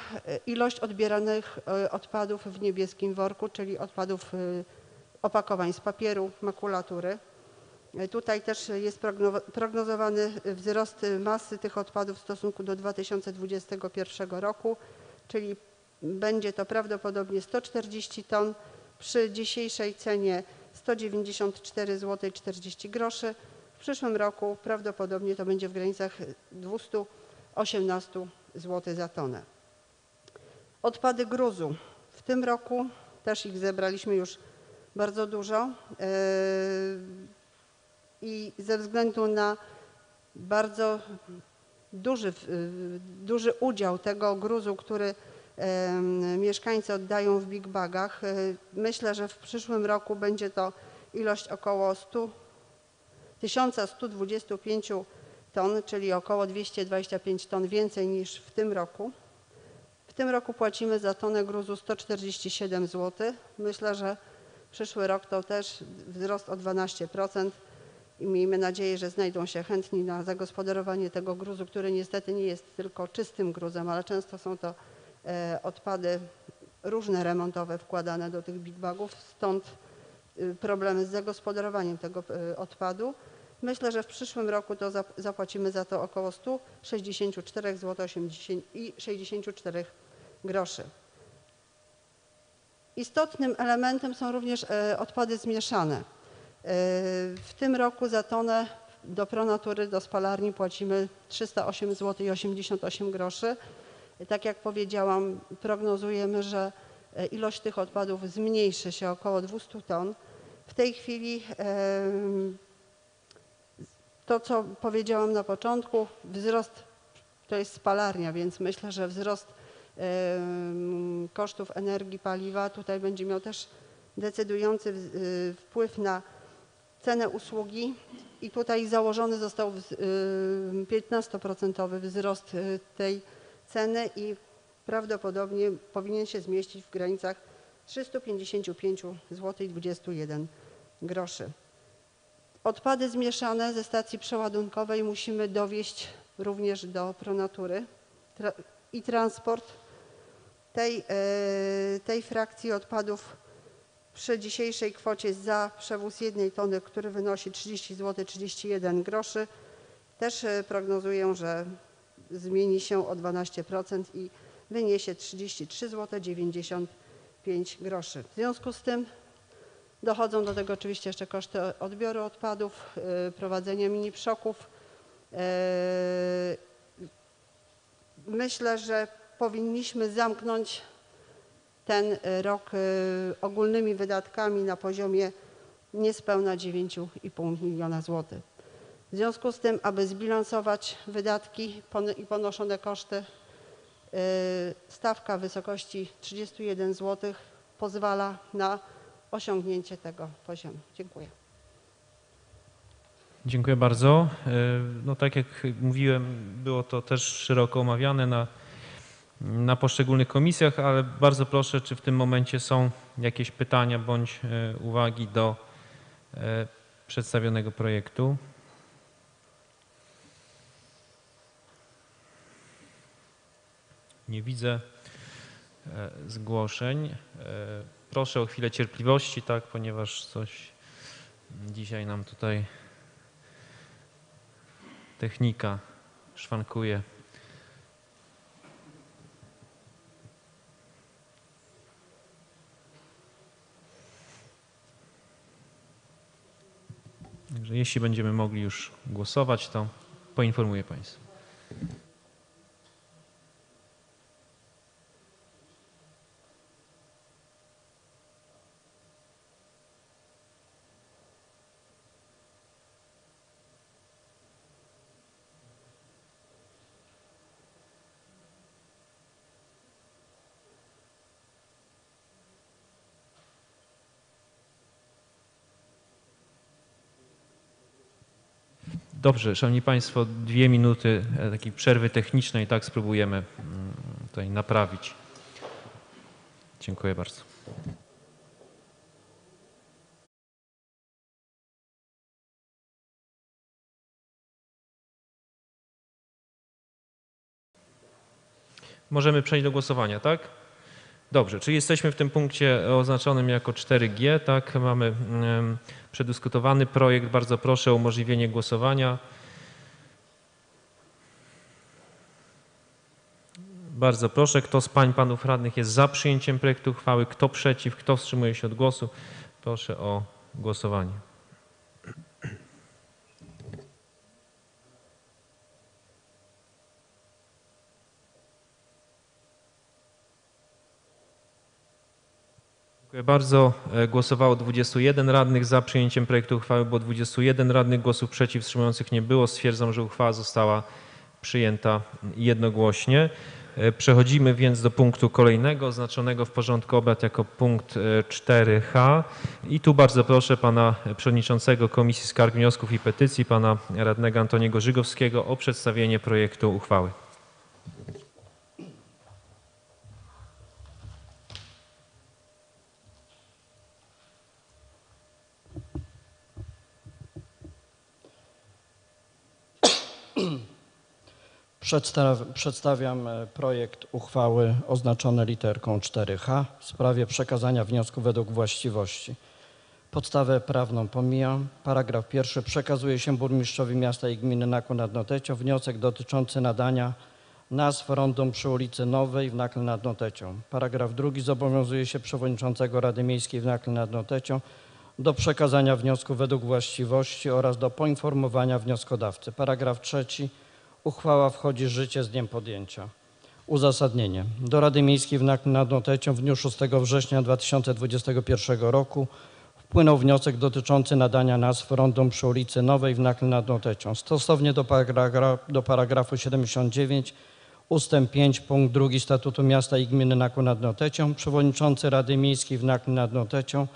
ilość odbieranych odpadów w niebieskim worku, czyli odpadów opakowań z papieru, makulatury. Tutaj też jest progno- prognozowany wzrost masy tych odpadów w stosunku do 2021 roku, czyli będzie to prawdopodobnie 140 ton przy dzisiejszej cenie 194 zł 40 groszy. W przyszłym roku prawdopodobnie to będzie w granicach 218 zł za tonę. Odpady gruzu. W tym roku też ich zebraliśmy już bardzo dużo yy, i ze względu na bardzo duży, duży udział tego gruzu, który mieszkańcy oddają w big bagach, y, myślę, że w przyszłym roku będzie to ilość około 100, 1125 ton, czyli około 225 ton więcej niż w tym roku. W tym roku płacimy za tonę gruzu 147 zł. Myślę, że Przyszły rok to też wzrost o 12% i miejmy nadzieję, że znajdą się chętni na zagospodarowanie tego gruzu, który niestety nie jest tylko czystym gruzem, ale często są to e, odpady różne remontowe wkładane do tych big bagów, stąd y, problemy z zagospodarowaniem tego y, odpadu. Myślę, że w przyszłym roku to zap- zapłacimy za to około 164 zł 80 i 64 groszy. Istotnym elementem są również e, odpady zmieszane. E, W tym roku za tonę do pronatury, do spalarni płacimy 308 zł i 88 groszy. Tak jak powiedziałam, prognozujemy, że e, ilość tych odpadów zmniejszy się około 200 ton. W tej chwili to, co powiedziałam na początku, wzrost to jest spalarnia, więc myślę, że wzrost kosztów energii, paliwa tutaj będzie miał też decydujący y, wpływ na cenę usługi i tutaj założony został wz- y, 15% wzrost y, tej ceny i prawdopodobnie powinien się zmieścić w granicach 355 zł i 21 groszy. Odpady zmieszane ze stacji przeładunkowej musimy dowieść również do pronatury i transport tej, e, tej frakcji odpadów przy dzisiejszej kwocie za przewóz jednej tony, który wynosi 30 zł 31 groszy, też e, prognozuję, że zmieni się o 12% i wyniesie 33 zł 95 groszy. W związku z tym Dochodzą do tego oczywiście jeszcze koszty odbioru odpadów, y, prowadzenia mini przoków. Y, Myślę, że powinniśmy zamknąć ten y, rok y, ogólnymi wydatkami na poziomie niespełna 9,5 miliona złotych. W związku z tym, aby zbilansować wydatki i ponoszone koszty, y, stawka w wysokości 31 zł pozwala na osiągnięcie tego poziomu. Dziękuję. Dziękuję bardzo. No tak jak mówiłem, było to też szeroko omawiane na, na poszczególnych komisjach, ale bardzo proszę, czy w tym momencie są jakieś pytania bądź e, uwagi do e, przedstawionego projektu? Nie widzę e, zgłoszeń. Proszę o chwilę cierpliwości, tak, ponieważ coś dzisiaj nam tutaj technika szwankuje. Także jeśli będziemy mogli już głosować, to poinformuję Państwa. Dobrze, Szanowni Państwo, dwie minuty e, takiej przerwy technicznej, tak spróbujemy mm, tutaj naprawić. Dziękuję bardzo. Możemy przejść do głosowania, tak? Dobrze, czyli jesteśmy w tym punkcie oznaczonym jako 4G, tak? Mamy em, przedyskutowany projekt. Bardzo proszę o umożliwienie głosowania. Bardzo proszę, kto z pań, panów radnych jest za przyjęciem projektu uchwały, kto przeciw, kto wstrzymuje się od głosu, proszę o głosowanie. Dziękuję bardzo. E, Głosowało 21 radnych za przyjęciem projektu uchwały, było 21 radnych, głosów przeciw, wstrzymujących nie było. Stwierdzam, że uchwała została przyjęta jednogłośnie. E, Przechodzimy więc do punktu kolejnego, oznaczonego w porządku obrad jako punkt e, 4H. I tu bardzo proszę pana przewodniczącego Komisji Skarg, Wniosków i Petycji, pana radnego Antoniego Żygowskiego o przedstawienie projektu uchwały. Przedstaw, przedstawiam e, projekt uchwały oznaczony literką 4H w sprawie przekazania wniosku według właściwości. Podstawę prawną pomijam. Paragraf pierwszy. Przekazuje się burmistrzowi miasta i gminy Nakło nad Notecią wniosek dotyczący nadania nazw rondom przy ulicy Nowej w Nakle nad Notecią. Paragraf drugi. Zobowiązuje się przewodniczącego Rady Miejskiej w Nakle nad Notecią do przekazania wniosku według właściwości oraz do poinformowania wnioskodawcy. Paragraf trzeci. Uchwała wchodzi w życie z dniem podjęcia. Uzasadnienie. Do Rady Miejskiej w Nakle nad Notecią w dniu 6 września 2021 roku wpłynął wniosek dotyczący nadania nazw rondom przy ulicy Nowej w Nakle nad Notecią. Stosownie do, paragra do paragrafu 79 ustęp 5 punkt 2 Statutu Miasta i Gminy Nakło nad Notecią przewodniczący Rady Miejskiej w Nakle nad Notecią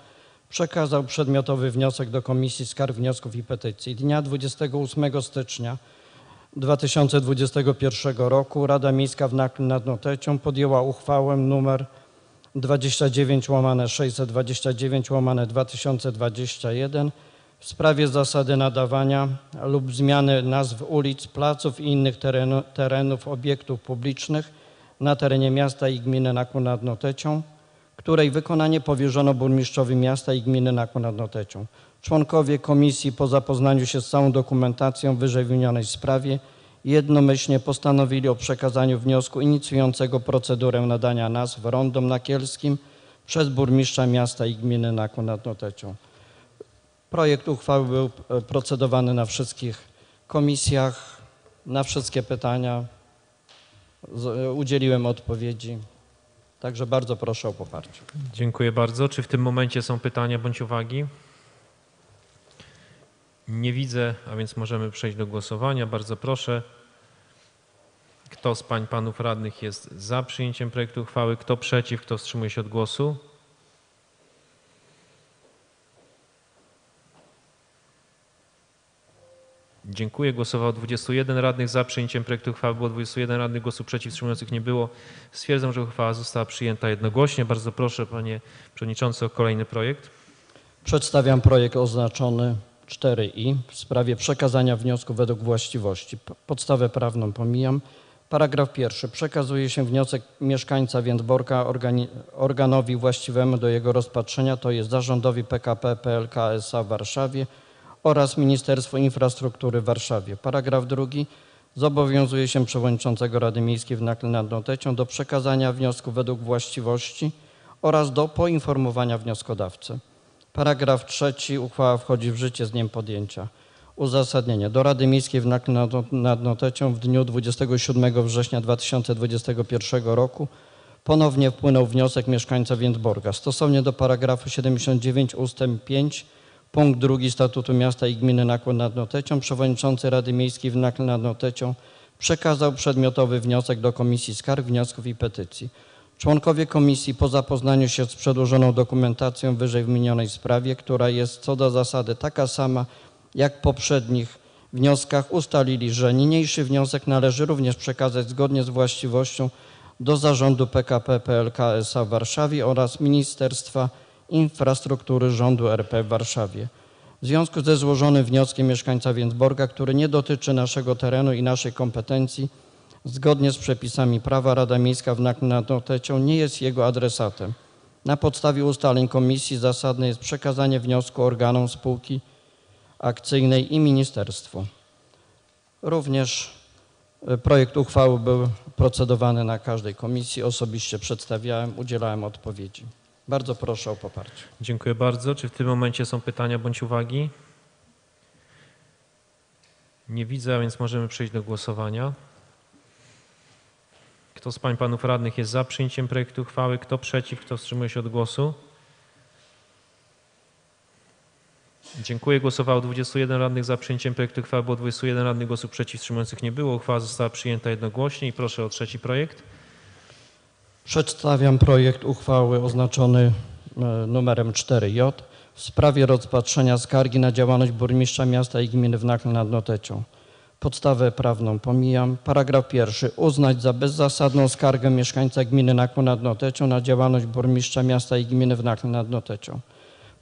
przekazał przedmiotowy wniosek do Komisji Skarg, Wniosków i Petycji. Dnia 28 stycznia 2021 roku Rada Miejska w Nakle nad Notecią podjęła uchwałę nr 29 łamane 629 łamane 2021 w sprawie zasady nadawania lub zmiany nazw ulic, placów i innych terenu, terenów obiektów publicznych na terenie miasta i gminy Nakło nad Notecią, której wykonanie powierzono burmistrzowi miasta i gminy Nakło nad Notecią. Członkowie komisji po zapoznaniu się z całą dokumentacją w wyżej wymienionej sprawie jednomyślnie postanowili o przekazaniu wniosku inicjującego procedurę nadania nazw rondom nakielskim przez burmistrza miasta i gminy Nakło nad Notecią. Projekt uchwały był e, procedowany na wszystkich komisjach, na wszystkie pytania z- udzieliłem odpowiedzi. Także bardzo proszę o poparcie. Dziękuję bardzo. Czy w tym momencie są pytania bądź uwagi? Nie widzę, a więc możemy przejść do głosowania. Bardzo proszę. Kto z pań panów radnych jest za przyjęciem projektu uchwały? Kto przeciw? Kto wstrzymuje się od głosu? Dziękuję. Głosowało 21 radnych za przyjęciem projektu uchwały. Było 21 radnych. Głosów przeciw, wstrzymujących nie było. Stwierdzam, że uchwała została przyjęta jednogłośnie. Bardzo proszę, panie przewodniczący, o kolejny projekt. Przedstawiam projekt oznaczony 4i w sprawie przekazania wniosku według właściwości. Podstawę prawną pomijam. Paragraf pierwszy. Przekazuje się wniosek mieszkańca Więdborka organowi właściwemu do jego rozpatrzenia, to jest zarządowi PKP PLK SA w Warszawie oraz Ministerstwu Infrastruktury w Warszawie. Paragraf drugi. Zobowiązuje się przewodniczącego Rady Miejskiej w Nakle nad Notecią do przekazania wniosku według właściwości oraz do poinformowania wnioskodawcy. Paragraf trzeci. Uchwała wchodzi w życie z dniem podjęcia. Uzasadnienie. Do Rady Miejskiej w Nakle nad- nad Notecią w dniu 27 września 2021 roku ponownie wpłynął wniosek mieszkańca Więdborga. Stosownie do paragrafu 79 ust. 5 punkt 2 Statutu Miasta i Gminy Nakło nad Notecią przewodniczący Rady Miejskiej w Nakle nad Notecią przekazał przedmiotowy wniosek do Komisji Skarg, Wniosków i Petycji. Członkowie komisji po zapoznaniu się z przedłożoną dokumentacją w wyżej wymienionej sprawie, która jest co do zasady taka sama jak w poprzednich wnioskach, ustalili, że niniejszy wniosek należy również przekazać zgodnie z właściwością do zarządu PKP PLK SA w Warszawie oraz Ministerstwa Infrastruktury Rządu RP w Warszawie. W związku ze złożonym wnioskiem mieszkańca Więcborga, który nie dotyczy naszego terenu i naszej kompetencji, zgodnie z przepisami prawa Rada Miejska w Notecią nie jest jego adresatem. Na podstawie ustaleń komisji zasadne jest przekazanie wniosku organom spółki akcyjnej i ministerstwu. Również e, projekt uchwały był procedowany na każdej komisji. Osobiście przedstawiałem, udzielałem odpowiedzi. Bardzo proszę o poparcie. Dziękuję bardzo. Czy w tym momencie są pytania bądź uwagi? Nie widzę, a więc możemy przejść do głosowania. Kto z pań panów radnych jest za przyjęciem projektu uchwały? Kto przeciw? Kto wstrzymuje się od głosu? Dziękuję. Głosowało 21 radnych za przyjęciem projektu uchwały. Było 21 radnych. Głosów przeciw, wstrzymujących nie było. Uchwała została przyjęta jednogłośnie i proszę o trzeci projekt. Przedstawiam projekt uchwały oznaczony e, numerem 4J w sprawie rozpatrzenia skargi na działalność burmistrza miasta i gminy w Nakle nad Notecią. Podstawę prawną pomijam. Paragraf pierwszy. Uznać za bezzasadną skargę mieszkańca gminy Nakło nad Notecią na działalność burmistrza miasta i gminy w Nakle nad Notecią.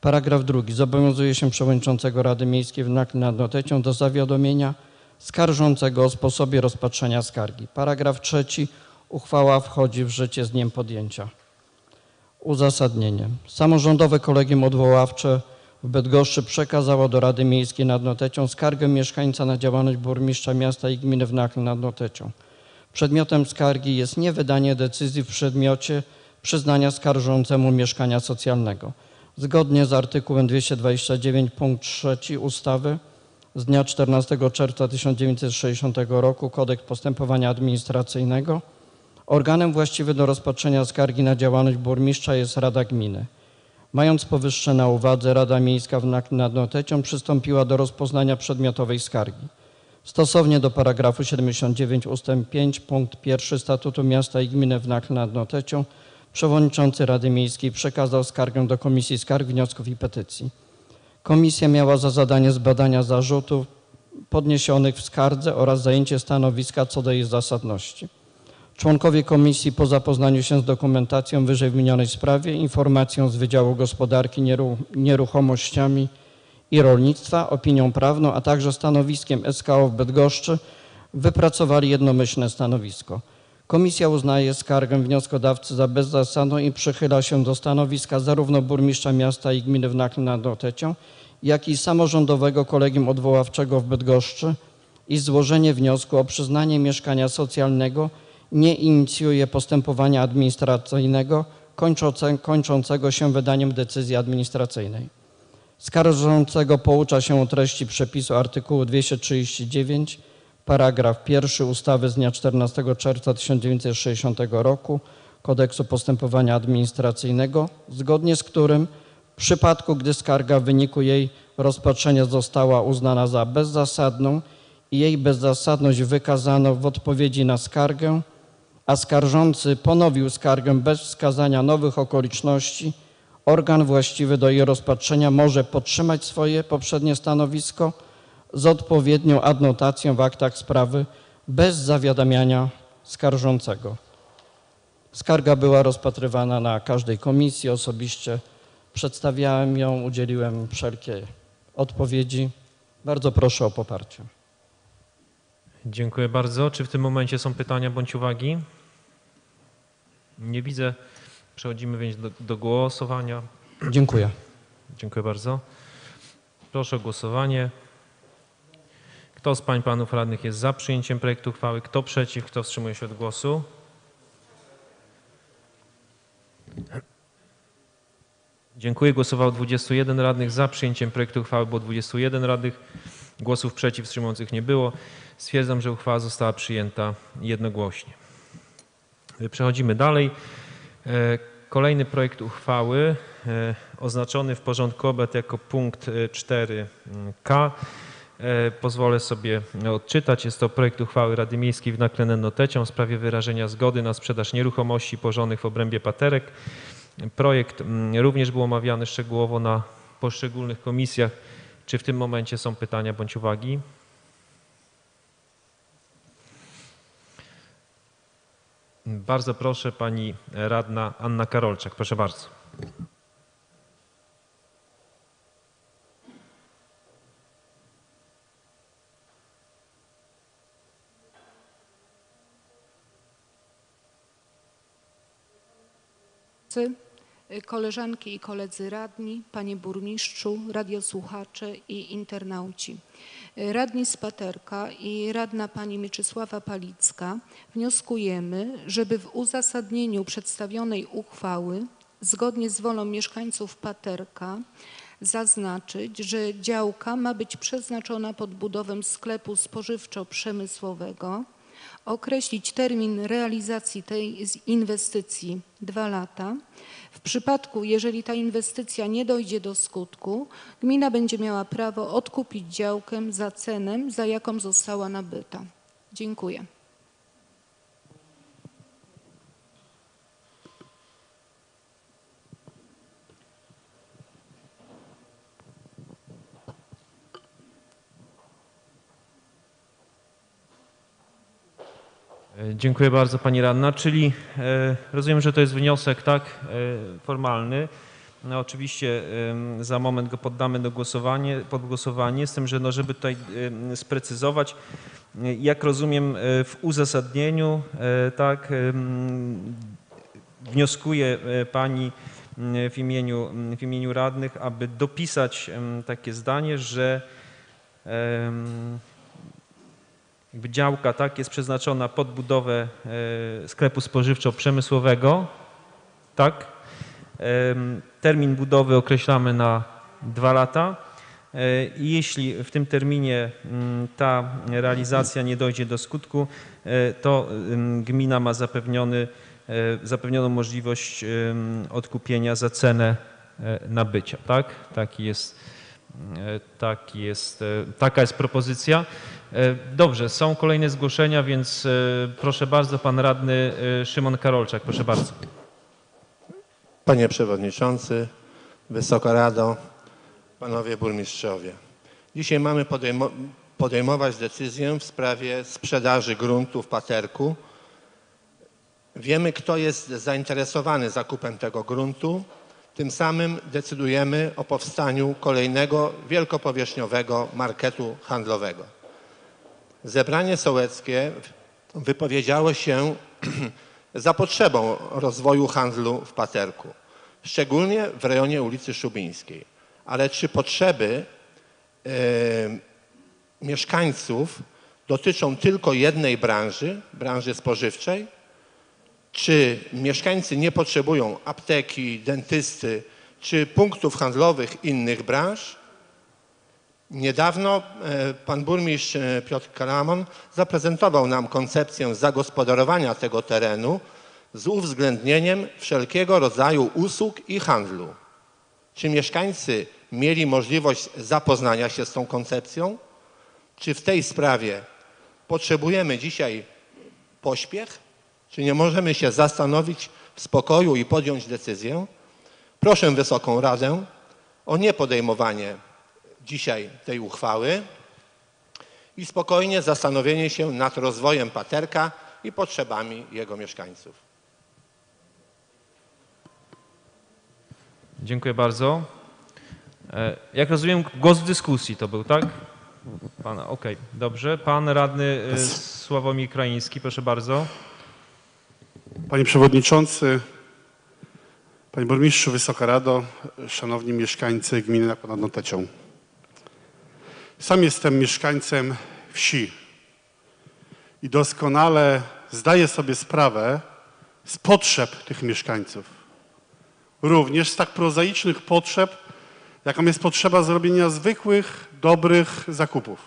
Paragraf drugi. Zobowiązuje się przewodniczącego Rady Miejskiej w Nakle nad Notecią do zawiadomienia skarżącego o sposobie rozpatrzenia skargi. Paragraf trzeci. Uchwała wchodzi w życie z dniem podjęcia. Uzasadnienie. Samorządowe Kolegium Odwoławcze w Bydgoszczy przekazało do Rady Miejskiej nad Notecią skargę mieszkańca na działalność burmistrza miasta i gminy w Nakle nad Notecią. Przedmiotem skargi jest niewydanie decyzji w przedmiocie przyznania skarżącemu mieszkania socjalnego. Zgodnie z artykułem 229 punkt 3 ustawy z dnia 14 czerwca 1960 roku Kodeks Postępowania Administracyjnego organem właściwym do rozpatrzenia skargi na działalność burmistrza jest Rada Gminy. Mając powyższe na uwadze, Rada Miejska nad Notecią przystąpiła do rozpoznania przedmiotowej skargi. Stosownie do paragrafu 79 ust. 5 punkt 1 Statutu Miasta i Gminy w Nakle nad przewodniczący Rady Miejskiej przekazał skargę do Komisji Skarg, Wniosków i Petycji. Komisja miała za zadanie zbadania zarzutów podniesionych w skardze oraz zajęcie stanowiska co do jej zasadności. Członkowie komisji po zapoznaniu się z dokumentacją wyżej wymienionej sprawie, informacją z Wydziału Gospodarki Nieru- Nieruchomościami i Rolnictwa, opinią prawną, a także stanowiskiem SKO w Bydgoszczy wypracowali jednomyślne stanowisko. Komisja uznaje skargę wnioskodawcy za bezzasadną i przychyla się do stanowiska zarówno burmistrza miasta i gminy w Nakle nad Notecią, jak i samorządowego kolegium odwoławczego w Bydgoszczy i złożenie wniosku o przyznanie mieszkania socjalnego nie inicjuje postępowania administracyjnego kończące, kończącego się wydaniem decyzji administracyjnej. Skarżącego poucza się o treści przepisu artykułu 239 paragraf pierwszy ustawy z dnia 14 czerwca 1960 roku Kodeksu Postępowania Administracyjnego, zgodnie z którym w przypadku, gdy skarga w wyniku jej rozpatrzenia została uznana za bezzasadną i jej bezzasadność wykazano w odpowiedzi na skargę, a skarżący ponowił skargę bez wskazania nowych okoliczności, organ właściwy do jej rozpatrzenia może podtrzymać swoje poprzednie stanowisko z odpowiednią adnotacją w aktach sprawy bez zawiadamiania skarżącego. Skarga była rozpatrywana na każdej komisji. Osobiście przedstawiałem ją, udzieliłem wszelkie odpowiedzi. Bardzo proszę o poparcie. Dziękuję bardzo. Czy w tym momencie są pytania bądź uwagi? Nie widzę. Przechodzimy więc do, do głosowania. Dziękuję. Dziękuję bardzo. Proszę o głosowanie. Kto z pań panów radnych jest za przyjęciem projektu uchwały? Kto przeciw? Kto wstrzymuje się od głosu? Dziękuję. Głosowało 21 radnych. Za przyjęciem projektu uchwały było 21 radnych. Głosów przeciw, wstrzymujących nie było. Stwierdzam, że uchwała została przyjęta jednogłośnie. Przechodzimy dalej. E, Kolejny projekt uchwały e, oznaczony w porządku obrad jako punkt e, 4k. E, Pozwolę sobie odczytać. Jest to projekt uchwały Rady Miejskiej w Nakle nad Notecią w sprawie wyrażenia zgody na sprzedaż nieruchomości położonych w obrębie paterek. Projekt mm, również był omawiany szczegółowo na poszczególnych komisjach. Czy w tym momencie są pytania bądź uwagi? Bardzo proszę pani radna Anna Karolczak. Proszę bardzo. Koleżanki i koledzy radni, panie burmistrzu, radiosłuchacze i internauci. Radni z Paterka i radna pani Mieczysława Palicka wnioskujemy, żeby w uzasadnieniu przedstawionej uchwały zgodnie z wolą mieszkańców Paterka zaznaczyć, że działka ma być przeznaczona pod budowę sklepu spożywczo-przemysłowego, określić termin realizacji tej inwestycji dwa lata. W przypadku, jeżeli ta inwestycja nie dojdzie do skutku, gmina będzie miała prawo odkupić działkę za cenę, za jaką została nabyta. Dziękuję. Dziękuję bardzo pani radna. Czyli e, rozumiem, że to jest wniosek tak e, formalny. No, oczywiście za moment go poddamy do głosowania, pod głosowanie, z tym, że no, żeby tutaj sprecyzować, e, jak rozumiem w uzasadnieniu, tak, wnioskuje pani w imieniu, w imieniu radnych, aby dopisać takie zdanie, że jakby działka tak jest przeznaczona pod budowę e, sklepu spożywczo-przemysłowego, tak? Termin budowy określamy na dwa lata. E, I jeśli w tym terminie mm, ta realizacja nie dojdzie do skutku, e, to gmina ma zapewniony, zapewnioną możliwość odkupienia za cenę nabycia. Tak? Taki jest, taki jest, taka jest propozycja. E, Dobrze, są kolejne zgłoszenia, więc e, proszę bardzo, pan radny e, Szymon Karolczak, proszę bardzo. Panie Przewodniczący, Wysoka Rado, Panowie Burmistrzowie. Dzisiaj mamy podejmo- podejmować decyzję w sprawie sprzedaży gruntu w Paterku. Wiemy, kto jest zainteresowany zakupem tego gruntu. Tym samym decydujemy o powstaniu kolejnego wielkopowierzchniowego marketu handlowego. Zebranie sołeckie wypowiedziało się *clears throat* za potrzebą rozwoju handlu w Paterku, szczególnie w rejonie ulicy Szubińskiej. Ale czy potrzeby e, mieszkańców dotyczą tylko jednej branży, branży spożywczej? Czy mieszkańcy nie potrzebują apteki, dentysty czy punktów handlowych innych branż? Niedawno e, pan burmistrz e, Piotr Karamon zaprezentował nam koncepcję zagospodarowania tego terenu z uwzględnieniem wszelkiego rodzaju usług i handlu. Czy mieszkańcy mieli możliwość zapoznania się z tą koncepcją? Czy w tej sprawie potrzebujemy dzisiaj pośpiech? Czy nie możemy się zastanowić w spokoju i podjąć decyzję? Proszę Wysoką Radę o niepodejmowanie dzisiaj tej uchwały i spokojnie zastanowienie się nad rozwojem Paterka i potrzebami jego mieszkańców. Dziękuję bardzo. E, Jak rozumiem, głos w dyskusji to był, tak? Pan, okej, dobrze. Pan radny e, Sławomir Kraiński, proszę bardzo. Panie Przewodniczący, Panie Burmistrzu, Wysoka Rado, Szanowni Mieszkańcy Gminy nad Notecią. Sam jestem mieszkańcem wsi i doskonale zdaję sobie sprawę z potrzeb tych mieszkańców. Również z tak prozaicznych potrzeb, jaką jest potrzeba zrobienia zwykłych, dobrych zakupów.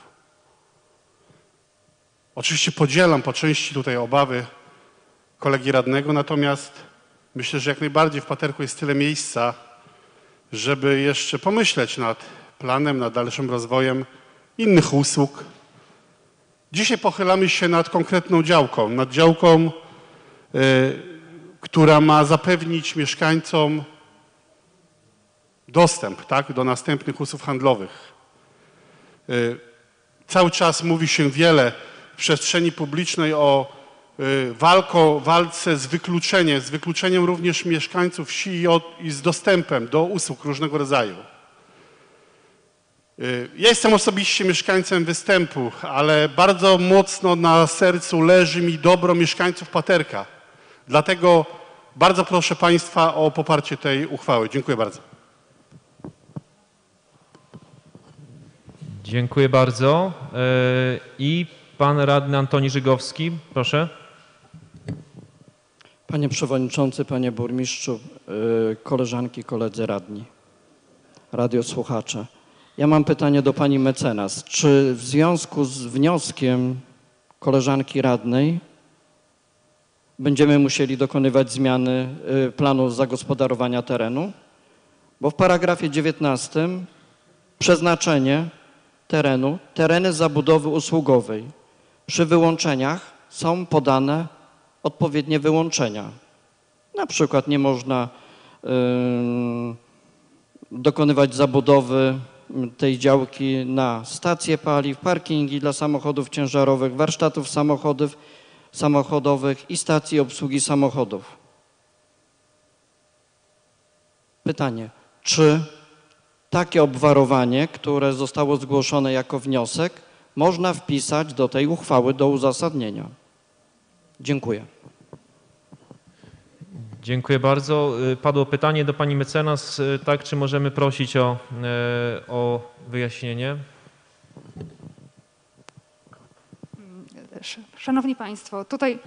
Oczywiście podzielam po części tutaj obawy kolegi radnego, natomiast myślę, że jak najbardziej w Paterku jest tyle miejsca, żeby jeszcze pomyśleć nad planem, nad dalszym rozwojem innych usług. Dzisiaj pochylamy się nad konkretną działką, nad działką, y, która ma zapewnić mieszkańcom dostęp tak, do następnych usług handlowych. Y, Cały czas mówi się wiele w przestrzeni publicznej o y, walko, walce z wykluczeniem, z wykluczeniem również mieszkańców wsi i, i z dostępem do usług różnego rodzaju. Y, Ja jestem osobiście mieszkańcem występu, ale bardzo mocno na sercu leży mi dobro mieszkańców Paterka. Dlatego bardzo proszę Państwa o poparcie tej uchwały. Dziękuję bardzo. Dziękuję bardzo. E, I pan radny Antoni Żygowski, proszę. Panie Przewodniczący, Panie Burmistrzu, y, koleżanki, koledzy radni, radiosłuchacze. Ja mam pytanie do Pani mecenas. Czy w związku z wnioskiem koleżanki radnej będziemy musieli dokonywać zmiany y, planu zagospodarowania terenu? Bo w paragrafie 19 przeznaczenie terenu, tereny zabudowy usługowej. Przy wyłączeniach są podane odpowiednie wyłączenia. Na przykład nie można y, dokonywać zabudowy tej działki na stacje paliw, parkingi dla samochodów ciężarowych, warsztatów samochodów, samochodowych i stacji obsługi samochodów. Pytanie, czy takie obwarowanie, które zostało zgłoszone jako wniosek, można wpisać do tej uchwały, do uzasadnienia. Dziękuję. Dziękuję bardzo. Y, Padło pytanie do pani mecenas, y, tak, czy możemy prosić o, e, o wyjaśnienie? Sz- Szanowni Państwo, tutaj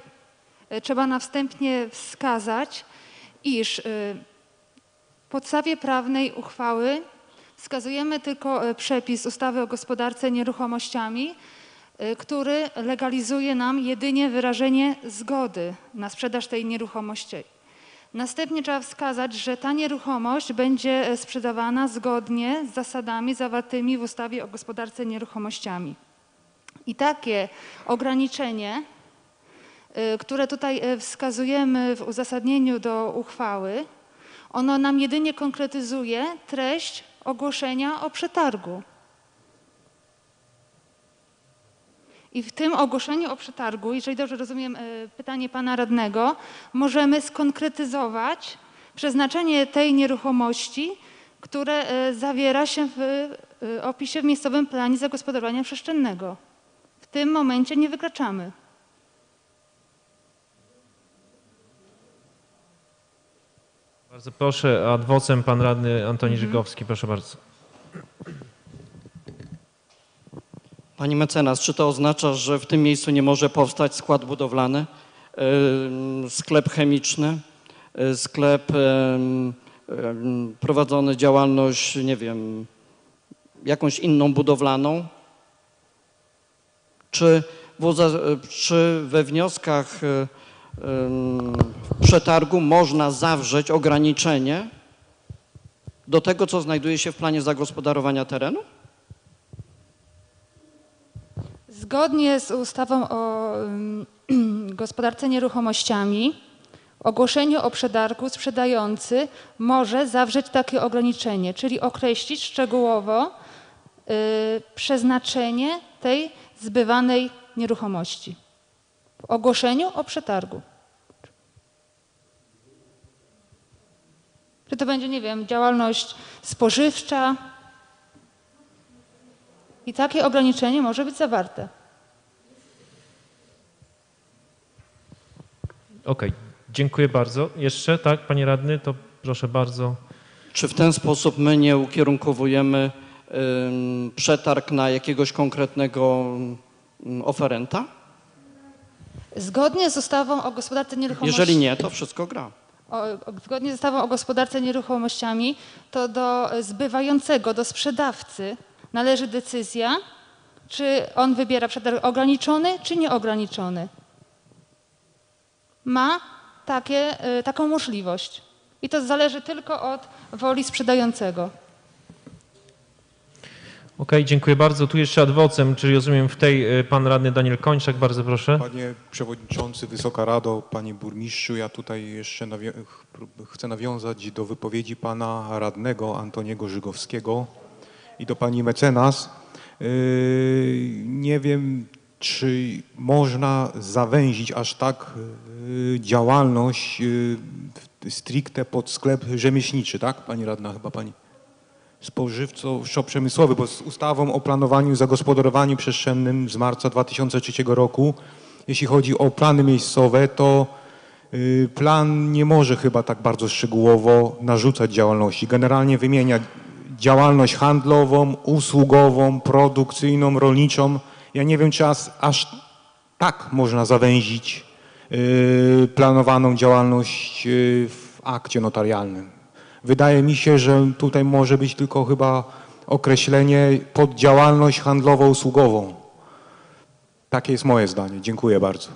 trzeba na wstępnie wskazać, iż w podstawie prawnej uchwały wskazujemy tylko przepis ustawy o gospodarce nieruchomościami, który legalizuje nam jedynie wyrażenie zgody na sprzedaż tej nieruchomości. Następnie trzeba wskazać, że ta nieruchomość będzie e, sprzedawana zgodnie z zasadami zawartymi w ustawie o gospodarce nieruchomościami. I takie ograniczenie, y, które tutaj y, wskazujemy w uzasadnieniu do uchwały, ono nam jedynie konkretyzuje treść ogłoszenia o przetargu. I w tym ogłoszeniu o przetargu, jeżeli dobrze rozumiem y, pytanie pana radnego, możemy skonkretyzować przeznaczenie tej nieruchomości, które y, zawiera się w y, opisie w miejscowym planie zagospodarowania przestrzennego. W tym momencie nie wykraczamy. Bardzo proszę, ad vocem pan radny Antoni Żygowski, proszę bardzo. Pani mecenas, czy to oznacza, że w tym miejscu nie może powstać skład budowlany, ym, sklep chemiczny, y, sklep ym, prowadzony działalność, nie wiem, jakąś inną budowlaną? Czy, w czy we wnioskach ym, przetargu można zawrzeć ograniczenie do tego, co znajduje się w planie zagospodarowania terenu? Zgodnie z ustawą o *clears throat* gospodarce nieruchomościami, w ogłoszeniu o przetargu sprzedający może zawrzeć takie ograniczenie, czyli określić szczegółowo y, przeznaczenie tej zbywanej nieruchomości w ogłoszeniu o przetargu. Czy to będzie, nie wiem, działalność spożywcza, i takie ograniczenie może być zawarte. Okej, dziękuję bardzo. Jeszcze, tak, panie radny, to proszę bardzo. Czy w ten sposób my nie ukierunkowujemy ym, przetarg na jakiegoś konkretnego ym, oferenta? Zgodnie z ustawą o gospodarce nieruchomościami. Jeżeli nie, to wszystko gra. O, o, zgodnie z ustawą o gospodarce nieruchomościami, to do zbywającego, do sprzedawcy należy decyzja, czy on wybiera przetarg ograniczony, czy nieograniczony. Ma takie, y, taką możliwość. I to zależy tylko od woli sprzedającego. Okej, dziękuję bardzo. Tu jeszcze ad vocem, czyli rozumiem w tej y, pan radny Daniel Kończak, bardzo proszę. Panie Przewodniczący, Wysoka Rado, Panie Burmistrzu, ja tutaj jeszcze nawią- chcę nawiązać do wypowiedzi Pana Radnego Antoniego Żygowskiego i do Pani Mecenas. Yy, Nie wiem, czy można zawęzić aż tak yy, działalność yy, stricte pod sklep rzemieślniczy, tak? Pani Radna, chyba Pani spożywczo-przemysłowy, bo z ustawą o planowaniu i zagospodarowaniu przestrzennym z marca 2003 roku, jeśli chodzi o plany miejscowe, to plan nie może chyba tak bardzo szczegółowo narzucać działalności. Generalnie wymienia działalność handlową, usługową, produkcyjną, rolniczą. Ja nie wiem, czy aż, tak można zawęzić y, planowaną działalność y, w akcie notarialnym. Wydaje mi się, że tutaj może być tylko chyba określenie pod działalność handlowo-usługową. Takie jest moje zdanie. Dziękuję bardzo.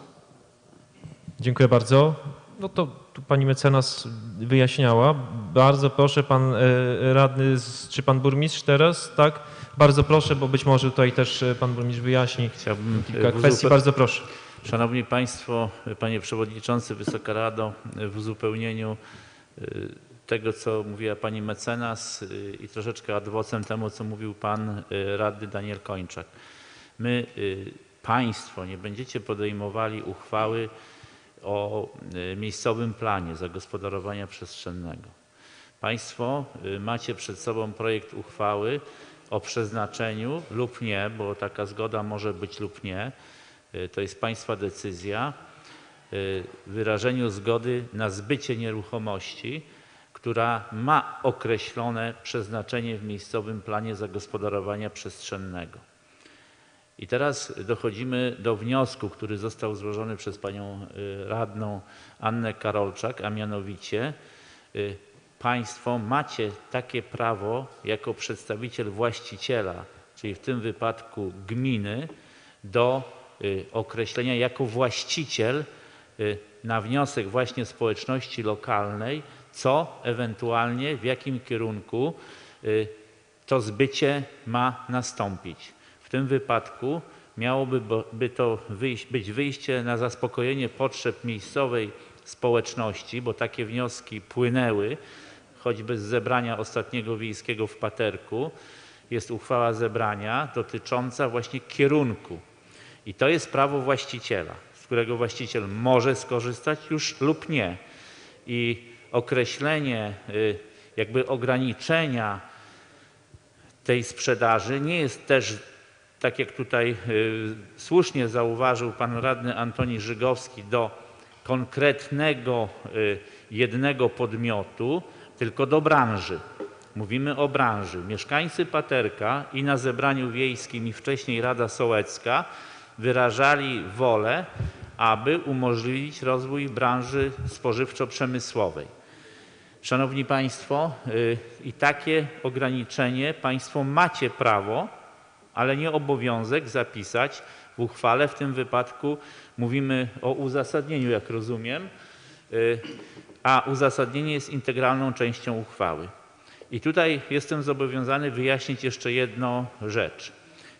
Dziękuję bardzo. No to pani mecenas wyjaśniała. Bardzo proszę, pan e, radny, czy pan burmistrz teraz, tak? Bardzo proszę, bo być może tutaj też e, pan burmistrz wyjaśni Chciałbym kilka w kwestii. Bardzo proszę. Szanowni Państwo, Panie Przewodniczący, Wysoka Rado, w uzupełnieniu tego, co mówiła Pani mecenas i troszeczkę ad vocem temu, co mówił Pan Radny Daniel Kończak. My, Państwo, nie będziecie podejmowali uchwały o y, miejscowym planie zagospodarowania przestrzennego. Państwo y, macie przed sobą projekt uchwały o przeznaczeniu lub nie, bo taka zgoda może być lub nie, y, to jest Państwa decyzja, wyrażeniu zgody na zbycie nieruchomości, która ma określone przeznaczenie w miejscowym planie zagospodarowania przestrzennego. I teraz dochodzimy do wniosku, który został złożony przez panią y, radną Annę Karolczak, a mianowicie y, państwo macie takie prawo jako przedstawiciel właściciela, czyli w tym wypadku gminy, do y, określenia jako właściciel na wniosek właśnie społeczności lokalnej, co ewentualnie, w jakim kierunku to zbycie ma nastąpić. Tym wypadku miałoby by to wyjść, być wyjście na zaspokojenie potrzeb miejscowej społeczności, bo takie wnioski płynęły, choćby z zebrania ostatniego wiejskiego w Paterku. Jest uchwała zebrania dotycząca właśnie kierunku. I to jest prawo właściciela, z którego właściciel może skorzystać już lub nie. I określenie y, jakby ograniczenia tej sprzedaży nie jest też, tak jak tutaj y, słusznie zauważył pan radny Antoni Żygowski, do konkretnego y, jednego podmiotu, tylko do branży. Mówimy o branży. Mieszkańcy Paterka i na zebraniu wiejskim i wcześniej Rada Sołecka wyrażali wolę, aby umożliwić rozwój branży spożywczo-przemysłowej. Szanowni Państwo, y, i takie ograniczenie Państwo macie prawo, ale nie obowiązek zapisać w uchwale. W tym wypadku mówimy o uzasadnieniu, jak rozumiem, y, a uzasadnienie jest integralną częścią uchwały. I tutaj jestem zobowiązany wyjaśnić jeszcze jedną rzecz.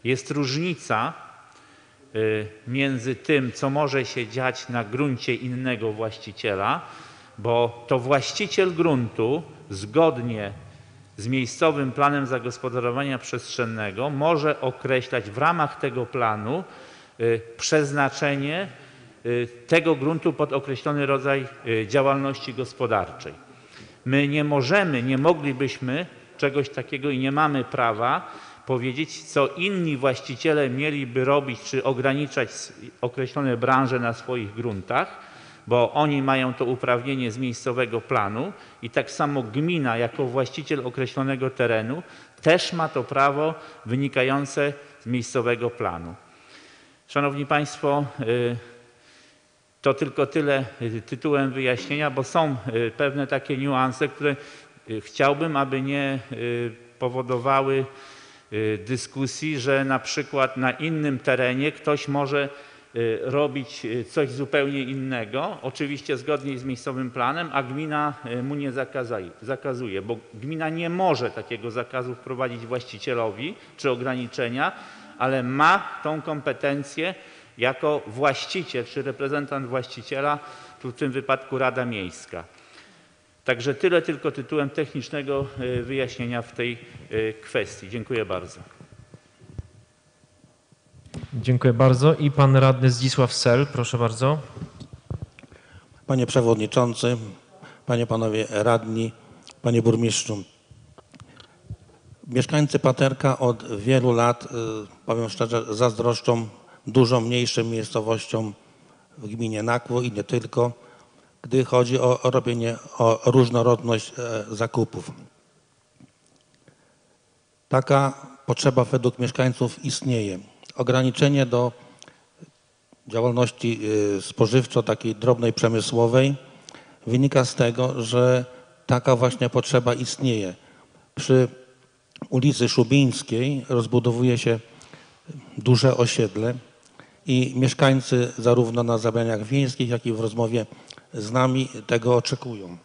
Jest różnica y, między tym, co może się dziać na gruncie innego właściciela, bo to właściciel gruntu zgodnie z miejscowym planem zagospodarowania przestrzennego może określać w ramach tego planu y, przeznaczenie y, tego gruntu pod określony rodzaj y, działalności gospodarczej. My nie możemy, nie moglibyśmy czegoś takiego i nie mamy prawa powiedzieć, co inni właściciele mieliby robić, czy ograniczać określone branże na swoich gruntach, bo oni mają to uprawnienie z miejscowego planu i tak samo gmina jako właściciel określonego terenu też ma to prawo wynikające z miejscowego planu. Szanowni Państwo, y, to tylko tyle y, tytułem wyjaśnienia, bo są y, pewne takie niuanse, które chciałbym, aby nie powodowały dyskusji, że na przykład na innym terenie ktoś może robić y, coś zupełnie innego, oczywiście zgodnie z miejscowym planem, a gmina y, mu nie zakazuje, bo gmina nie może takiego zakazu wprowadzić właścicielowi czy ograniczenia, ale ma tą kompetencję jako właściciel czy reprezentant właściciela, tu w tym wypadku Rada Miejska. Także tyle tylko tytułem technicznego y, wyjaśnienia w tej y, kwestii. Dziękuję bardzo. Dziękuję bardzo. I pan radny Zdzisław Sel, proszę bardzo. Panie Przewodniczący, Panie, Panowie Radni, Panie Burmistrzu. Mieszkańcy Paterka od wielu lat, y, powiem szczerze, zazdroszczą dużo mniejszym miejscowościom w gminie Nakło i nie tylko, gdy chodzi o robienie, o różnorodność e, zakupów. Taka potrzeba według mieszkańców istnieje. Ograniczenie do działalności y, spożywczo, takiej drobnej przemysłowej, wynika z tego, że taka właśnie potrzeba istnieje. Przy ulicy Szubińskiej rozbudowuje się duże osiedle i mieszkańcy zarówno na zabraniach wiejskich, jak i w rozmowie z nami tego oczekują.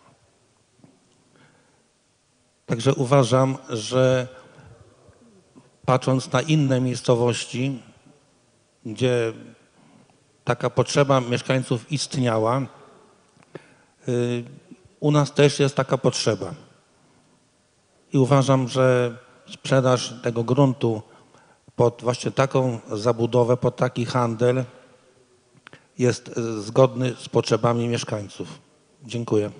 Także uważam, że patrząc na inne miejscowości, gdzie taka potrzeba mieszkańców istniała, y, u nas też jest taka potrzeba. I uważam, że sprzedaż tego gruntu pod właśnie taką zabudowę, pod taki handel jest y, zgodny z potrzebami mieszkańców. Dziękuję.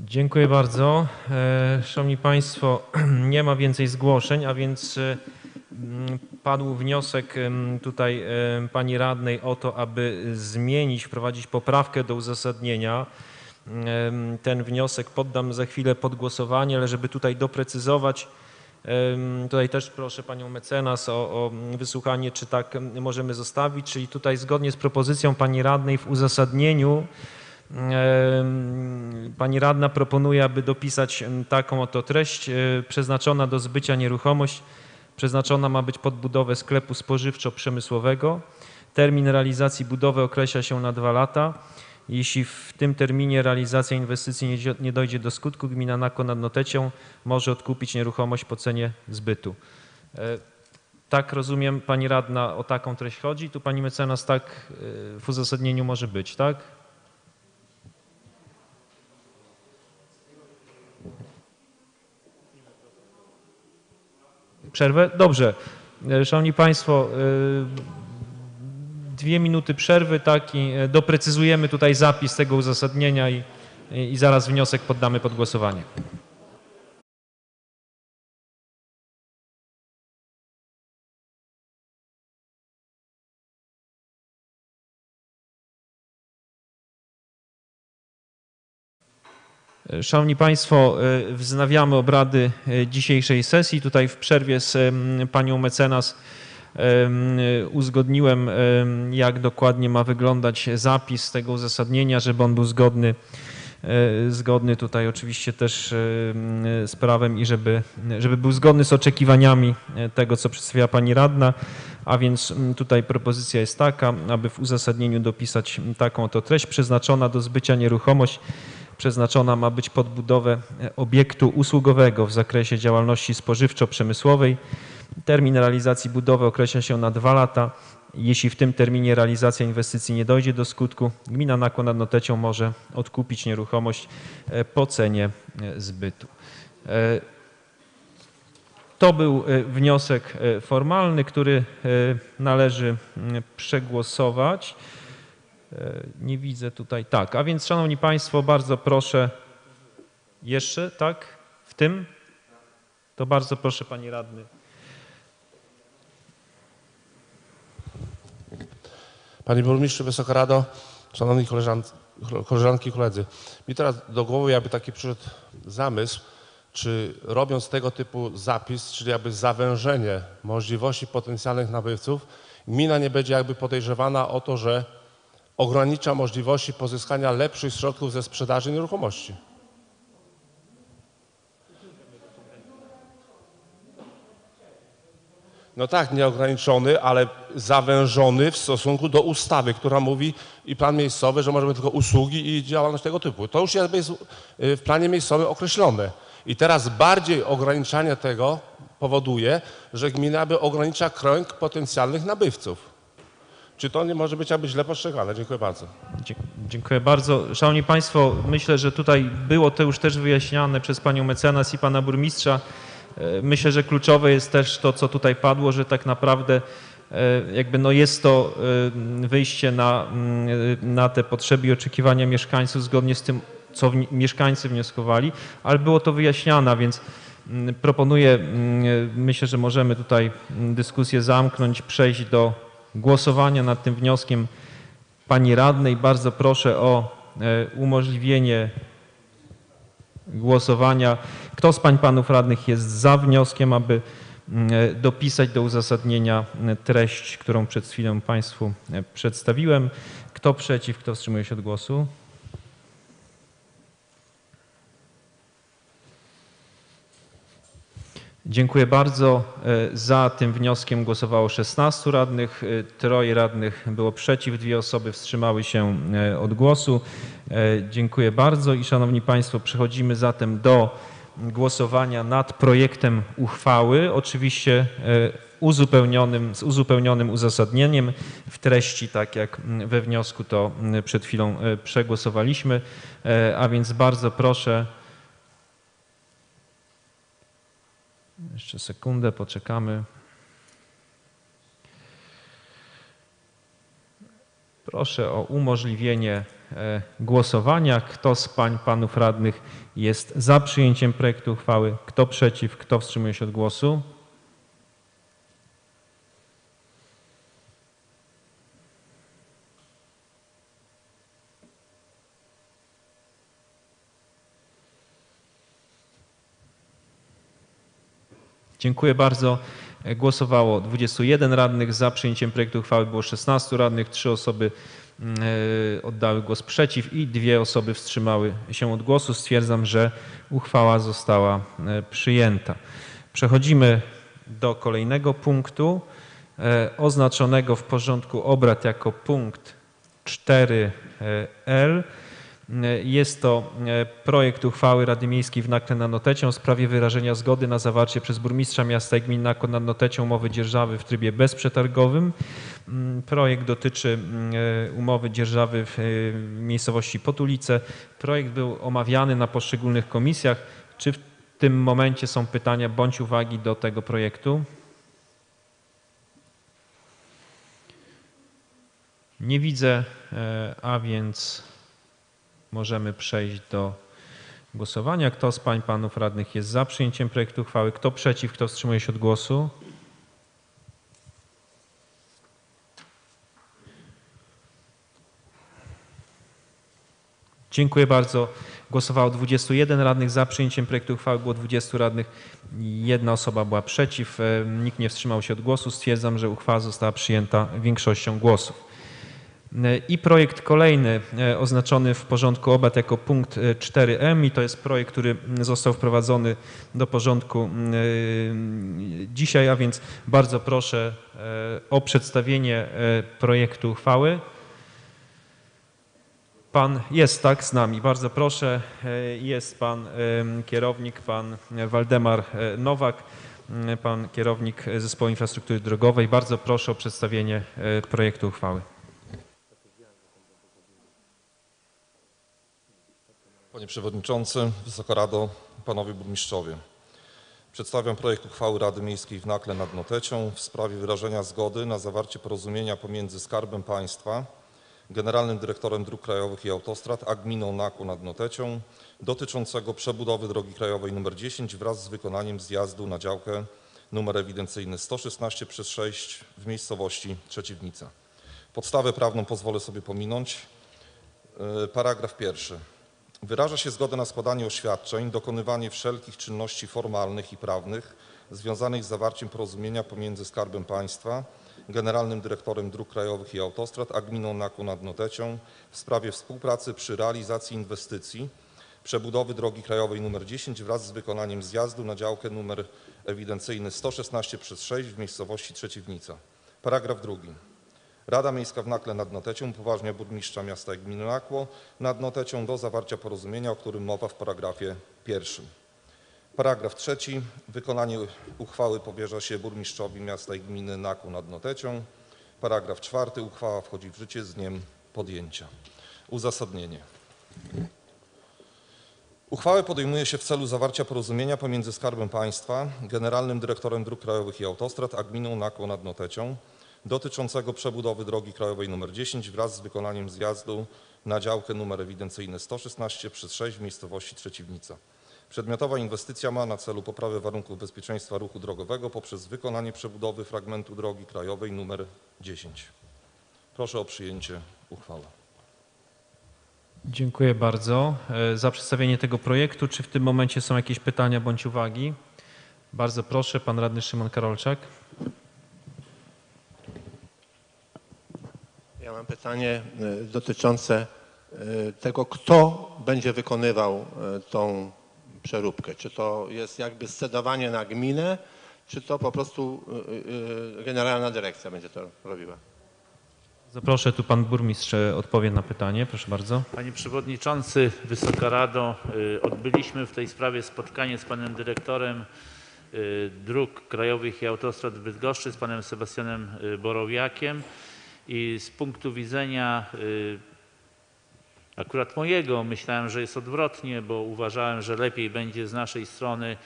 Dziękuję bardzo. E, Szanowni Państwo, *clears throat* nie ma więcej zgłoszeń, a więc e, padł wniosek tutaj Pani Radnej o to, aby zmienić, wprowadzić poprawkę do uzasadnienia. Ten wniosek poddam za chwilę pod głosowanie, ale żeby tutaj doprecyzować, tutaj też proszę Panią mecenas o, o wysłuchanie, czy tak em, możemy zostawić, czyli tutaj zgodnie z propozycją Pani Radnej w uzasadnieniu Pani radna proponuje, aby dopisać taką oto treść. e, Przeznaczona do zbycia nieruchomość przeznaczona ma być pod budowę sklepu spożywczo-przemysłowego. Termin realizacji budowy określa się na dwa lata. Jeśli w tym terminie realizacja inwestycji nie dojdzie do skutku, gmina Nako nad Notecią może odkupić nieruchomość po cenie zbytu. E, Tak rozumiem, pani radna o taką treść chodzi. Tu pani mecenas tak e, w uzasadnieniu może być, tak? Przerwę? Dobrze. E, Szanowni Państwo, e, dwie minuty przerwy, tak, i e, doprecyzujemy tutaj zapis tego uzasadnienia i, i zaraz wniosek poddamy pod głosowanie. Szanowni Państwo, e, wznawiamy obrady e, dzisiejszej sesji. Tutaj w przerwie z panią mecenas em, uzgodniłem, em, jak dokładnie ma wyglądać zapis tego uzasadnienia, żeby on był zgodny, e, zgodny tutaj oczywiście też z prawem i żeby, żeby był zgodny z oczekiwaniami tego, co przedstawiała pani radna. A więc tutaj propozycja jest taka, aby w uzasadnieniu dopisać taką oto treść przeznaczona do zbycia nieruchomość przeznaczona ma być pod budowę e, obiektu usługowego w zakresie działalności spożywczo-przemysłowej. Termin realizacji budowy określa się na dwa lata. Jeśli w tym terminie realizacja inwestycji nie dojdzie do skutku, gmina Nakło nad Notecią może odkupić nieruchomość e, po cenie e, zbytu. To był wniosek formalny, który należy przegłosować. E, Nie widzę tutaj. Tak, a więc Szanowni Państwo, bardzo proszę. Jeszcze, tak? W tym? To bardzo proszę Pani Radny. Panie Burmistrzu, Wysoka Rado, Szanowni koleżanki, i koledzy. Mi teraz do głowy jakby taki przyszedł zamysł, czy robiąc tego typu zapis, czyli jakby zawężenie możliwości potencjalnych nabywców, gmina nie będzie jakby podejrzewana o to, że ogranicza możliwości pozyskania lepszych środków ze sprzedaży nieruchomości. No tak, nieograniczony, ale zawężony w stosunku do ustawy, która mówi i plan miejscowy, że może być tylko usługi i działalność tego typu. To już jest y, w planie miejscowym określone. I teraz bardziej ograniczanie tego powoduje, że gmina by ogranicza krąg potencjalnych nabywców. Czy to nie może być jakby źle postrzegane? Dziękuję bardzo. Dziękuję bardzo. Szanowni Państwo, myślę, że tutaj było to już też wyjaśniane przez Panią mecenas i Pana Burmistrza. E, Myślę, że kluczowe jest też to, co tutaj padło, że tak naprawdę e, jakby no jest to e, wyjście na, mm, na te potrzeby i oczekiwania mieszkańców zgodnie z tym, co mieszkańcy wnioskowali, ale było to wyjaśniane, więc mm, proponuję, mm, myślę, że możemy tutaj dyskusję zamknąć, przejść do głosowania nad tym wnioskiem Pani Radnej. Bardzo proszę o e, umożliwienie głosowania. Kto z Pań Panów Radnych jest za wnioskiem, aby e, dopisać do uzasadnienia treść, którą przed chwilą Państwu e, przedstawiłem? Kto przeciw, kto wstrzymuje się od głosu? Dziękuję bardzo. E, Za tym wnioskiem głosowało 16 radnych, e, troje radnych było przeciw, dwie osoby wstrzymały się e, od głosu. Dziękuję bardzo i Szanowni Państwo, przechodzimy zatem do głosowania nad projektem uchwały, oczywiście uzupełnionym, z uzupełnionym uzasadnieniem w treści, tak jak we wniosku to przed chwilą przegłosowaliśmy. A więc bardzo proszę Jeszcze sekundę, poczekamy. Proszę o umożliwienie e, głosowania. Kto z pań, panów radnych jest za przyjęciem projektu uchwały? Kto przeciw? Kto wstrzymuje się od głosu? Dziękuję bardzo. Głosowało 21 radnych. Za przyjęciem projektu uchwały było 16 radnych. Trzy osoby mm, e, oddały głos przeciw i dwie osoby wstrzymały się od głosu. Stwierdzam, że uchwała została e, przyjęta. Przechodzimy do kolejnego punktu e, oznaczonego w porządku obrad jako punkt 4L. Jest to e, projekt uchwały Rady Miejskiej w Nakle nad Notecią w sprawie wyrażenia zgody na zawarcie przez burmistrza miasta i gminy Nakło nad Notecią umowy dzierżawy w trybie bezprzetargowym. Mm, Projekt dotyczy mm, e, umowy dzierżawy w e, miejscowości Potulice. Projekt był omawiany na poszczególnych komisjach. Czy w tym momencie są pytania bądź uwagi do tego projektu? Nie widzę, e, a więc możemy przejść do głosowania. Kto z pań, panów radnych jest za przyjęciem projektu uchwały? Kto przeciw? Kto wstrzymuje się od głosu? Dziękuję bardzo. Głosowało 21 radnych za przyjęciem projektu uchwały, było 20 radnych. Jedna osoba była przeciw, nikt nie wstrzymał się od głosu. Stwierdzam, że uchwała została przyjęta większością głosów. E, I projekt kolejny e, oznaczony w porządku obrad jako punkt e, 4M i to jest projekt, który został wprowadzony do porządku e, dzisiaj, a więc bardzo proszę e, o przedstawienie e, projektu uchwały. Pan jest tak z nami, bardzo proszę. E, Jest pan kierownik, pan Waldemar e, Nowak, pan kierownik Zespołu Infrastruktury Drogowej. Bardzo proszę o przedstawienie e, projektu uchwały. Panie Przewodniczący, Wysoka Rado, Panowie Burmistrzowie. Przedstawiam projekt uchwały Rady Miejskiej w Nakle nad Notecią w sprawie wyrażenia zgody na zawarcie porozumienia pomiędzy Skarbem Państwa, Generalnym Dyrektorem Dróg Krajowych i Autostrad, a Gminą Nakło nad Notecią dotyczącego przebudowy drogi krajowej nr 10 wraz z wykonaniem zjazdu na działkę numer ewidencyjny 116 przez 6 w miejscowości Trzeciwnica. Podstawę prawną pozwolę sobie pominąć. Yy, Paragraf pierwszy. Wyraża się zgodę na składanie oświadczeń, dokonywanie wszelkich czynności formalnych i prawnych związanych z zawarciem porozumienia pomiędzy Skarbem Państwa, Generalnym Dyrektorem Dróg Krajowych i Autostrad, a Gminą Nakło nad Notecią w sprawie współpracy przy realizacji inwestycji przebudowy drogi krajowej nr 10 wraz z wykonaniem zjazdu na działkę numer ewidencyjny 116 przez 6 w miejscowości Trzeciwnica. Paragraf drugi. Rada Miejska w Nakle nad Notecią upoważnia burmistrza miasta i gminy Nakło nad Notecią do zawarcia porozumienia, o którym mowa w paragrafie pierwszym. Paragraf trzeci. Wykonanie uchwały powierza się burmistrzowi miasta i gminy Nakło nad Notecią. Paragraf czwarty. Uchwała wchodzi w życie z dniem podjęcia. Uzasadnienie. Uchwałę podejmuje się w celu zawarcia porozumienia pomiędzy Skarbem Państwa, Generalnym Dyrektorem Dróg Krajowych i Autostrad, a Gminą Nakło nad Notecią dotyczącego przebudowy drogi krajowej nr 10 wraz z wykonaniem zjazdu na działkę numer ewidencyjny 116 przez 6 w miejscowości Trzeciwnica. Przedmiotowa inwestycja ma na celu poprawę warunków bezpieczeństwa ruchu drogowego poprzez wykonanie przebudowy fragmentu drogi krajowej nr 10. Proszę o przyjęcie uchwały. Dziękuję bardzo e, za przedstawienie tego projektu. Czy w tym momencie są jakieś pytania bądź uwagi? Bardzo proszę, pan radny Szymon Karolczak. Ja mam pytanie y, dotyczące y, tego, kto będzie wykonywał y, tą przeróbkę. Czy to jest jakby scedowanie na gminę, czy to po prostu generalna dyrekcja będzie to robiła? Zaproszę tu pan burmistrz e, odpowie na pytanie. Proszę bardzo. Panie Przewodniczący, Wysoka Rado, odbyliśmy w tej sprawie spotkanie z panem dyrektorem dróg krajowych i autostrad w Bydgoszczy, z panem Sebastianem Borowiakiem i z punktu widzenia y, akurat mojego myślałem, że jest odwrotnie, bo uważałem, że lepiej będzie z naszej strony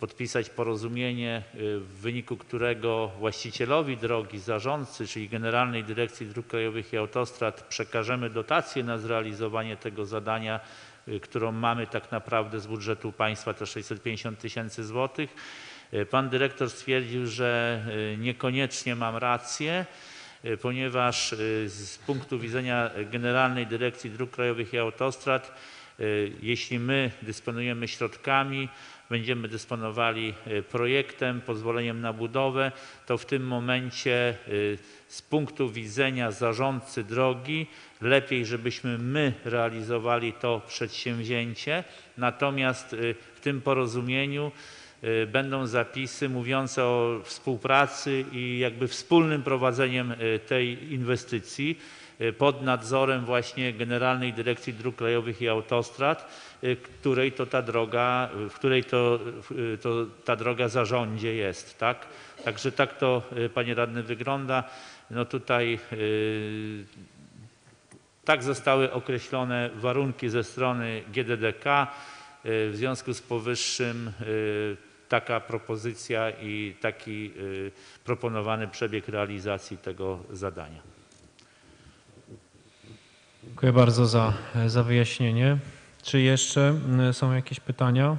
podpisać porozumienie, y, w wyniku którego właścicielowi drogi, zarządcy, czyli Generalnej Dyrekcji Dróg Krajowych i Autostrad przekażemy dotację na zrealizowanie tego zadania, y, którą mamy tak naprawdę z budżetu państwa, to 650 tysięcy złotych. Pan dyrektor stwierdził, że niekoniecznie mam rację, ponieważ y, z punktu widzenia Generalnej Dyrekcji Dróg Krajowych i Autostrad, y, jeśli my dysponujemy środkami, będziemy dysponowali y, projektem, pozwoleniem na budowę, to w tym momencie y, z punktu widzenia zarządcy drogi lepiej, żebyśmy my realizowali to przedsięwzięcie. Natomiast y, w tym porozumieniu y, będą zapisy mówiące o współpracy i jakby wspólnym prowadzeniem y, tej inwestycji y, pod nadzorem właśnie Generalnej Dyrekcji Dróg Krajowych i Autostrad, y, której to ta droga, w której to, y, to ta droga zarządzie jest, tak? Także tak to, y, panie radny, wygląda. No tutaj y, tak zostały określone warunki ze strony GDDK. Y, W związku z powyższym y, taka propozycja i taki y, proponowany przebieg realizacji tego zadania. Dziękuję bardzo za, za wyjaśnienie. Czy jeszcze są jakieś pytania?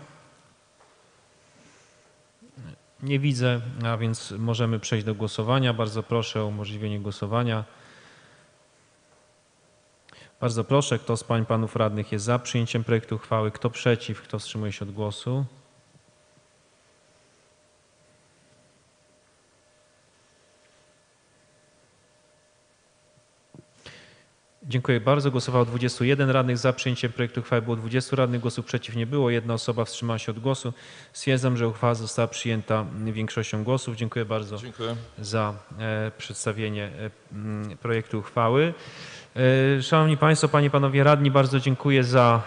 Nie widzę, a więc możemy przejść do głosowania. Bardzo proszę o umożliwienie głosowania. Bardzo proszę, kto z pań panów radnych jest za przyjęciem projektu uchwały, kto przeciw, kto wstrzymuje się od głosu. Dziękuję bardzo. Głosowało 21 radnych za przyjęciem projektu uchwały. Było 20 radnych, głosów przeciw nie było. Jedna osoba wstrzymała się od głosu. Stwierdzam, że uchwała została przyjęta większością głosów. Dziękuję bardzo Dziękuję. za e, przedstawienie e, projektu uchwały. E, Szanowni Państwo, Panie i Panowie Radni, bardzo dziękuję za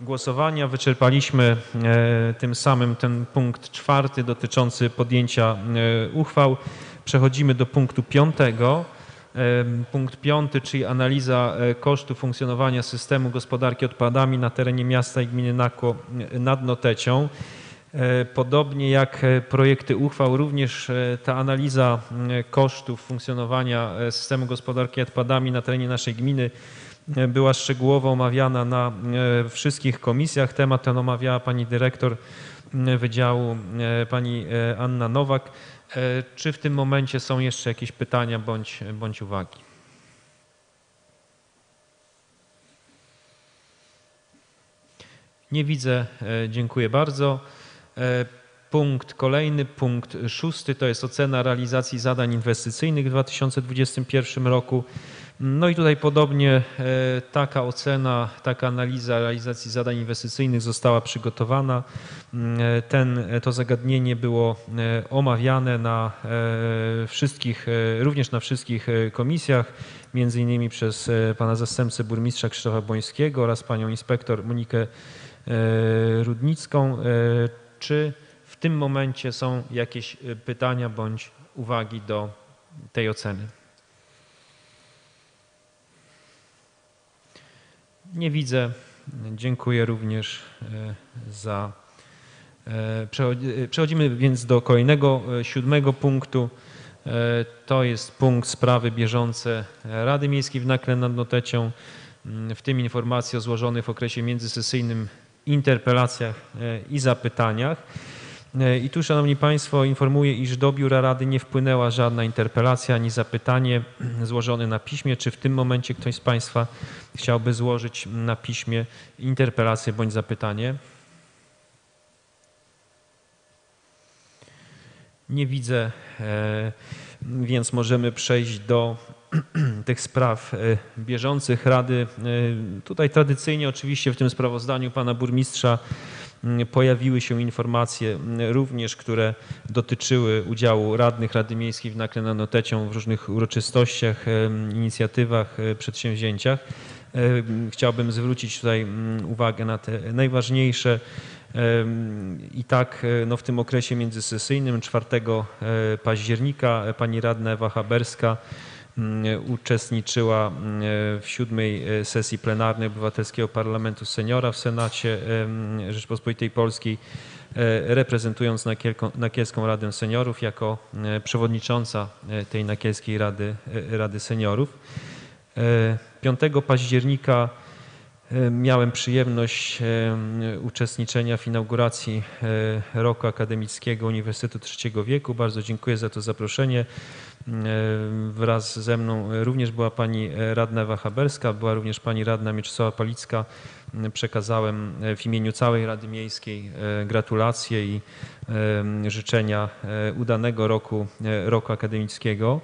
głosowania. Wyczerpaliśmy e, tym samym ten punkt czwarty dotyczący podjęcia e, uchwał. Przechodzimy do punktu piątego. Punkt piąty, czyli analiza kosztów funkcjonowania systemu gospodarki odpadami na terenie miasta i gminy Nakło nad Notecią. E, Podobnie jak e, projekty uchwał, również e, ta analiza kosztów funkcjonowania systemu gospodarki odpadami na terenie naszej gminy była szczegółowo omawiana na wszystkich komisjach. Temat ten omawiała pani dyrektor Wydziału, pani Anna Nowak. Czy w tym momencie są jeszcze jakieś pytania bądź, bądź uwagi? Nie widzę. Dziękuję bardzo. E, Punkt kolejny, punkt szósty, to jest ocena realizacji zadań inwestycyjnych w 2021 roku. No i tutaj podobnie e, taka ocena, taka analiza realizacji zadań inwestycyjnych została przygotowana. Mm, e, Ten, to zagadnienie było omawiane na wszystkich, również na wszystkich komisjach, między innymi przez pana zastępcę burmistrza Krzysztofa Bońskiego oraz panią inspektor Monikę Rudnicką. Czy w tym momencie są jakieś e, pytania bądź uwagi do tej oceny? Nie widzę. Dziękuję również e, za. e, Przechodzimy więc do kolejnego, siódmego punktu. To jest punkt sprawy bieżące Rady Miejskiej w Nakle nad Notecią, m, w tym informacje o złożonych w okresie międzysesyjnym interpelacjach e, i zapytaniach. E, I tu, Szanowni Państwo, informuję, iż do Biura Rady nie wpłynęła żadna interpelacja ani zapytanie *clears throat* złożone na piśmie. Czy w tym momencie ktoś z Państwa chciałby złożyć na piśmie interpelację bądź zapytanie? Nie widzę, e, więc możemy przejść do *clears throat* tych spraw e, bieżących Rady. E, Tutaj tradycyjnie oczywiście w tym sprawozdaniu pana burmistrza pojawiły się informacje również, które dotyczyły udziału radnych Rady Miejskiej w Nakle nad Notecią w różnych uroczystościach, em, inicjatywach, e, przedsięwzięciach. E, Chciałbym zwrócić tutaj uwagę na te najważniejsze. I tak e, no, w tym okresie międzysesyjnym 4 e, października e, pani radna Ewa Haberska uczestniczyła mm, w siódmej e, sesji plenarnej Obywatelskiego Parlamentu Seniora w Senacie Rzeczpospolitej Polskiej. reprezentując Nakielko- Nakielską Radę Seniorów jako e, przewodnicząca e, tej Nakielskiej Rady, e, Rady Seniorów. E, 5 października e, miałem przyjemność e, uczestniczenia w inauguracji e, roku akademickiego Uniwersytetu Trzeciego Wieku. Bardzo dziękuję za to zaproszenie. E, Wraz ze mną e, również była pani e, radna Ewa Haberska, była również pani radna Mieczysława Palicka. M, Przekazałem e, w imieniu całej Rady Miejskiej e, gratulacje i e, życzenia e, udanego roku, e, roku akademickiego.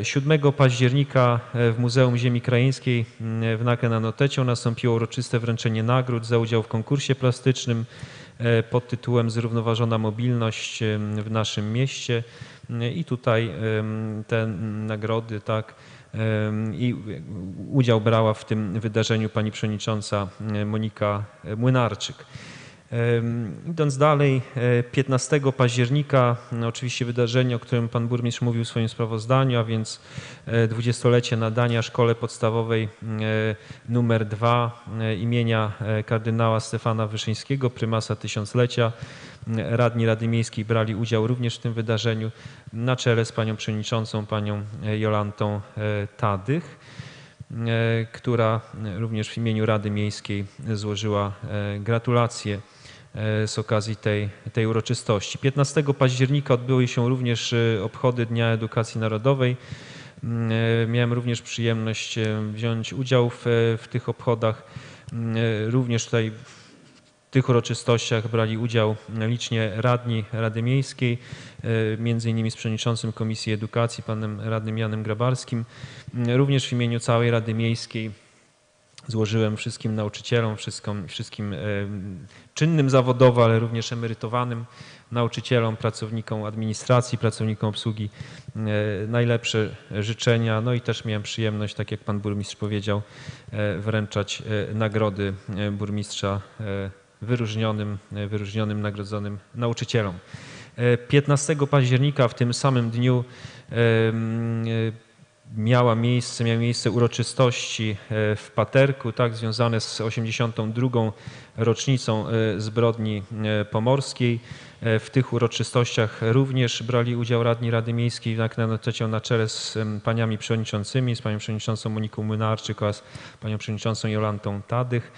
E, 7 października e, w Muzeum Ziemi Krajeńskiej w Nakle na Notecią nastąpiło uroczyste wręczenie nagród za udział w konkursie plastycznym e, pod tytułem Zrównoważona mobilność w naszym mieście. I tutaj te nagrody, tak, i udział brała w tym wydarzeniu pani przewodnicząca Monika Młynarczyk. Idąc dalej, e, 15 października, no oczywiście wydarzenie, o którym pan burmistrz mówił w swoim sprawozdaniu, a więc e, dwudziestolecie nadania szkole podstawowej e, numer 2 e, imienia e, kardynała Stefana Wyszyńskiego, prymasa tysiąclecia. Radni Rady Miejskiej brali udział również w tym wydarzeniu na czele z panią przewodniczącą, panią e, Jolantą e, Tadych e, która również w imieniu Rady Miejskiej złożyła e, gratulacje e, z okazji tej, tej uroczystości. 15 października odbyły się również e, obchody Dnia Edukacji Narodowej. Mm, e, Miałem również przyjemność e, wziąć udział w, w tych obchodach. Mm, e, Również tutaj w tych uroczystościach brali udział licznie radni Rady Miejskiej, e, między innymi z przewodniczącym Komisji Edukacji, panem radnym Janem Grabarskim. Mm, Również w imieniu całej Rady Miejskiej złożyłem wszystkim nauczycielom, wszystkim, wszystkim e, czynnym zawodowo, ale również emerytowanym nauczycielom, pracownikom administracji, pracownikom obsługi e, najlepsze życzenia. No i też miałem przyjemność, tak jak pan burmistrz powiedział, e, wręczać nagrody burmistrza wyróżnionym, wyróżnionym, nagrodzonym nauczycielom. E, 15 października w tym samym dniu miała miejsce, miały miejsce uroczystości e, w Paterku, tak, związane z 82. rocznicą e, zbrodni e, pomorskiej. W tych uroczystościach również brali udział radni Rady Miejskiej na Knanotecie na czele z paniami przewodniczącymi, z panią przewodniczącą Moniką Młynarczyk oraz panią przewodniczącą Jolantą Tadych.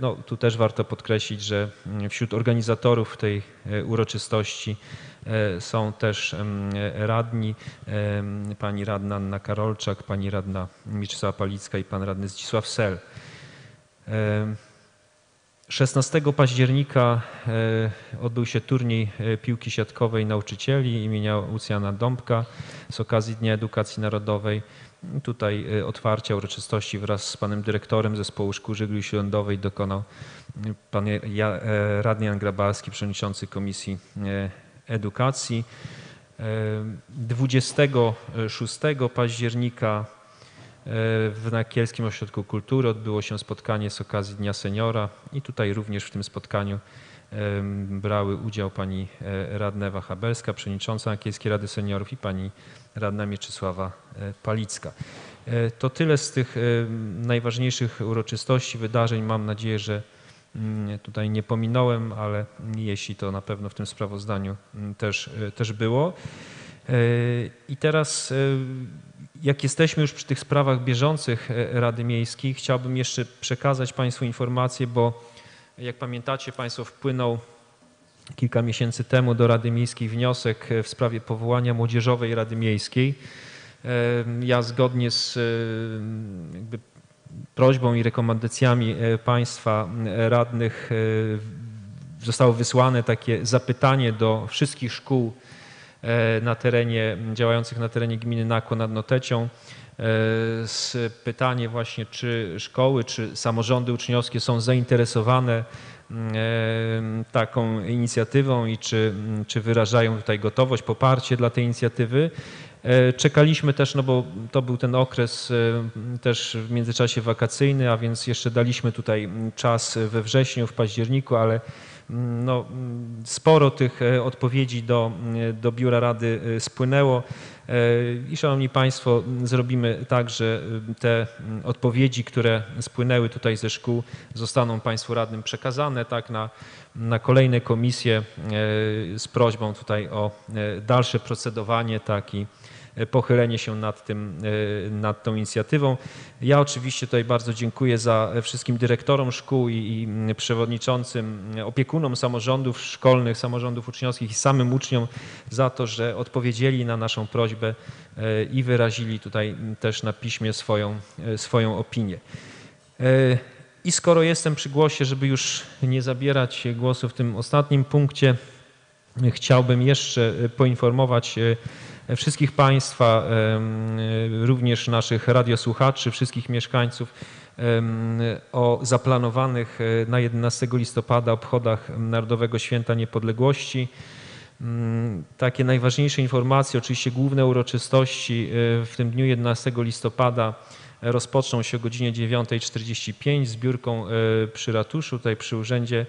No, tu też warto podkreślić, że mm, wśród organizatorów tej uroczystości są też radni, pani radna Anna Karolczak, pani radna Mieczysława Palicka i pan radny Zdzisław Sel. Em, 16 października e, odbył się turniej e, piłki siatkowej nauczycieli imienia Lucjana Dąbka z okazji Dnia Edukacji Narodowej. Tutaj e, otwarcia uroczystości wraz z panem dyrektorem zespołu szkół żeglugi śródlądowej dokonał pan e, radny Jan Grabalski, przewodniczący Komisji e, Edukacji. E, 26 października e, w Nakielskim Ośrodku Kultury odbyło się spotkanie z okazji Dnia Seniora i tutaj również w tym spotkaniu brały udział pani e, radna Habelska, przewodnicząca Nakielskiej Rady Seniorów i pani radna Mieczysława e, Palicka. To tyle z tych najważniejszych uroczystości, wydarzeń. Mam nadzieję, że tutaj nie pominąłem, ale jeśli to na pewno w tym sprawozdaniu mm, też, e, też było. E, I teraz, e, jak jesteśmy już przy tych sprawach bieżących Rady Miejskiej, chciałbym jeszcze przekazać Państwu informację, bo jak pamiętacie Państwo, wpłynął kilka miesięcy temu do Rady Miejskiej wniosek w sprawie powołania Młodzieżowej Rady Miejskiej. Ja zgodnie z prośbą i rekomendacjami e, Państwa e, radnych e, zostało wysłane takie zapytanie do wszystkich szkół na terenie, działających na terenie gminy Nakło nad Notecią z pytanie właśnie, czy szkoły, czy samorządy uczniowskie są zainteresowane taką inicjatywą i czy, czy wyrażają tutaj gotowość, poparcie dla tej inicjatywy. E, Czekaliśmy też, no bo to był ten okres e, też w międzyczasie wakacyjny, a więc jeszcze daliśmy tutaj czas we wrześniu, w październiku, ale mm, no, mm, sporo tych e, odpowiedzi do, mm, do Biura Rady spłynęło. I Szanowni Państwo, zrobimy tak, że te m, odpowiedzi, które spłynęły tutaj ze szkół, zostaną Państwu radnym przekazane tak na, na kolejne komisje z prośbą tutaj o dalsze procedowanie, tak i pochylenie się nad, tym, e, nad tą inicjatywą. Ja oczywiście tutaj bardzo dziękuję za wszystkim dyrektorom szkół i, i przewodniczącym, opiekunom samorządów szkolnych, samorządów uczniowskich i samym uczniom za to, że odpowiedzieli na naszą prośbę e, i wyrazili tutaj też na piśmie swoją, e, swoją opinię. E, I skoro jestem przy głosie, żeby już nie zabierać głosu w tym ostatnim punkcie, chciałbym jeszcze e, poinformować e, wszystkich Państwa, również naszych radiosłuchaczy, wszystkich mieszkańców o zaplanowanych e, na 11 listopada obchodach Narodowego Święta Niepodległości. Mm, Takie najważniejsze informacje, oczywiście główne uroczystości e, w tym dniu 11 listopada rozpoczną się o godzinie 9.45 zbiórką e, przy ratuszu, tutaj przy Urzędzie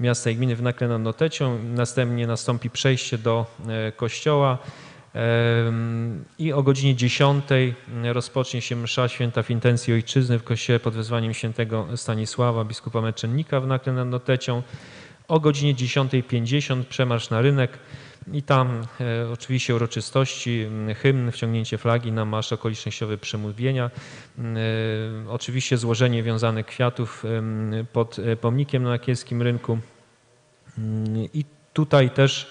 Miasta i Gminy w Nakle nad Notecią. Następnie nastąpi przejście do kościoła i o godzinie 10 rozpocznie się msza święta w intencji ojczyzny w kościele pod wezwaniem świętego Stanisława, biskupa męczennika w Nakle nad Notecią. O godzinie 10.50 przemarsz na rynek i tam e, oczywiście uroczystości, hymn, wciągnięcie flagi na marsz okolicznościowy przemówienia, e, oczywiście złożenie wiązanych kwiatów pod e, pomnikiem na Nakielskim Rynku. I tutaj też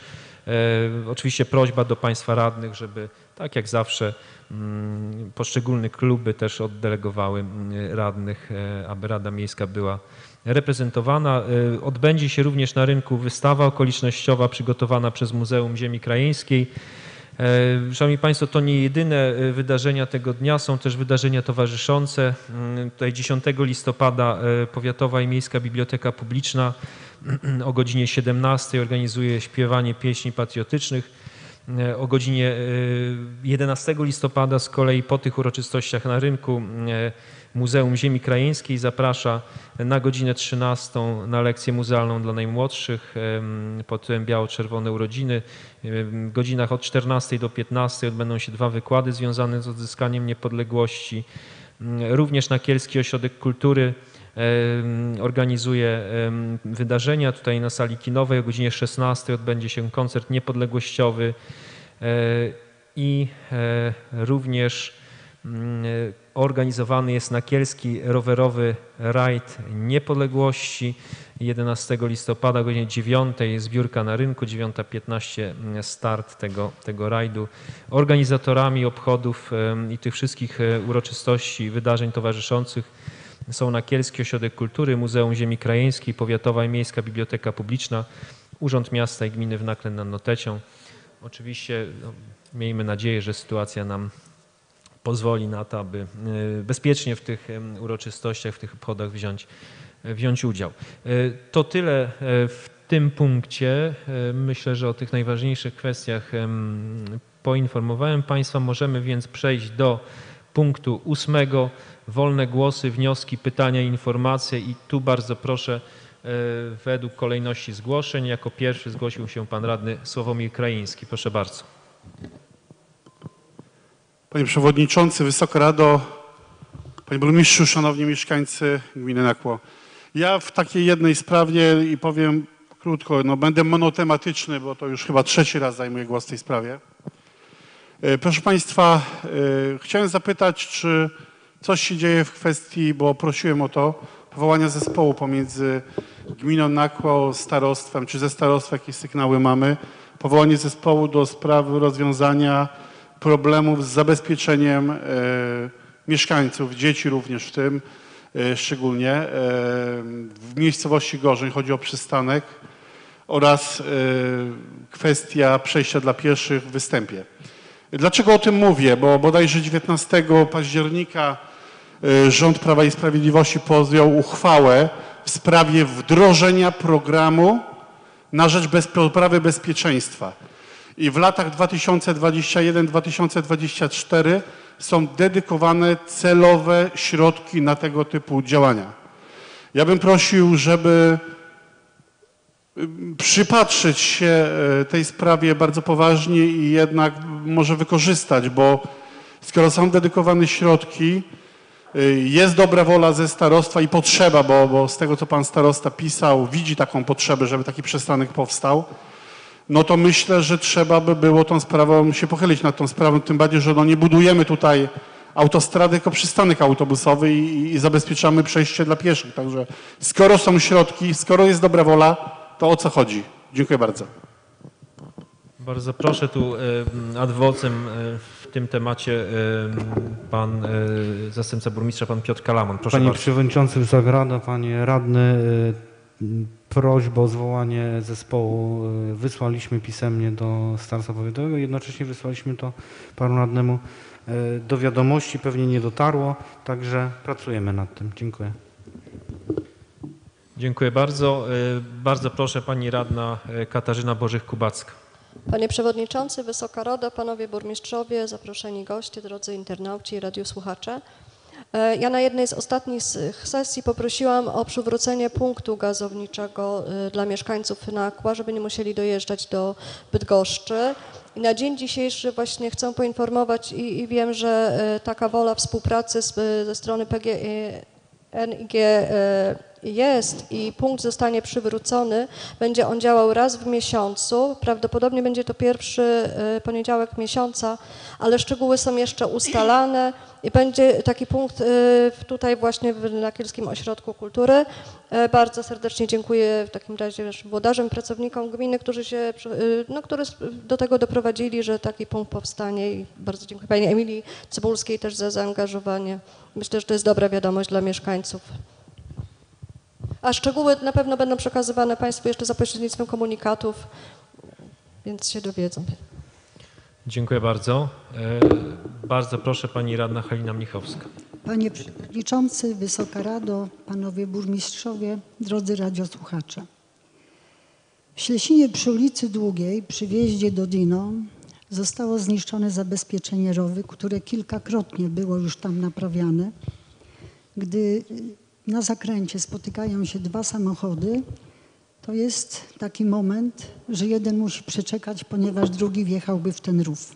oczywiście prośba do Państwa radnych, żeby tak jak zawsze mm, poszczególne kluby też oddelegowały mm, radnych, e, aby Rada Miejska była reprezentowana. E, Odbędzie się również na rynku wystawa okolicznościowa przygotowana przez Muzeum Ziemi Krajeńskiej. E, Szanowni Państwo, to nie jedyne e, wydarzenia tego dnia, są też wydarzenia towarzyszące. Mm, Tutaj 10 listopada e, Powiatowa i Miejska Biblioteka Publiczna *clears throat* o godzinie 17 organizuje śpiewanie pieśni patriotycznych. E, O godzinie e, 11 listopada z kolei po tych uroczystościach na rynku e, Muzeum Ziemi Krajeńskiej zaprasza na godzinę 13 na lekcję muzealną dla najmłodszych pod tytułem Biało-Czerwone Urodziny. W godzinach od 14 do 15 odbędą się dwa wykłady związane z odzyskaniem niepodległości. Również Nakielski Ośrodek Kultury organizuje wydarzenia. Tutaj na sali kinowej o godzinie 16 odbędzie się koncert niepodległościowy e, i e, również mm, organizowany jest Nakielski rowerowy rajd niepodległości 11 listopada o godzinie 9 zbiórka na rynku, 9.15 start tego, tego rajdu. Organizatorami obchodów i tych wszystkich e, uroczystości wydarzeń towarzyszących są Nakielski Ośrodek Kultury, Muzeum Ziemi Krajeńskiej, Powiatowa i Miejska Biblioteka Publiczna, Urząd Miasta i Gminy w Nakle nad Notecią. Oczywiście no, miejmy nadzieję, że sytuacja nam pozwoli na to, aby e, bezpiecznie w tych em, uroczystościach, w tych obchodach wziąć, e, wziąć udział. To tyle w tym punkcie. Myślę, że o tych najważniejszych kwestiach em, poinformowałem Państwa. Możemy więc przejść do punktu ósmego. Wolne głosy, wnioski, pytania, informacje i tu bardzo proszę e, według kolejności zgłoszeń. Jako pierwszy zgłosił się pan radny Sławomir Krajiński. Proszę bardzo. Panie Przewodniczący, Wysoka Rado, Panie Burmistrzu, Szanowni Mieszkańcy Gminy Nakło. Ja w takiej jednej sprawie i powiem krótko, no będę monotematyczny, bo to już chyba trzeci raz zajmuję głos w tej sprawie. E, Proszę Państwa, e, chciałem zapytać, czy coś się dzieje w kwestii, bo prosiłem o to, powołania zespołu pomiędzy gminą Nakło, starostwem, czy ze starostwa jakieś sygnały mamy, powołanie zespołu do sprawy rozwiązania problemów z zabezpieczeniem e, mieszkańców, dzieci również w tym szczególnie, w miejscowości Gorzeń, chodzi o przystanek oraz kwestia przejścia dla pieszych w występie. Dlaczego o tym mówię? Bo bodajże 19 października e, rząd Prawa i Sprawiedliwości podjął uchwałę w sprawie wdrożenia programu na rzecz poprawy bezpieczeństwa. I w latach 2021-2024 są dedykowane celowe środki na tego typu działania. Ja bym prosił, żeby przypatrzeć się e, tej sprawie bardzo poważnie i jednak może wykorzystać, bo skoro są dedykowane środki, e, jest dobra wola ze starostwa i potrzeba, bo, bo z tego co pan starosta pisał, widzi taką potrzebę, żeby taki przystanek powstał, no to myślę, że trzeba by było tą sprawą się pochylić nad tą sprawą, tym bardziej, że no nie budujemy tutaj autostrady, tylko przystanek autobusowy i, i zabezpieczamy przejście dla pieszych. Także skoro są środki, skoro jest dobra wola, to o co chodzi? Dziękuję bardzo. Bardzo proszę tu e, ad vocem e, w tym temacie e, pan zastępca burmistrza, pan Piotr Kalamon. Proszę Panie bardzo. Przewodniczący Wysoka Rada, Panie Radny, prośbę o zwołanie zespołu wysłaliśmy pisemnie do Starostwa Powiatowego, jednocześnie wysłaliśmy to panu radnemu do wiadomości, pewnie nie dotarło, także pracujemy nad tym. Dziękuję. Dziękuję bardzo. E, Bardzo proszę pani radna e, Katarzyna Bożych-Kubacka. Panie Przewodniczący, Wysoka Rado, Panowie Burmistrzowie, zaproszeni goście, drodzy internauci i radiosłuchacze. E, Ja na jednej z ostatnich sesji poprosiłam o przywrócenie punktu gazowniczego dla mieszkańców Nakła, żeby nie musieli dojeżdżać do Bydgoszczy. I na dzień dzisiejszy właśnie chcę poinformować i, i wiem, że taka wola współpracy z, ze strony PG, NIG e, jest i punkt zostanie przywrócony. Będzie on działał raz w miesiącu. Prawdopodobnie będzie to pierwszy e, poniedziałek miesiąca, ale szczegóły są jeszcze ustalane i będzie taki punkt w- tutaj właśnie w Nakielskim Ośrodku Kultury. E, Bardzo serdecznie dziękuję w takim razie też włodarzom, pracownikom gminy, którzy się, e, no, którzy do tego doprowadzili, że taki punkt powstanie i bardzo dziękuję Pani Emilii Cybulskiej też za zaangażowanie. Myślę, że to jest dobra wiadomość dla mieszkańców. A szczegóły na pewno będą przekazywane Państwu jeszcze za pośrednictwem komunikatów, więc się dowiedzą. Dziękuję bardzo. E, Bardzo proszę pani radna Halina Mnichowska. Panie Przewodniczący, Wysoka Rado, Panowie Burmistrzowie, drodzy radiosłuchacze. W Ślesinie przy ulicy Długiej, przy wjeździe do Dino, zostało zniszczone zabezpieczenie rowy, które kilkakrotnie było już tam naprawiane. Gdy na zakręcie spotykają się dwa samochody, to jest taki moment, że jeden musi przeczekać, ponieważ drugi wjechałby w ten rów.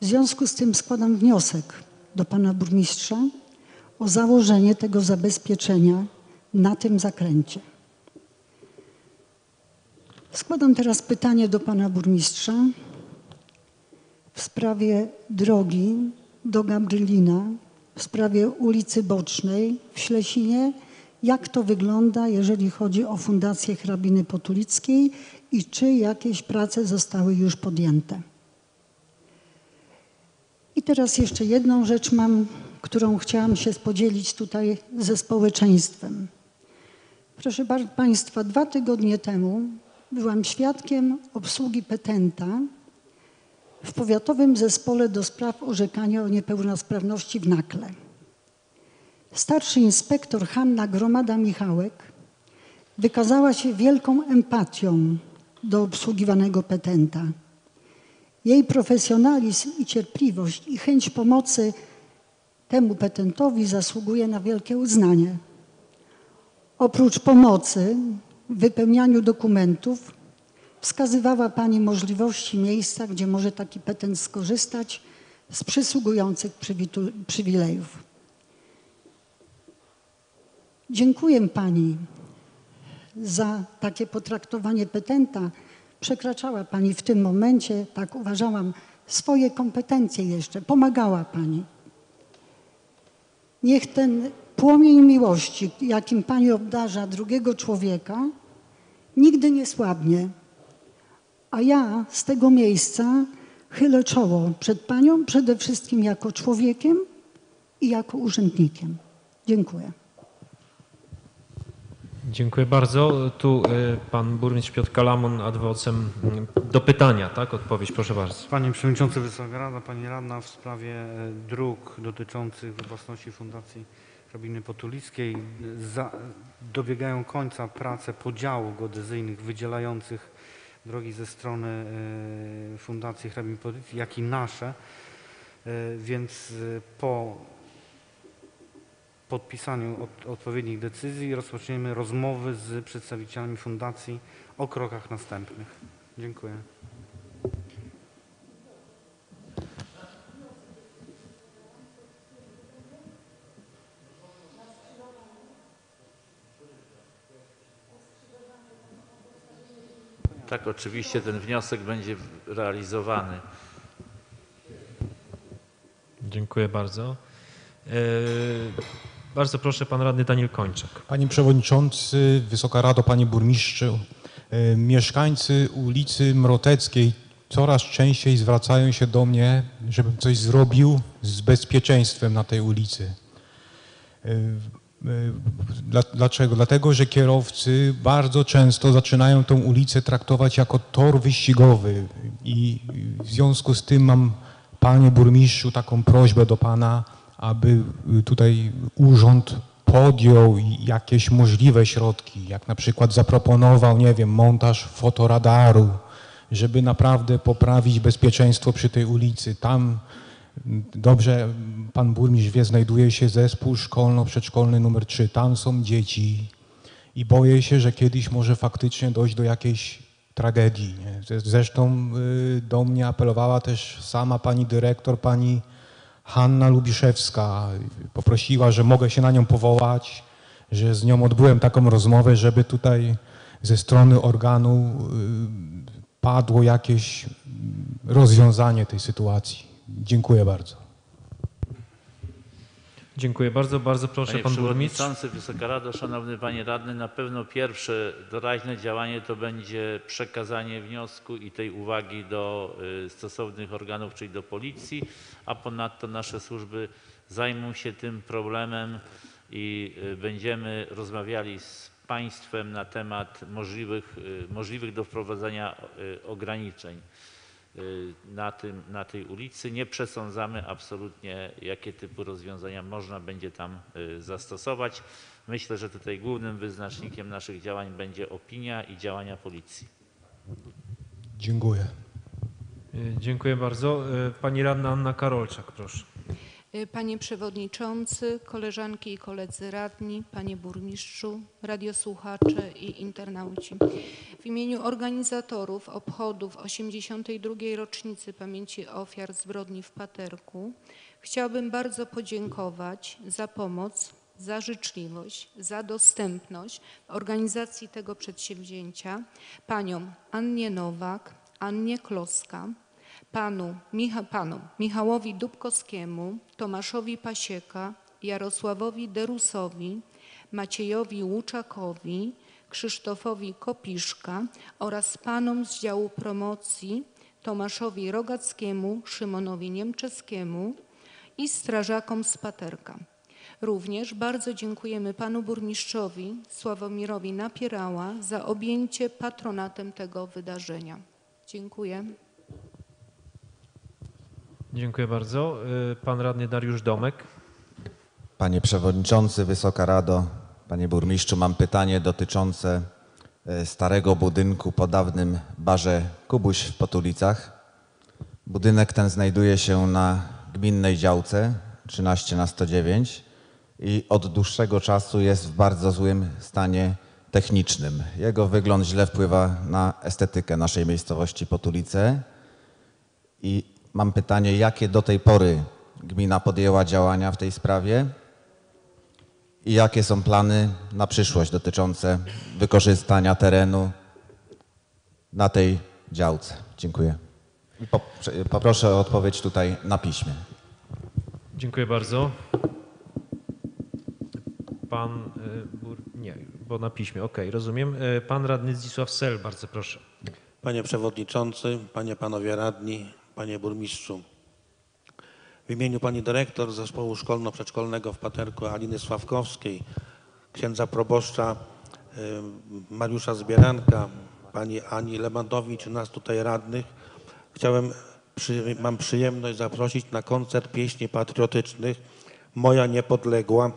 W związku z tym składam wniosek do pana burmistrza o założenie tego zabezpieczenia na tym zakręcie. Składam teraz pytanie do pana burmistrza w sprawie drogi do Gabrylina, w sprawie ulicy Bocznej w Ślesinie. Jak to wygląda, jeżeli chodzi o Fundację Hrabiny Potulickiej i czy jakieś prace zostały już podjęte? I teraz jeszcze jedną rzecz mam, którą chciałam się podzielić tutaj ze społeczeństwem. Proszę Państwa, dwa tygodnie temu byłam świadkiem obsługi petenta w Powiatowym Zespole do Spraw Orzekania o Niepełnosprawności w Nakle. Starszy inspektor Hanna Gromada-Michałek wykazała się wielką empatią do obsługiwanego petenta. Jej profesjonalizm i cierpliwość i chęć pomocy temu petentowi zasługuje na wielkie uznanie. Oprócz pomocy w wypełnianiu dokumentów wskazywała Pani możliwości miejsca, gdzie może taki petent skorzystać z przysługujących przywilejów. Dziękuję Pani za takie potraktowanie petenta. Przekraczała Pani w tym momencie, tak uważałam, swoje kompetencje jeszcze. Pomagała Pani. Niech ten płomień miłości, jakim Pani obdarza drugiego człowieka, nigdy nie słabnie. A ja z tego miejsca chylę czoło przed Panią przede wszystkim jako człowiekiem i jako urzędnikiem. Dziękuję. Dziękuję bardzo. Tu e, pan burmistrz Piotr Kalamon ad vocem m, do pytania, tak? Odpowiedź, proszę bardzo. Panie Przewodniczący Wysoka Rada, Pani Radna w sprawie e, dróg dotyczących własności Fundacji Hrabiny Potulickiej za, dobiegają końca prace podziału geodezyjnych wydzielających drogi ze strony e, Fundacji Hrabiny Potulickiej, jak i nasze, E, więc e, po podpisaniu od, odpowiednich decyzji rozpoczniemy rozmowy z przedstawicielami fundacji o krokach następnych. Dziękuję. Tak, oczywiście ten wniosek będzie realizowany. Dziękuję bardzo. E, Bardzo proszę, pan radny Daniel Kończak. Panie Przewodniczący, Wysoka Rado, Panie Burmistrzu, e, mieszkańcy ulicy Mroteckiej coraz częściej zwracają się do mnie, żebym coś zrobił z bezpieczeństwem na tej ulicy. Dla, dlaczego? Dlatego, że kierowcy bardzo często zaczynają tą ulicę traktować jako tor wyścigowy i w związku z tym mam, Panie Burmistrzu, taką prośbę do Pana, aby tutaj urząd podjął jakieś możliwe środki, jak na przykład zaproponował, nie wiem, montaż fotoradaru, żeby naprawdę poprawić bezpieczeństwo przy tej ulicy. Tam dobrze pan burmistrz wie, znajduje się zespół szkolno-przedszkolny numer 3. Tam są dzieci i boję się, że kiedyś może faktycznie dojść do jakiejś tragedii. Nie? Zre- Zresztą y, do mnie apelowała też sama pani dyrektor, pani Hanna Lubiszewska. Poprosiła, że mogę się na nią powołać, że z nią odbyłem taką rozmowę, żeby tutaj ze strony organu y, padło jakieś mm, rozwiązanie tej sytuacji. Dziękuję bardzo. Dziękuję bardzo. Bardzo proszę, Panie pan burmistrz. Przewodniczący, Wysoka Rado, Szanowny Panie Radny, na pewno pierwsze doraźne działanie to będzie przekazanie wniosku i tej uwagi do y, stosownych organów, czyli do policji, a ponadto nasze służby zajmą się tym problemem i y, będziemy rozmawiali z Państwem na temat możliwych, y, możliwych do wprowadzenia y, ograniczeń y, na, tym, na tej ulicy. Nie przesądzamy absolutnie, jakie typu rozwiązania można będzie tam y, zastosować. Myślę, że tutaj głównym wyznacznikiem naszych działań będzie opinia i działania policji. Dziękuję. Y, Dziękuję bardzo. Y, Pani radna Anna Karolczak, proszę. Y, Panie Przewodniczący, koleżanki i koledzy radni, Panie Burmistrzu, radiosłuchacze i internauci. W imieniu organizatorów obchodów 82. rocznicy pamięci ofiar zbrodni w Paterku chciałabym bardzo podziękować za pomoc, za życzliwość, za dostępność organizacji tego przedsięwzięcia paniom Annie Nowak, Annie Kloska, panu, Micha, panu Michałowi Dubkowskiemu, Tomaszowi Pasieka, Jarosławowi Derusowi, Maciejowi Łuczakowi, Krzysztofowi Kopiszka oraz panom z działu promocji Tomaszowi Rogackiemu, Szymonowi Niemczeskiemu i strażakom z Paterka. Również bardzo dziękujemy panu burmistrzowi Sławomirowi Napierała za objęcie patronatem tego wydarzenia. Dziękuję. Dziękuję bardzo. Y, Pan radny Dariusz Domek. Panie Przewodniczący, Wysoka Rado, Panie Burmistrzu, mam pytanie dotyczące e, starego budynku po dawnym barze Kubuś w Potulicach. Budynek ten znajduje się na gminnej działce 13 na 109 i od dłuższego czasu jest w bardzo złym stanie technicznym. Jego wygląd źle wpływa na estetykę naszej miejscowości Potulice. I mam pytanie, jakie do tej pory gmina podjęła działania w tej sprawie i jakie są plany na przyszłość dotyczące wykorzystania terenu na tej działce? Dziękuję. I Poproszę o odpowiedź tutaj na piśmie. Dziękuję bardzo. Pan y, bur... Nie, bo na piśmie. Okej, rozumiem. Y, Pan radny Zdzisław Sel, bardzo proszę. Panie Przewodniczący, Panie, Panowie Radni, Panie Burmistrzu. W imieniu Pani Dyrektor Zespołu Szkolno-Przedszkolnego w Paterku Aliny Sławkowskiej, księdza proboszcza Mariusza Zbieranka, Pani Ani Lewandowicz, nas tutaj radnych, chciałem, przy, mam przyjemność zaprosić na koncert pieśni patriotycznych Moja Niepodległa,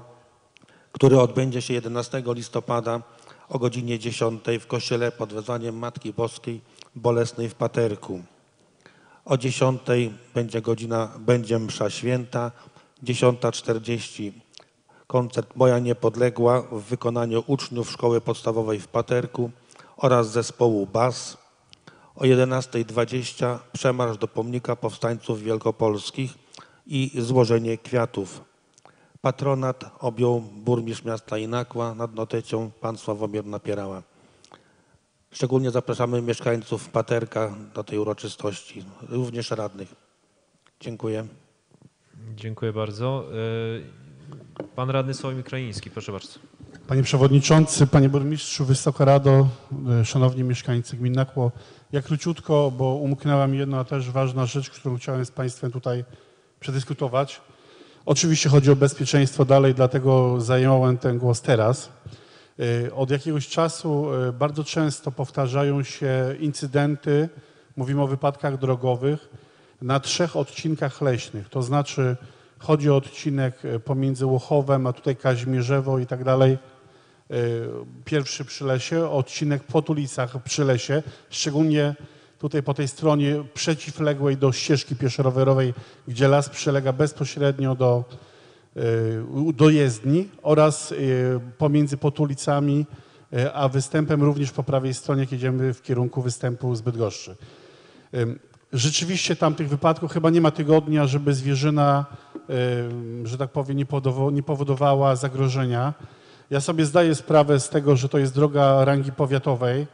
który odbędzie się 11 listopada o godzinie 10 w kościele pod wezwaniem Matki Boskiej Bolesnej w Paterku. O 10 będzie godzina, będzie msza święta, 10.40 koncert Moja Niepodległa w wykonaniu uczniów Szkoły Podstawowej w Paterku oraz zespołu BAS. O 11.20 przemarsz do pomnika powstańców wielkopolskich i złożenie kwiatów. Patronat objął burmistrz miasta Inakła nad Notecią, pan Sławomir Napierała. Szczególnie zapraszamy mieszkańców Paterka do tej uroczystości, również radnych. Dziękuję. Dziękuję bardzo. E, Pan radny Sławomir Krajiński, proszę bardzo. Panie Przewodniczący, Panie Burmistrzu, Wysoka Rado, e, Szanowni Mieszkańcy Gmin Nakło. Ja króciutko, bo umknęła mi jedna też ważna rzecz, którą chciałem z Państwem tutaj przedyskutować. Oczywiście chodzi o bezpieczeństwo dalej, dlatego zająłem ten głos teraz. E, Od jakiegoś czasu e, bardzo często powtarzają się incydenty, mówimy o wypadkach drogowych, na trzech odcinkach leśnych. To znaczy chodzi o odcinek e, pomiędzy Łochowem, a tutaj Kazimierzewo i tak dalej. Pierwszy przy lesie, odcinek po Tulicach przy lesie, szczególnie tutaj po tej stronie przeciwległej do ścieżki pieszo-rowerowej, gdzie las przylega bezpośrednio do, do jezdni oraz e, pomiędzy Potulicami e, a występem również po prawej stronie, jak jedziemy w kierunku występu z Bydgoszczy. Rzeczywiście tam tych wypadków chyba nie ma tygodnia, żeby zwierzyna, że tak powiem, nie powodowała zagrożenia. Ja sobie zdaję sprawę z tego, że to jest droga rangi powiatowej,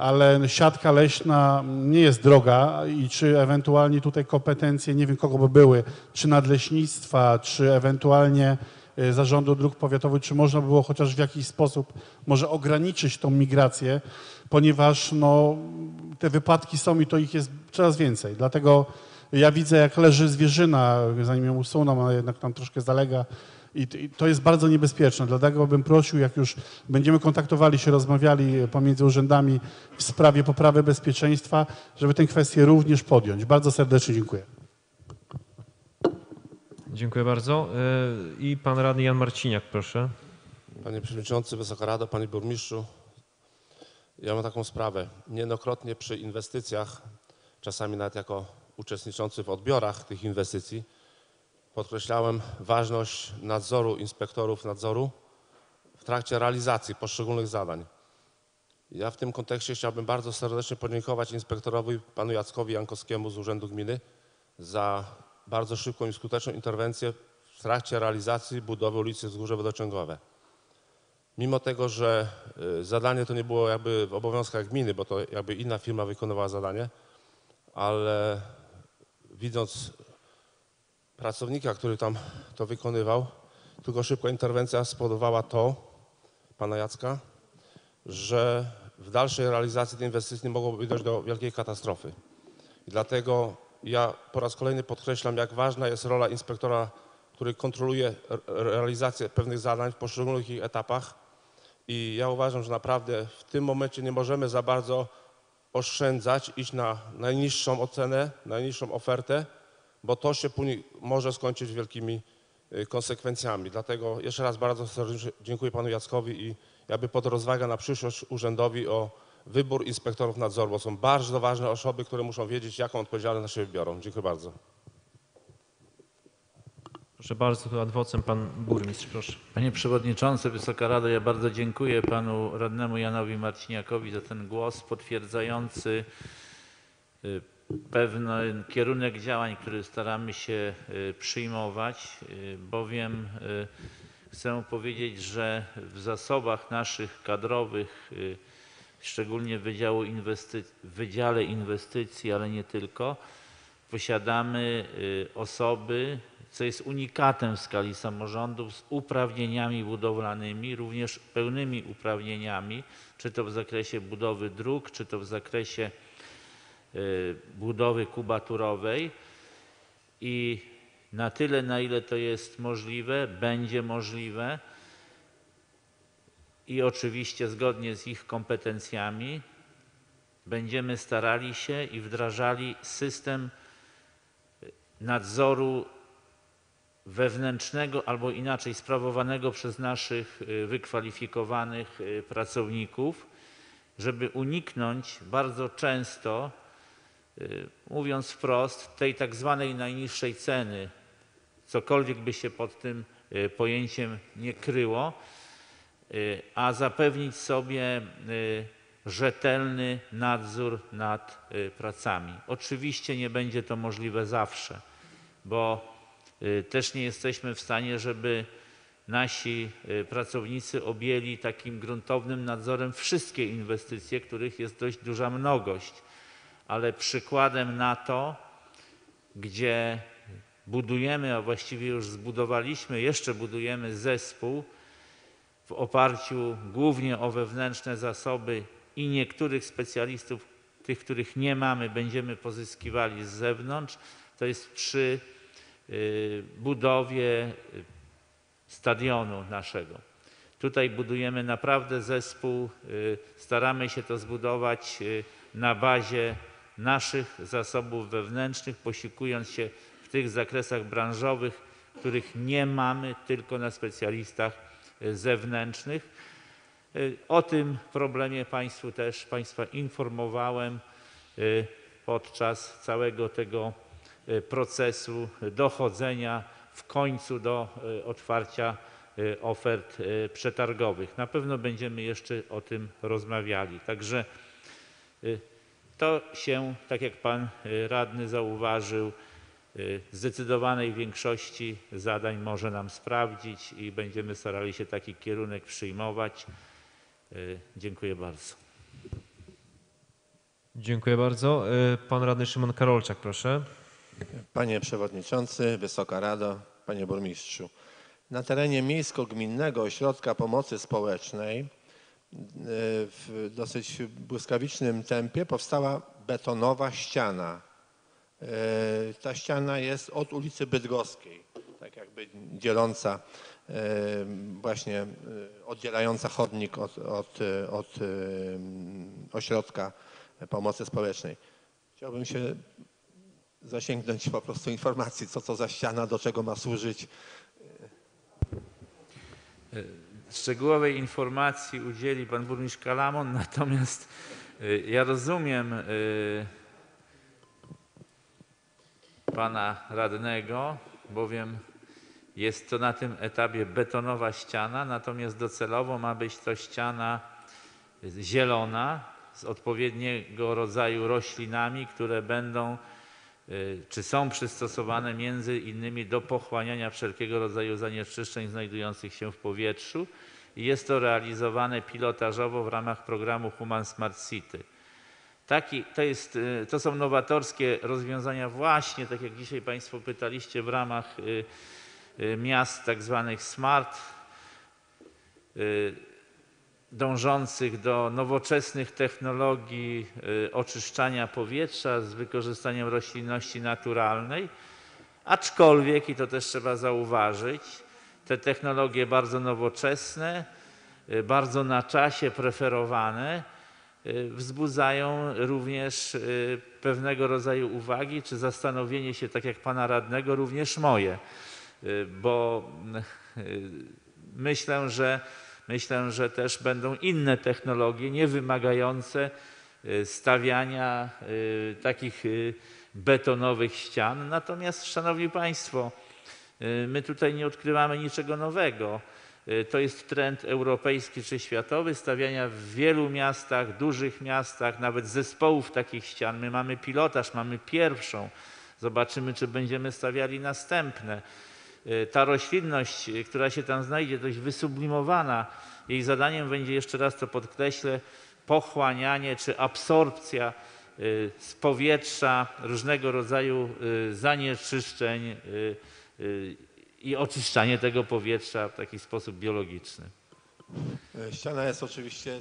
ale siatka leśna nie jest droga i czy ewentualnie tutaj kompetencje, nie wiem kogo by były, czy nadleśnictwa, czy ewentualnie y, zarządu dróg powiatowych, czy można by było chociaż w jakiś sposób może ograniczyć tą migrację, ponieważ no, te wypadki są i to ich jest coraz więcej. Dlatego ja widzę, jak leży zwierzyna, zanim ją usuną, a jednak tam troszkę zalega. I to jest bardzo niebezpieczne. Dlatego bym prosił, jak już będziemy kontaktowali się, rozmawiali pomiędzy urzędami w sprawie poprawy bezpieczeństwa, żeby tę kwestię również podjąć. Bardzo serdecznie dziękuję. Dziękuję bardzo. E, I pan radny Jan Marciniak, proszę. Panie Przewodniczący, Wysoka Rado, Panie Burmistrzu. Ja mam taką sprawę. Niejednokrotnie przy inwestycjach, czasami nawet jako uczestniczący w odbiorach tych inwestycji, podkreślałem ważność nadzoru, inspektorów nadzoru w trakcie realizacji poszczególnych zadań. Ja w tym kontekście chciałbym bardzo serdecznie podziękować inspektorowi panu Jackowi Jankowskiemu z Urzędu Gminy za bardzo szybką i skuteczną interwencję w trakcie realizacji budowy ulicy Wzgórze Wodociągowe. Mimo tego, że y, zadanie to nie było jakby w obowiązkach gminy, bo to jakby inna firma wykonywała zadanie, ale widząc pracownika, który tam to wykonywał, tylko szybka interwencja spowodowała to, pana Jacka, że w dalszej realizacji tej inwestycji mogłoby dojść do wielkiej katastrofy. I dlatego ja po raz kolejny podkreślam, jak ważna jest rola inspektora, który kontroluje re- realizację pewnych zadań w poszczególnych ich etapach. I ja uważam, że naprawdę w tym momencie nie możemy za bardzo oszczędzać, iść na najniższą ocenę, najniższą ofertę, bo to się później może skończyć wielkimi y, konsekwencjami. Dlatego jeszcze raz bardzo serdecznie dziękuję panu Jackowi i jakby pod rozwagę na przyszłość urzędowi o wybór inspektorów nadzoru, bo są bardzo ważne osoby, które muszą wiedzieć, jaką odpowiedzialność na siebie biorą. Dziękuję bardzo. Proszę bardzo, tu ad vocem pan burmistrz, proszę. Panie Przewodniczący, Wysoka Rado, ja bardzo dziękuję panu radnemu Janowi Marciniakowi za ten głos potwierdzający y, pewien kierunek działań, który staramy się y, przyjmować, y, bowiem y, chcę powiedzieć, że w zasobach naszych kadrowych, szczególnie w Wydziale Inwestycji, ale nie tylko, posiadamy osoby, co jest unikatem w skali samorządów, z uprawnieniami budowlanymi, również pełnymi uprawnieniami, czy to w zakresie budowy dróg, czy to w zakresie budowy kubaturowej. I na tyle, na ile to jest możliwe, będzie możliwe i oczywiście zgodnie z ich kompetencjami będziemy starali się i wdrażali system nadzoru wewnętrznego albo inaczej sprawowanego przez naszych y, wykwalifikowanych y, pracowników, żeby uniknąć bardzo często, y, mówiąc wprost, tej tak zwanej najniższej ceny, cokolwiek by się pod tym y, pojęciem nie kryło, y, a zapewnić sobie y, rzetelny nadzór nad y, pracami. Oczywiście nie będzie to możliwe zawsze, bo y, też nie jesteśmy w stanie, żeby nasi y, pracownicy objęli takim gruntownym nadzorem wszystkie inwestycje, których jest dość duża mnogość. Ale przykładem na to, gdzie budujemy, a właściwie już zbudowaliśmy, jeszcze budujemy zespół w oparciu głównie o wewnętrzne zasoby i niektórych specjalistów, tych, których nie mamy, będziemy pozyskiwali z zewnątrz, to jest przy y, budowie y, stadionu naszego. Tutaj budujemy naprawdę zespół, y, staramy się to zbudować na bazie naszych zasobów wewnętrznych, posiłkując się w tych zakresach branżowych, których nie mamy, tylko na specjalistach y, zewnętrznych. Y, O tym problemie Państwu też Państwa informowałem y, podczas całego tego procesu dochodzenia w końcu do otwarcia ofert przetargowych. Na pewno będziemy jeszcze o tym rozmawiali. Także to się, tak jak Pan y, Radny zauważył, y, w zdecydowanej większości zadań może nam sprawdzić i będziemy starali się taki kierunek przyjmować. Y, Dziękuję bardzo. Dziękuję bardzo. Pan radny Szymon Karolczak, proszę. Panie Przewodniczący, Wysoka Rado, Panie Burmistrzu. Na terenie Miejsko-Gminnego Ośrodka Pomocy Społecznej w dosyć błyskawicznym tempie powstała betonowa ściana. Y, Ta ściana jest od ulicy Bydgoskiej, tak jakby dzieląca, y, właśnie y, oddzielająca chodnik od, od, od Ośrodka Pomocy Społecznej. Chciałbym się zasięgnąć po prostu informacji, co to za ściana, do czego ma służyć. Szczegółowej informacji udzieli pan burmistrz Kalamon, *laughs* natomiast y, ja rozumiem y, pana radnego, bowiem jest to na tym etapie betonowa ściana, natomiast docelowo ma być to ściana zielona z odpowiedniego rodzaju roślinami, które będą czy są przystosowane między innymi do pochłaniania wszelkiego rodzaju zanieczyszczeń znajdujących się w powietrzu jest to realizowane pilotażowo w ramach programu Human Smart City. Taki, to, jest, y, to są nowatorskie rozwiązania właśnie, tak jak dzisiaj Państwo pytaliście, w ramach y, y, miast tak zwanych smart, y, dążących do nowoczesnych technologii y, oczyszczania powietrza z wykorzystaniem roślinności naturalnej, aczkolwiek, i to też trzeba zauważyć, te technologie bardzo nowoczesne, y, bardzo na czasie preferowane, y, wzbudzają również pewnego rodzaju uwagi czy zastanowienie się, tak jak pana radnego, również moje, bo myślę, że Myślę, że też będą inne technologie nie wymagające y, stawiania y, takich y, betonowych ścian. Natomiast, Szanowni Państwo, my tutaj nie odkrywamy niczego nowego. To jest trend europejski czy światowy, stawiania w wielu miastach, dużych miastach, nawet zespołów takich ścian. My mamy pilotaż, mamy pierwszą. Zobaczymy, czy będziemy stawiali następne. Y, Ta roślinność, y, która się tam znajdzie, dość wysublimowana, jej zadaniem będzie, jeszcze raz to podkreślę, pochłanianie czy absorpcja y, z powietrza różnego rodzaju zanieczyszczeń i oczyszczanie tego powietrza w taki sposób biologiczny. E, Ściana jest oczywiście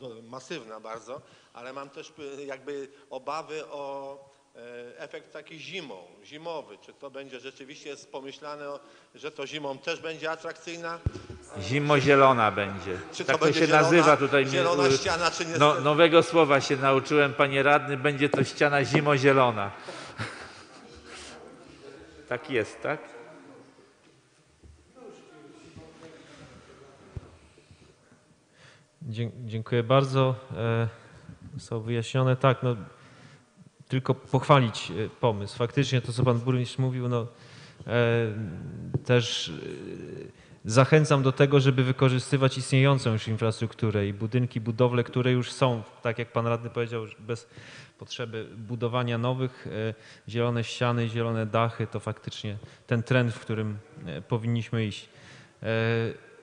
no, masywna bardzo, ale mam też jakby obawy o efekt taki zimą, zimowy. Czy to będzie rzeczywiście jest pomyślane, że to zimą też będzie atrakcyjna? Zimozielona będzie. Czy to tak to będzie się zielona- nazywa tutaj. zielona ściana, czy nie- No, nowego słowa się nauczyłem, panie radny, będzie to ściana zimozielona. *laughs* Tak jest, tak? Dzie- Dziękuję bardzo. E, Zostało wyjaśnione. Tak, no, tylko pochwalić e, pomysł. Faktycznie to, co pan burmistrz mówił, no, E, Też e, zachęcam do tego, żeby wykorzystywać istniejącą już infrastrukturę i budynki, budowle, które już są, tak jak pan radny powiedział, bez potrzeby budowania nowych, zielone ściany, zielone dachy, to faktycznie ten trend, w którym powinniśmy iść.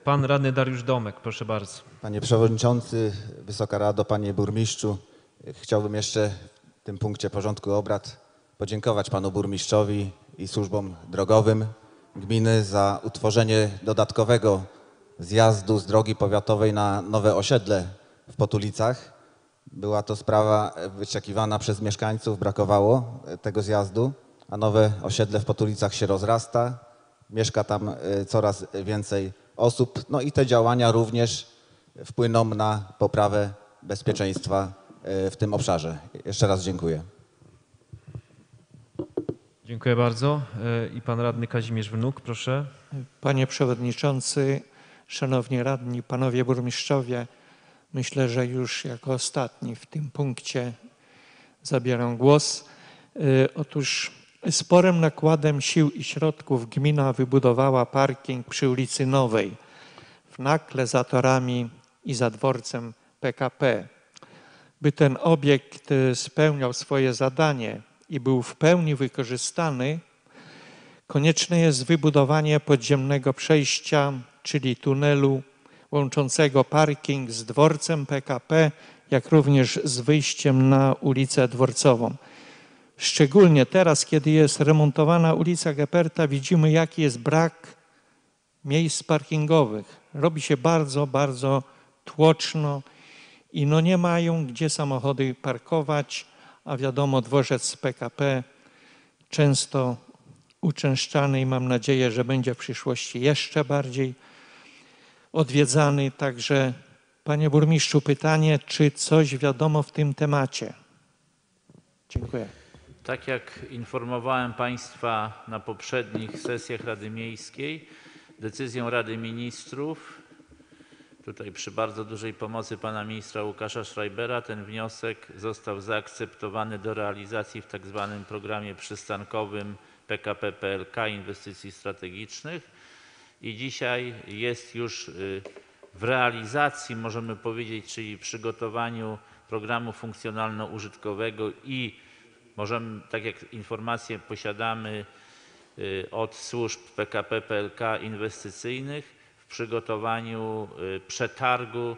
Pan radny Dariusz Domek, proszę bardzo. Panie Przewodniczący, Wysoka Rado, Panie Burmistrzu, chciałbym jeszcze tym punkcie porządku obrad podziękować Panu Burmistrzowi i służbom drogowym gminy za utworzenie dodatkowego zjazdu z drogi powiatowej na nowe osiedle w Potulicach. Była to sprawa wyczekiwana przez mieszkańców, brakowało tego zjazdu, a nowe osiedle w Potulicach się rozrasta, mieszka tam e, coraz więcej osób, no i te działania również wpłyną na poprawę bezpieczeństwa w tym obszarze. Jeszcze raz dziękuję. Dziękuję bardzo. E, I pan radny Kazimierz Wnuk, proszę. Panie Przewodniczący, Szanowni Radni, Panowie Burmistrzowie, myślę, że już jako ostatni w tym punkcie zabieram głos. Y, Otóż sporym nakładem sił i środków gmina wybudowała parking przy ulicy Nowej w Nakle za torami i za dworcem PKP. By ten obiekt y, spełniał swoje zadanie i był w pełni wykorzystany, Konieczne jest wybudowanie podziemnego przejścia, czyli tunelu łączącego parking z dworcem PKP, jak również z wyjściem na ulicę Dworcową. Szczególnie teraz, kiedy jest remontowana ulica Geperta, widzimy, jaki jest brak miejsc parkingowych. Robi się bardzo, bardzo tłoczno i no nie mają gdzie samochody parkować, a wiadomo, dworzec PKP często uczęszczany i mam nadzieję, że będzie w przyszłości jeszcze bardziej odwiedzany. Także, panie burmistrzu, pytanie, czy coś wiadomo w tym temacie? Dziękuję. Tak jak informowałem Państwa na poprzednich sesjach Rady Miejskiej, decyzją Rady Ministrów, tutaj przy bardzo dużej pomocy pana ministra Łukasza Schreibera, ten wniosek został zaakceptowany do realizacji w tak zwanym programie przystankowym PKP PLK Inwestycji Strategicznych. I dzisiaj jest już y, w realizacji, możemy powiedzieć, czyli przygotowaniu programu funkcjonalno-użytkowego i możemy, tak jak informacje posiadamy y, od służb PKP PLK inwestycyjnych, przygotowaniu y, przetargu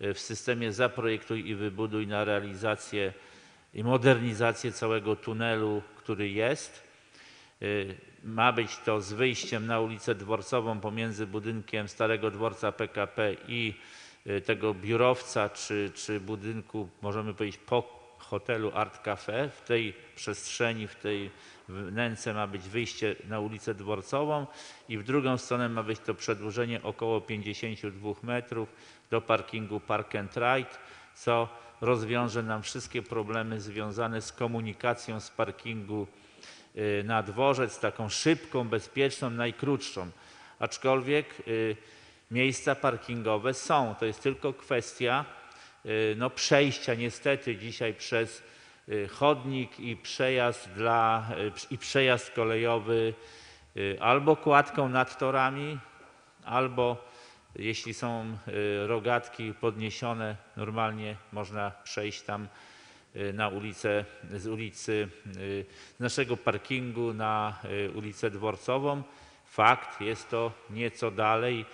y, w systemie zaprojektuj i wybuduj na realizację i modernizację całego tunelu, który jest. Y, Ma być to z wyjściem na ulicę Dworcową pomiędzy budynkiem Starego Dworca PKP i tego biurowca czy, czy budynku, możemy powiedzieć, po hotelu Art Cafe. W tej przestrzeni, w tej wnęce ma być wyjście na ulicę Dworcową i w drugą stronę ma być to przedłużenie około 52 metrów do parkingu Park and Ride, co rozwiąże nam wszystkie problemy związane z komunikacją z parkingu y, na dworzec, taką szybką, bezpieczną, najkrótszą. Aczkolwiek y, miejsca parkingowe są. To jest tylko kwestia no, przejścia niestety dzisiaj przez y, chodnik i przejazd, dla, y, i przejazd kolejowy y, albo kładką nad torami, albo jeśli są y, rogatki podniesione, normalnie można przejść tam y, na ulicę, z ulicy, y, z naszego parkingu na y, ulicę Dworcową. Fakt, jest to nieco dalej,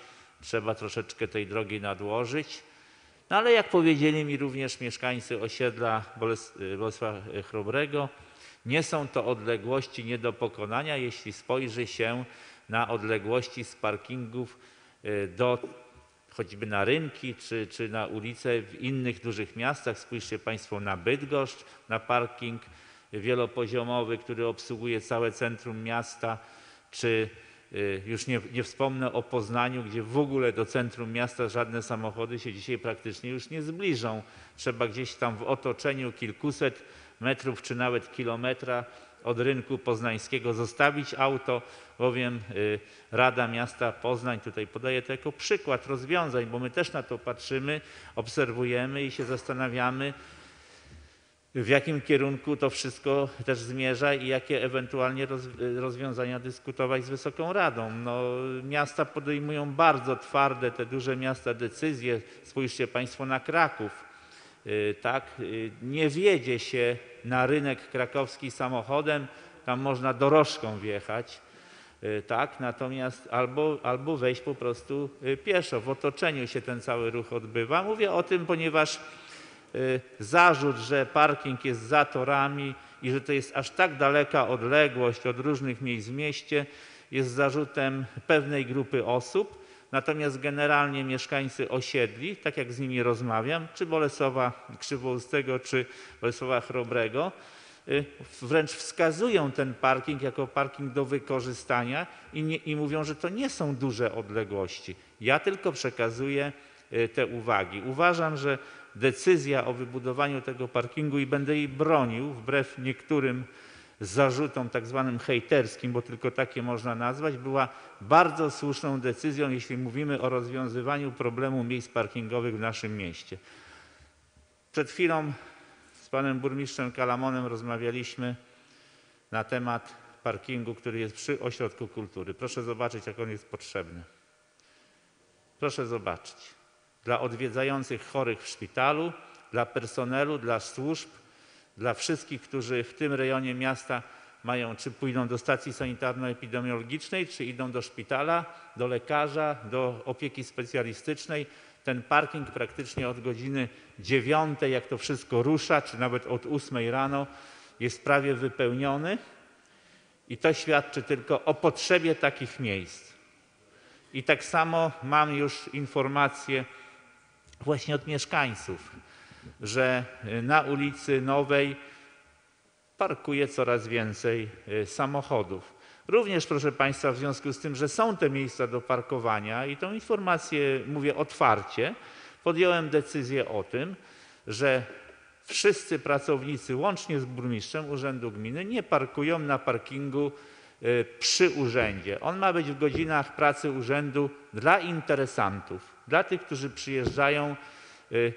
trzeba troszeczkę tej drogi nadłożyć. No ale jak powiedzieli mi również mieszkańcy osiedla Boles- Bolesława Chrobrego, nie są to odległości nie do pokonania, jeśli spojrzy się na odległości z parkingów y, do choćby na rynki czy, czy na ulice w innych dużych miastach. Spójrzcie Państwo na Bydgoszcz, na parking wielopoziomowy, który obsługuje całe centrum miasta, czy już nie, nie wspomnę o Poznaniu, gdzie w ogóle do centrum miasta żadne samochody się dzisiaj praktycznie już nie zbliżą. Trzeba gdzieś tam w otoczeniu kilkuset metrów czy nawet kilometra od rynku poznańskiego zostawić auto, bowiem y, Rada Miasta Poznań, tutaj podaję to jako przykład rozwiązań, bo my też na to patrzymy, obserwujemy i się zastanawiamy, w jakim kierunku to wszystko też zmierza i jakie ewentualnie roz, rozwiązania dyskutować z Wysoką Radą. No, miasta podejmują bardzo twarde, te duże miasta decyzje. Spójrzcie Państwo na Kraków. Y, Tak, y, nie wjedzie się na rynek krakowski samochodem, tam można dorożką wjechać, y, tak, natomiast albo, albo wejść po prostu pieszo. W otoczeniu się ten cały ruch odbywa. Mówię o tym, ponieważ zarzut, że parking jest za torami i że to jest aż tak daleka odległość od różnych miejsc w mieście, jest zarzutem pewnej grupy osób. Natomiast generalnie mieszkańcy osiedli, tak jak z nimi rozmawiam, czy Bolesława Krzywoustego, czy Bolesława Chrobrego, y, wręcz wskazują ten parking jako parking do wykorzystania i, nie, i mówią, że to nie są duże odległości. Ja tylko przekazuję y, te uwagi. Uważam, że decyzja o wybudowaniu tego parkingu i będę jej bronił wbrew niektórym zarzutom tak zwanym hejterskim, bo tylko takie można nazwać, była bardzo słuszną decyzją, jeśli mówimy o rozwiązywaniu problemu miejsc parkingowych w naszym mieście. Przed chwilą z panem burmistrzem Kalamonem rozmawialiśmy na temat parkingu, który jest przy ośrodku kultury. Proszę zobaczyć, jak on jest potrzebny. Proszę zobaczyć. Dla odwiedzających chorych w szpitalu, dla personelu, dla służb, dla wszystkich, którzy w tym rejonie miasta mają, czy pójdą do stacji sanitarno-epidemiologicznej, czy idą do szpitala, do lekarza, do opieki specjalistycznej. Ten parking praktycznie od godziny dziewiątej, jak to wszystko rusza, czy nawet od ósmej rano, jest prawie wypełniony. I to świadczy tylko o potrzebie takich miejsc. I tak samo mam już informacje właśnie od mieszkańców, że na ulicy Nowej parkuje coraz więcej y, samochodów. Również, proszę Państwa, w związku z tym, że są te miejsca do parkowania i tą informację mówię otwarcie, podjąłem decyzję o tym, że wszyscy pracownicy, łącznie z burmistrzem Urzędu Gminy, nie parkują na parkingu y, przy urzędzie. On ma być w godzinach pracy urzędu dla interesantów, dla tych, którzy przyjeżdżają y,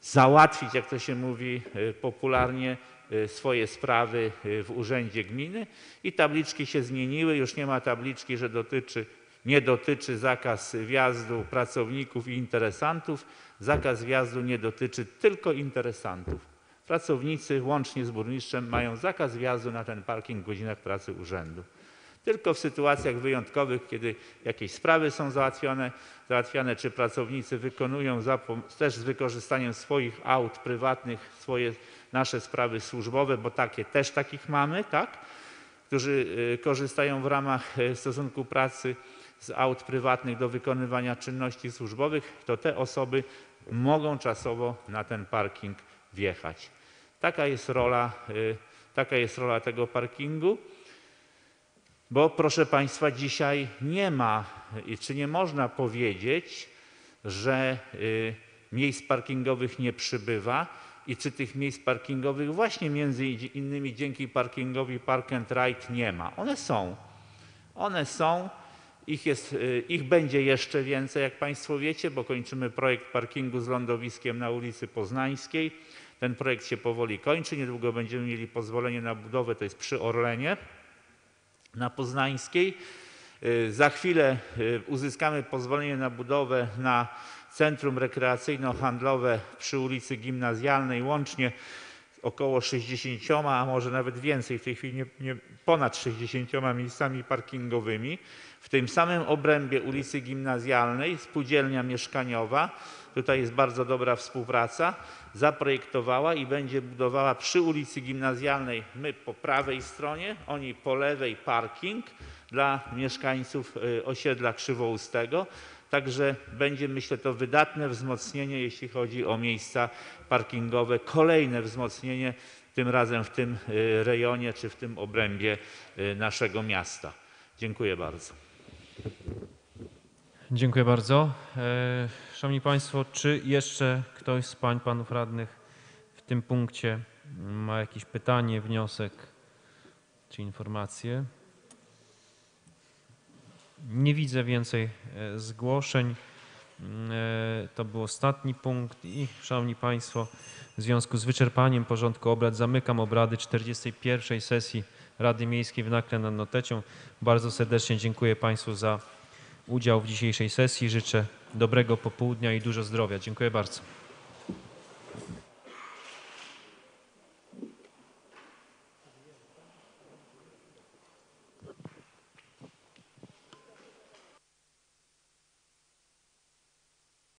załatwić, jak to się mówi y, popularnie, y, swoje sprawy w urzędzie gminy i tabliczki się zmieniły. Już nie ma tabliczki, że dotyczy, nie dotyczy zakaz wjazdu pracowników i interesantów. Zakaz wjazdu nie dotyczy tylko interesantów. Pracownicy łącznie z burmistrzem mają zakaz wjazdu na ten parking w godzinach pracy urzędu. Tylko w sytuacjach wyjątkowych, kiedy jakieś sprawy są załatwione, załatwiane czy pracownicy wykonują też z wykorzystaniem swoich aut prywatnych swoje nasze sprawy służbowe, bo takie też takich mamy, tak? którzy y, korzystają w ramach y, stosunku pracy z aut prywatnych do wykonywania czynności służbowych, to te osoby mogą czasowo na ten parking wjechać. Taka jest rola, y, taka jest rola tego parkingu. Bo proszę Państwa, dzisiaj nie ma, czy nie można powiedzieć, że y, miejsc parkingowych nie przybywa i czy tych miejsc parkingowych właśnie między innymi dzięki parkingowi Park and Ride nie ma. One są. One są. Ich, jest, y, ich będzie jeszcze więcej, jak Państwo wiecie, bo kończymy projekt parkingu z lądowiskiem na ulicy Poznańskiej. Ten projekt się powoli kończy. Niedługo będziemy mieli pozwolenie na budowę, to jest przy Orlenie na Poznańskiej. Y, Za chwilę y, uzyskamy pozwolenie na budowę na centrum rekreacyjno-handlowe przy ulicy Gimnazjalnej, łącznie około 60, a może nawet więcej, w tej chwili nie, nie, ponad 60 miejscami parkingowymi. W tym samym obrębie ulicy Gimnazjalnej spółdzielnia mieszkaniowa, tutaj jest bardzo dobra współpraca, zaprojektowała i będzie budowała przy ulicy Gimnazjalnej, my po prawej stronie, oni po lewej parking dla mieszkańców y, osiedla Krzywoustego. Także będzie, myślę, to wydatne wzmocnienie, jeśli chodzi o miejsca parkingowe, kolejne wzmocnienie, tym razem w tym y, rejonie czy w tym obrębie y, naszego miasta. Dziękuję bardzo. Dziękuję bardzo. E, szanowni Państwo, czy jeszcze ktoś z Pań, Panów Radnych w tym punkcie ma jakieś pytanie, wniosek czy informacje? Nie widzę więcej e, zgłoszeń. Mm, e, to był ostatni punkt i Szanowni Państwo, w związku z wyczerpaniem porządku obrad zamykam obrady 41. sesji Rady Miejskiej w Nakle nad Notecią. Bardzo serdecznie dziękuję Państwu za udział w dzisiejszej sesji. Życzę dobrego popołudnia i dużo zdrowia. Dziękuję bardzo.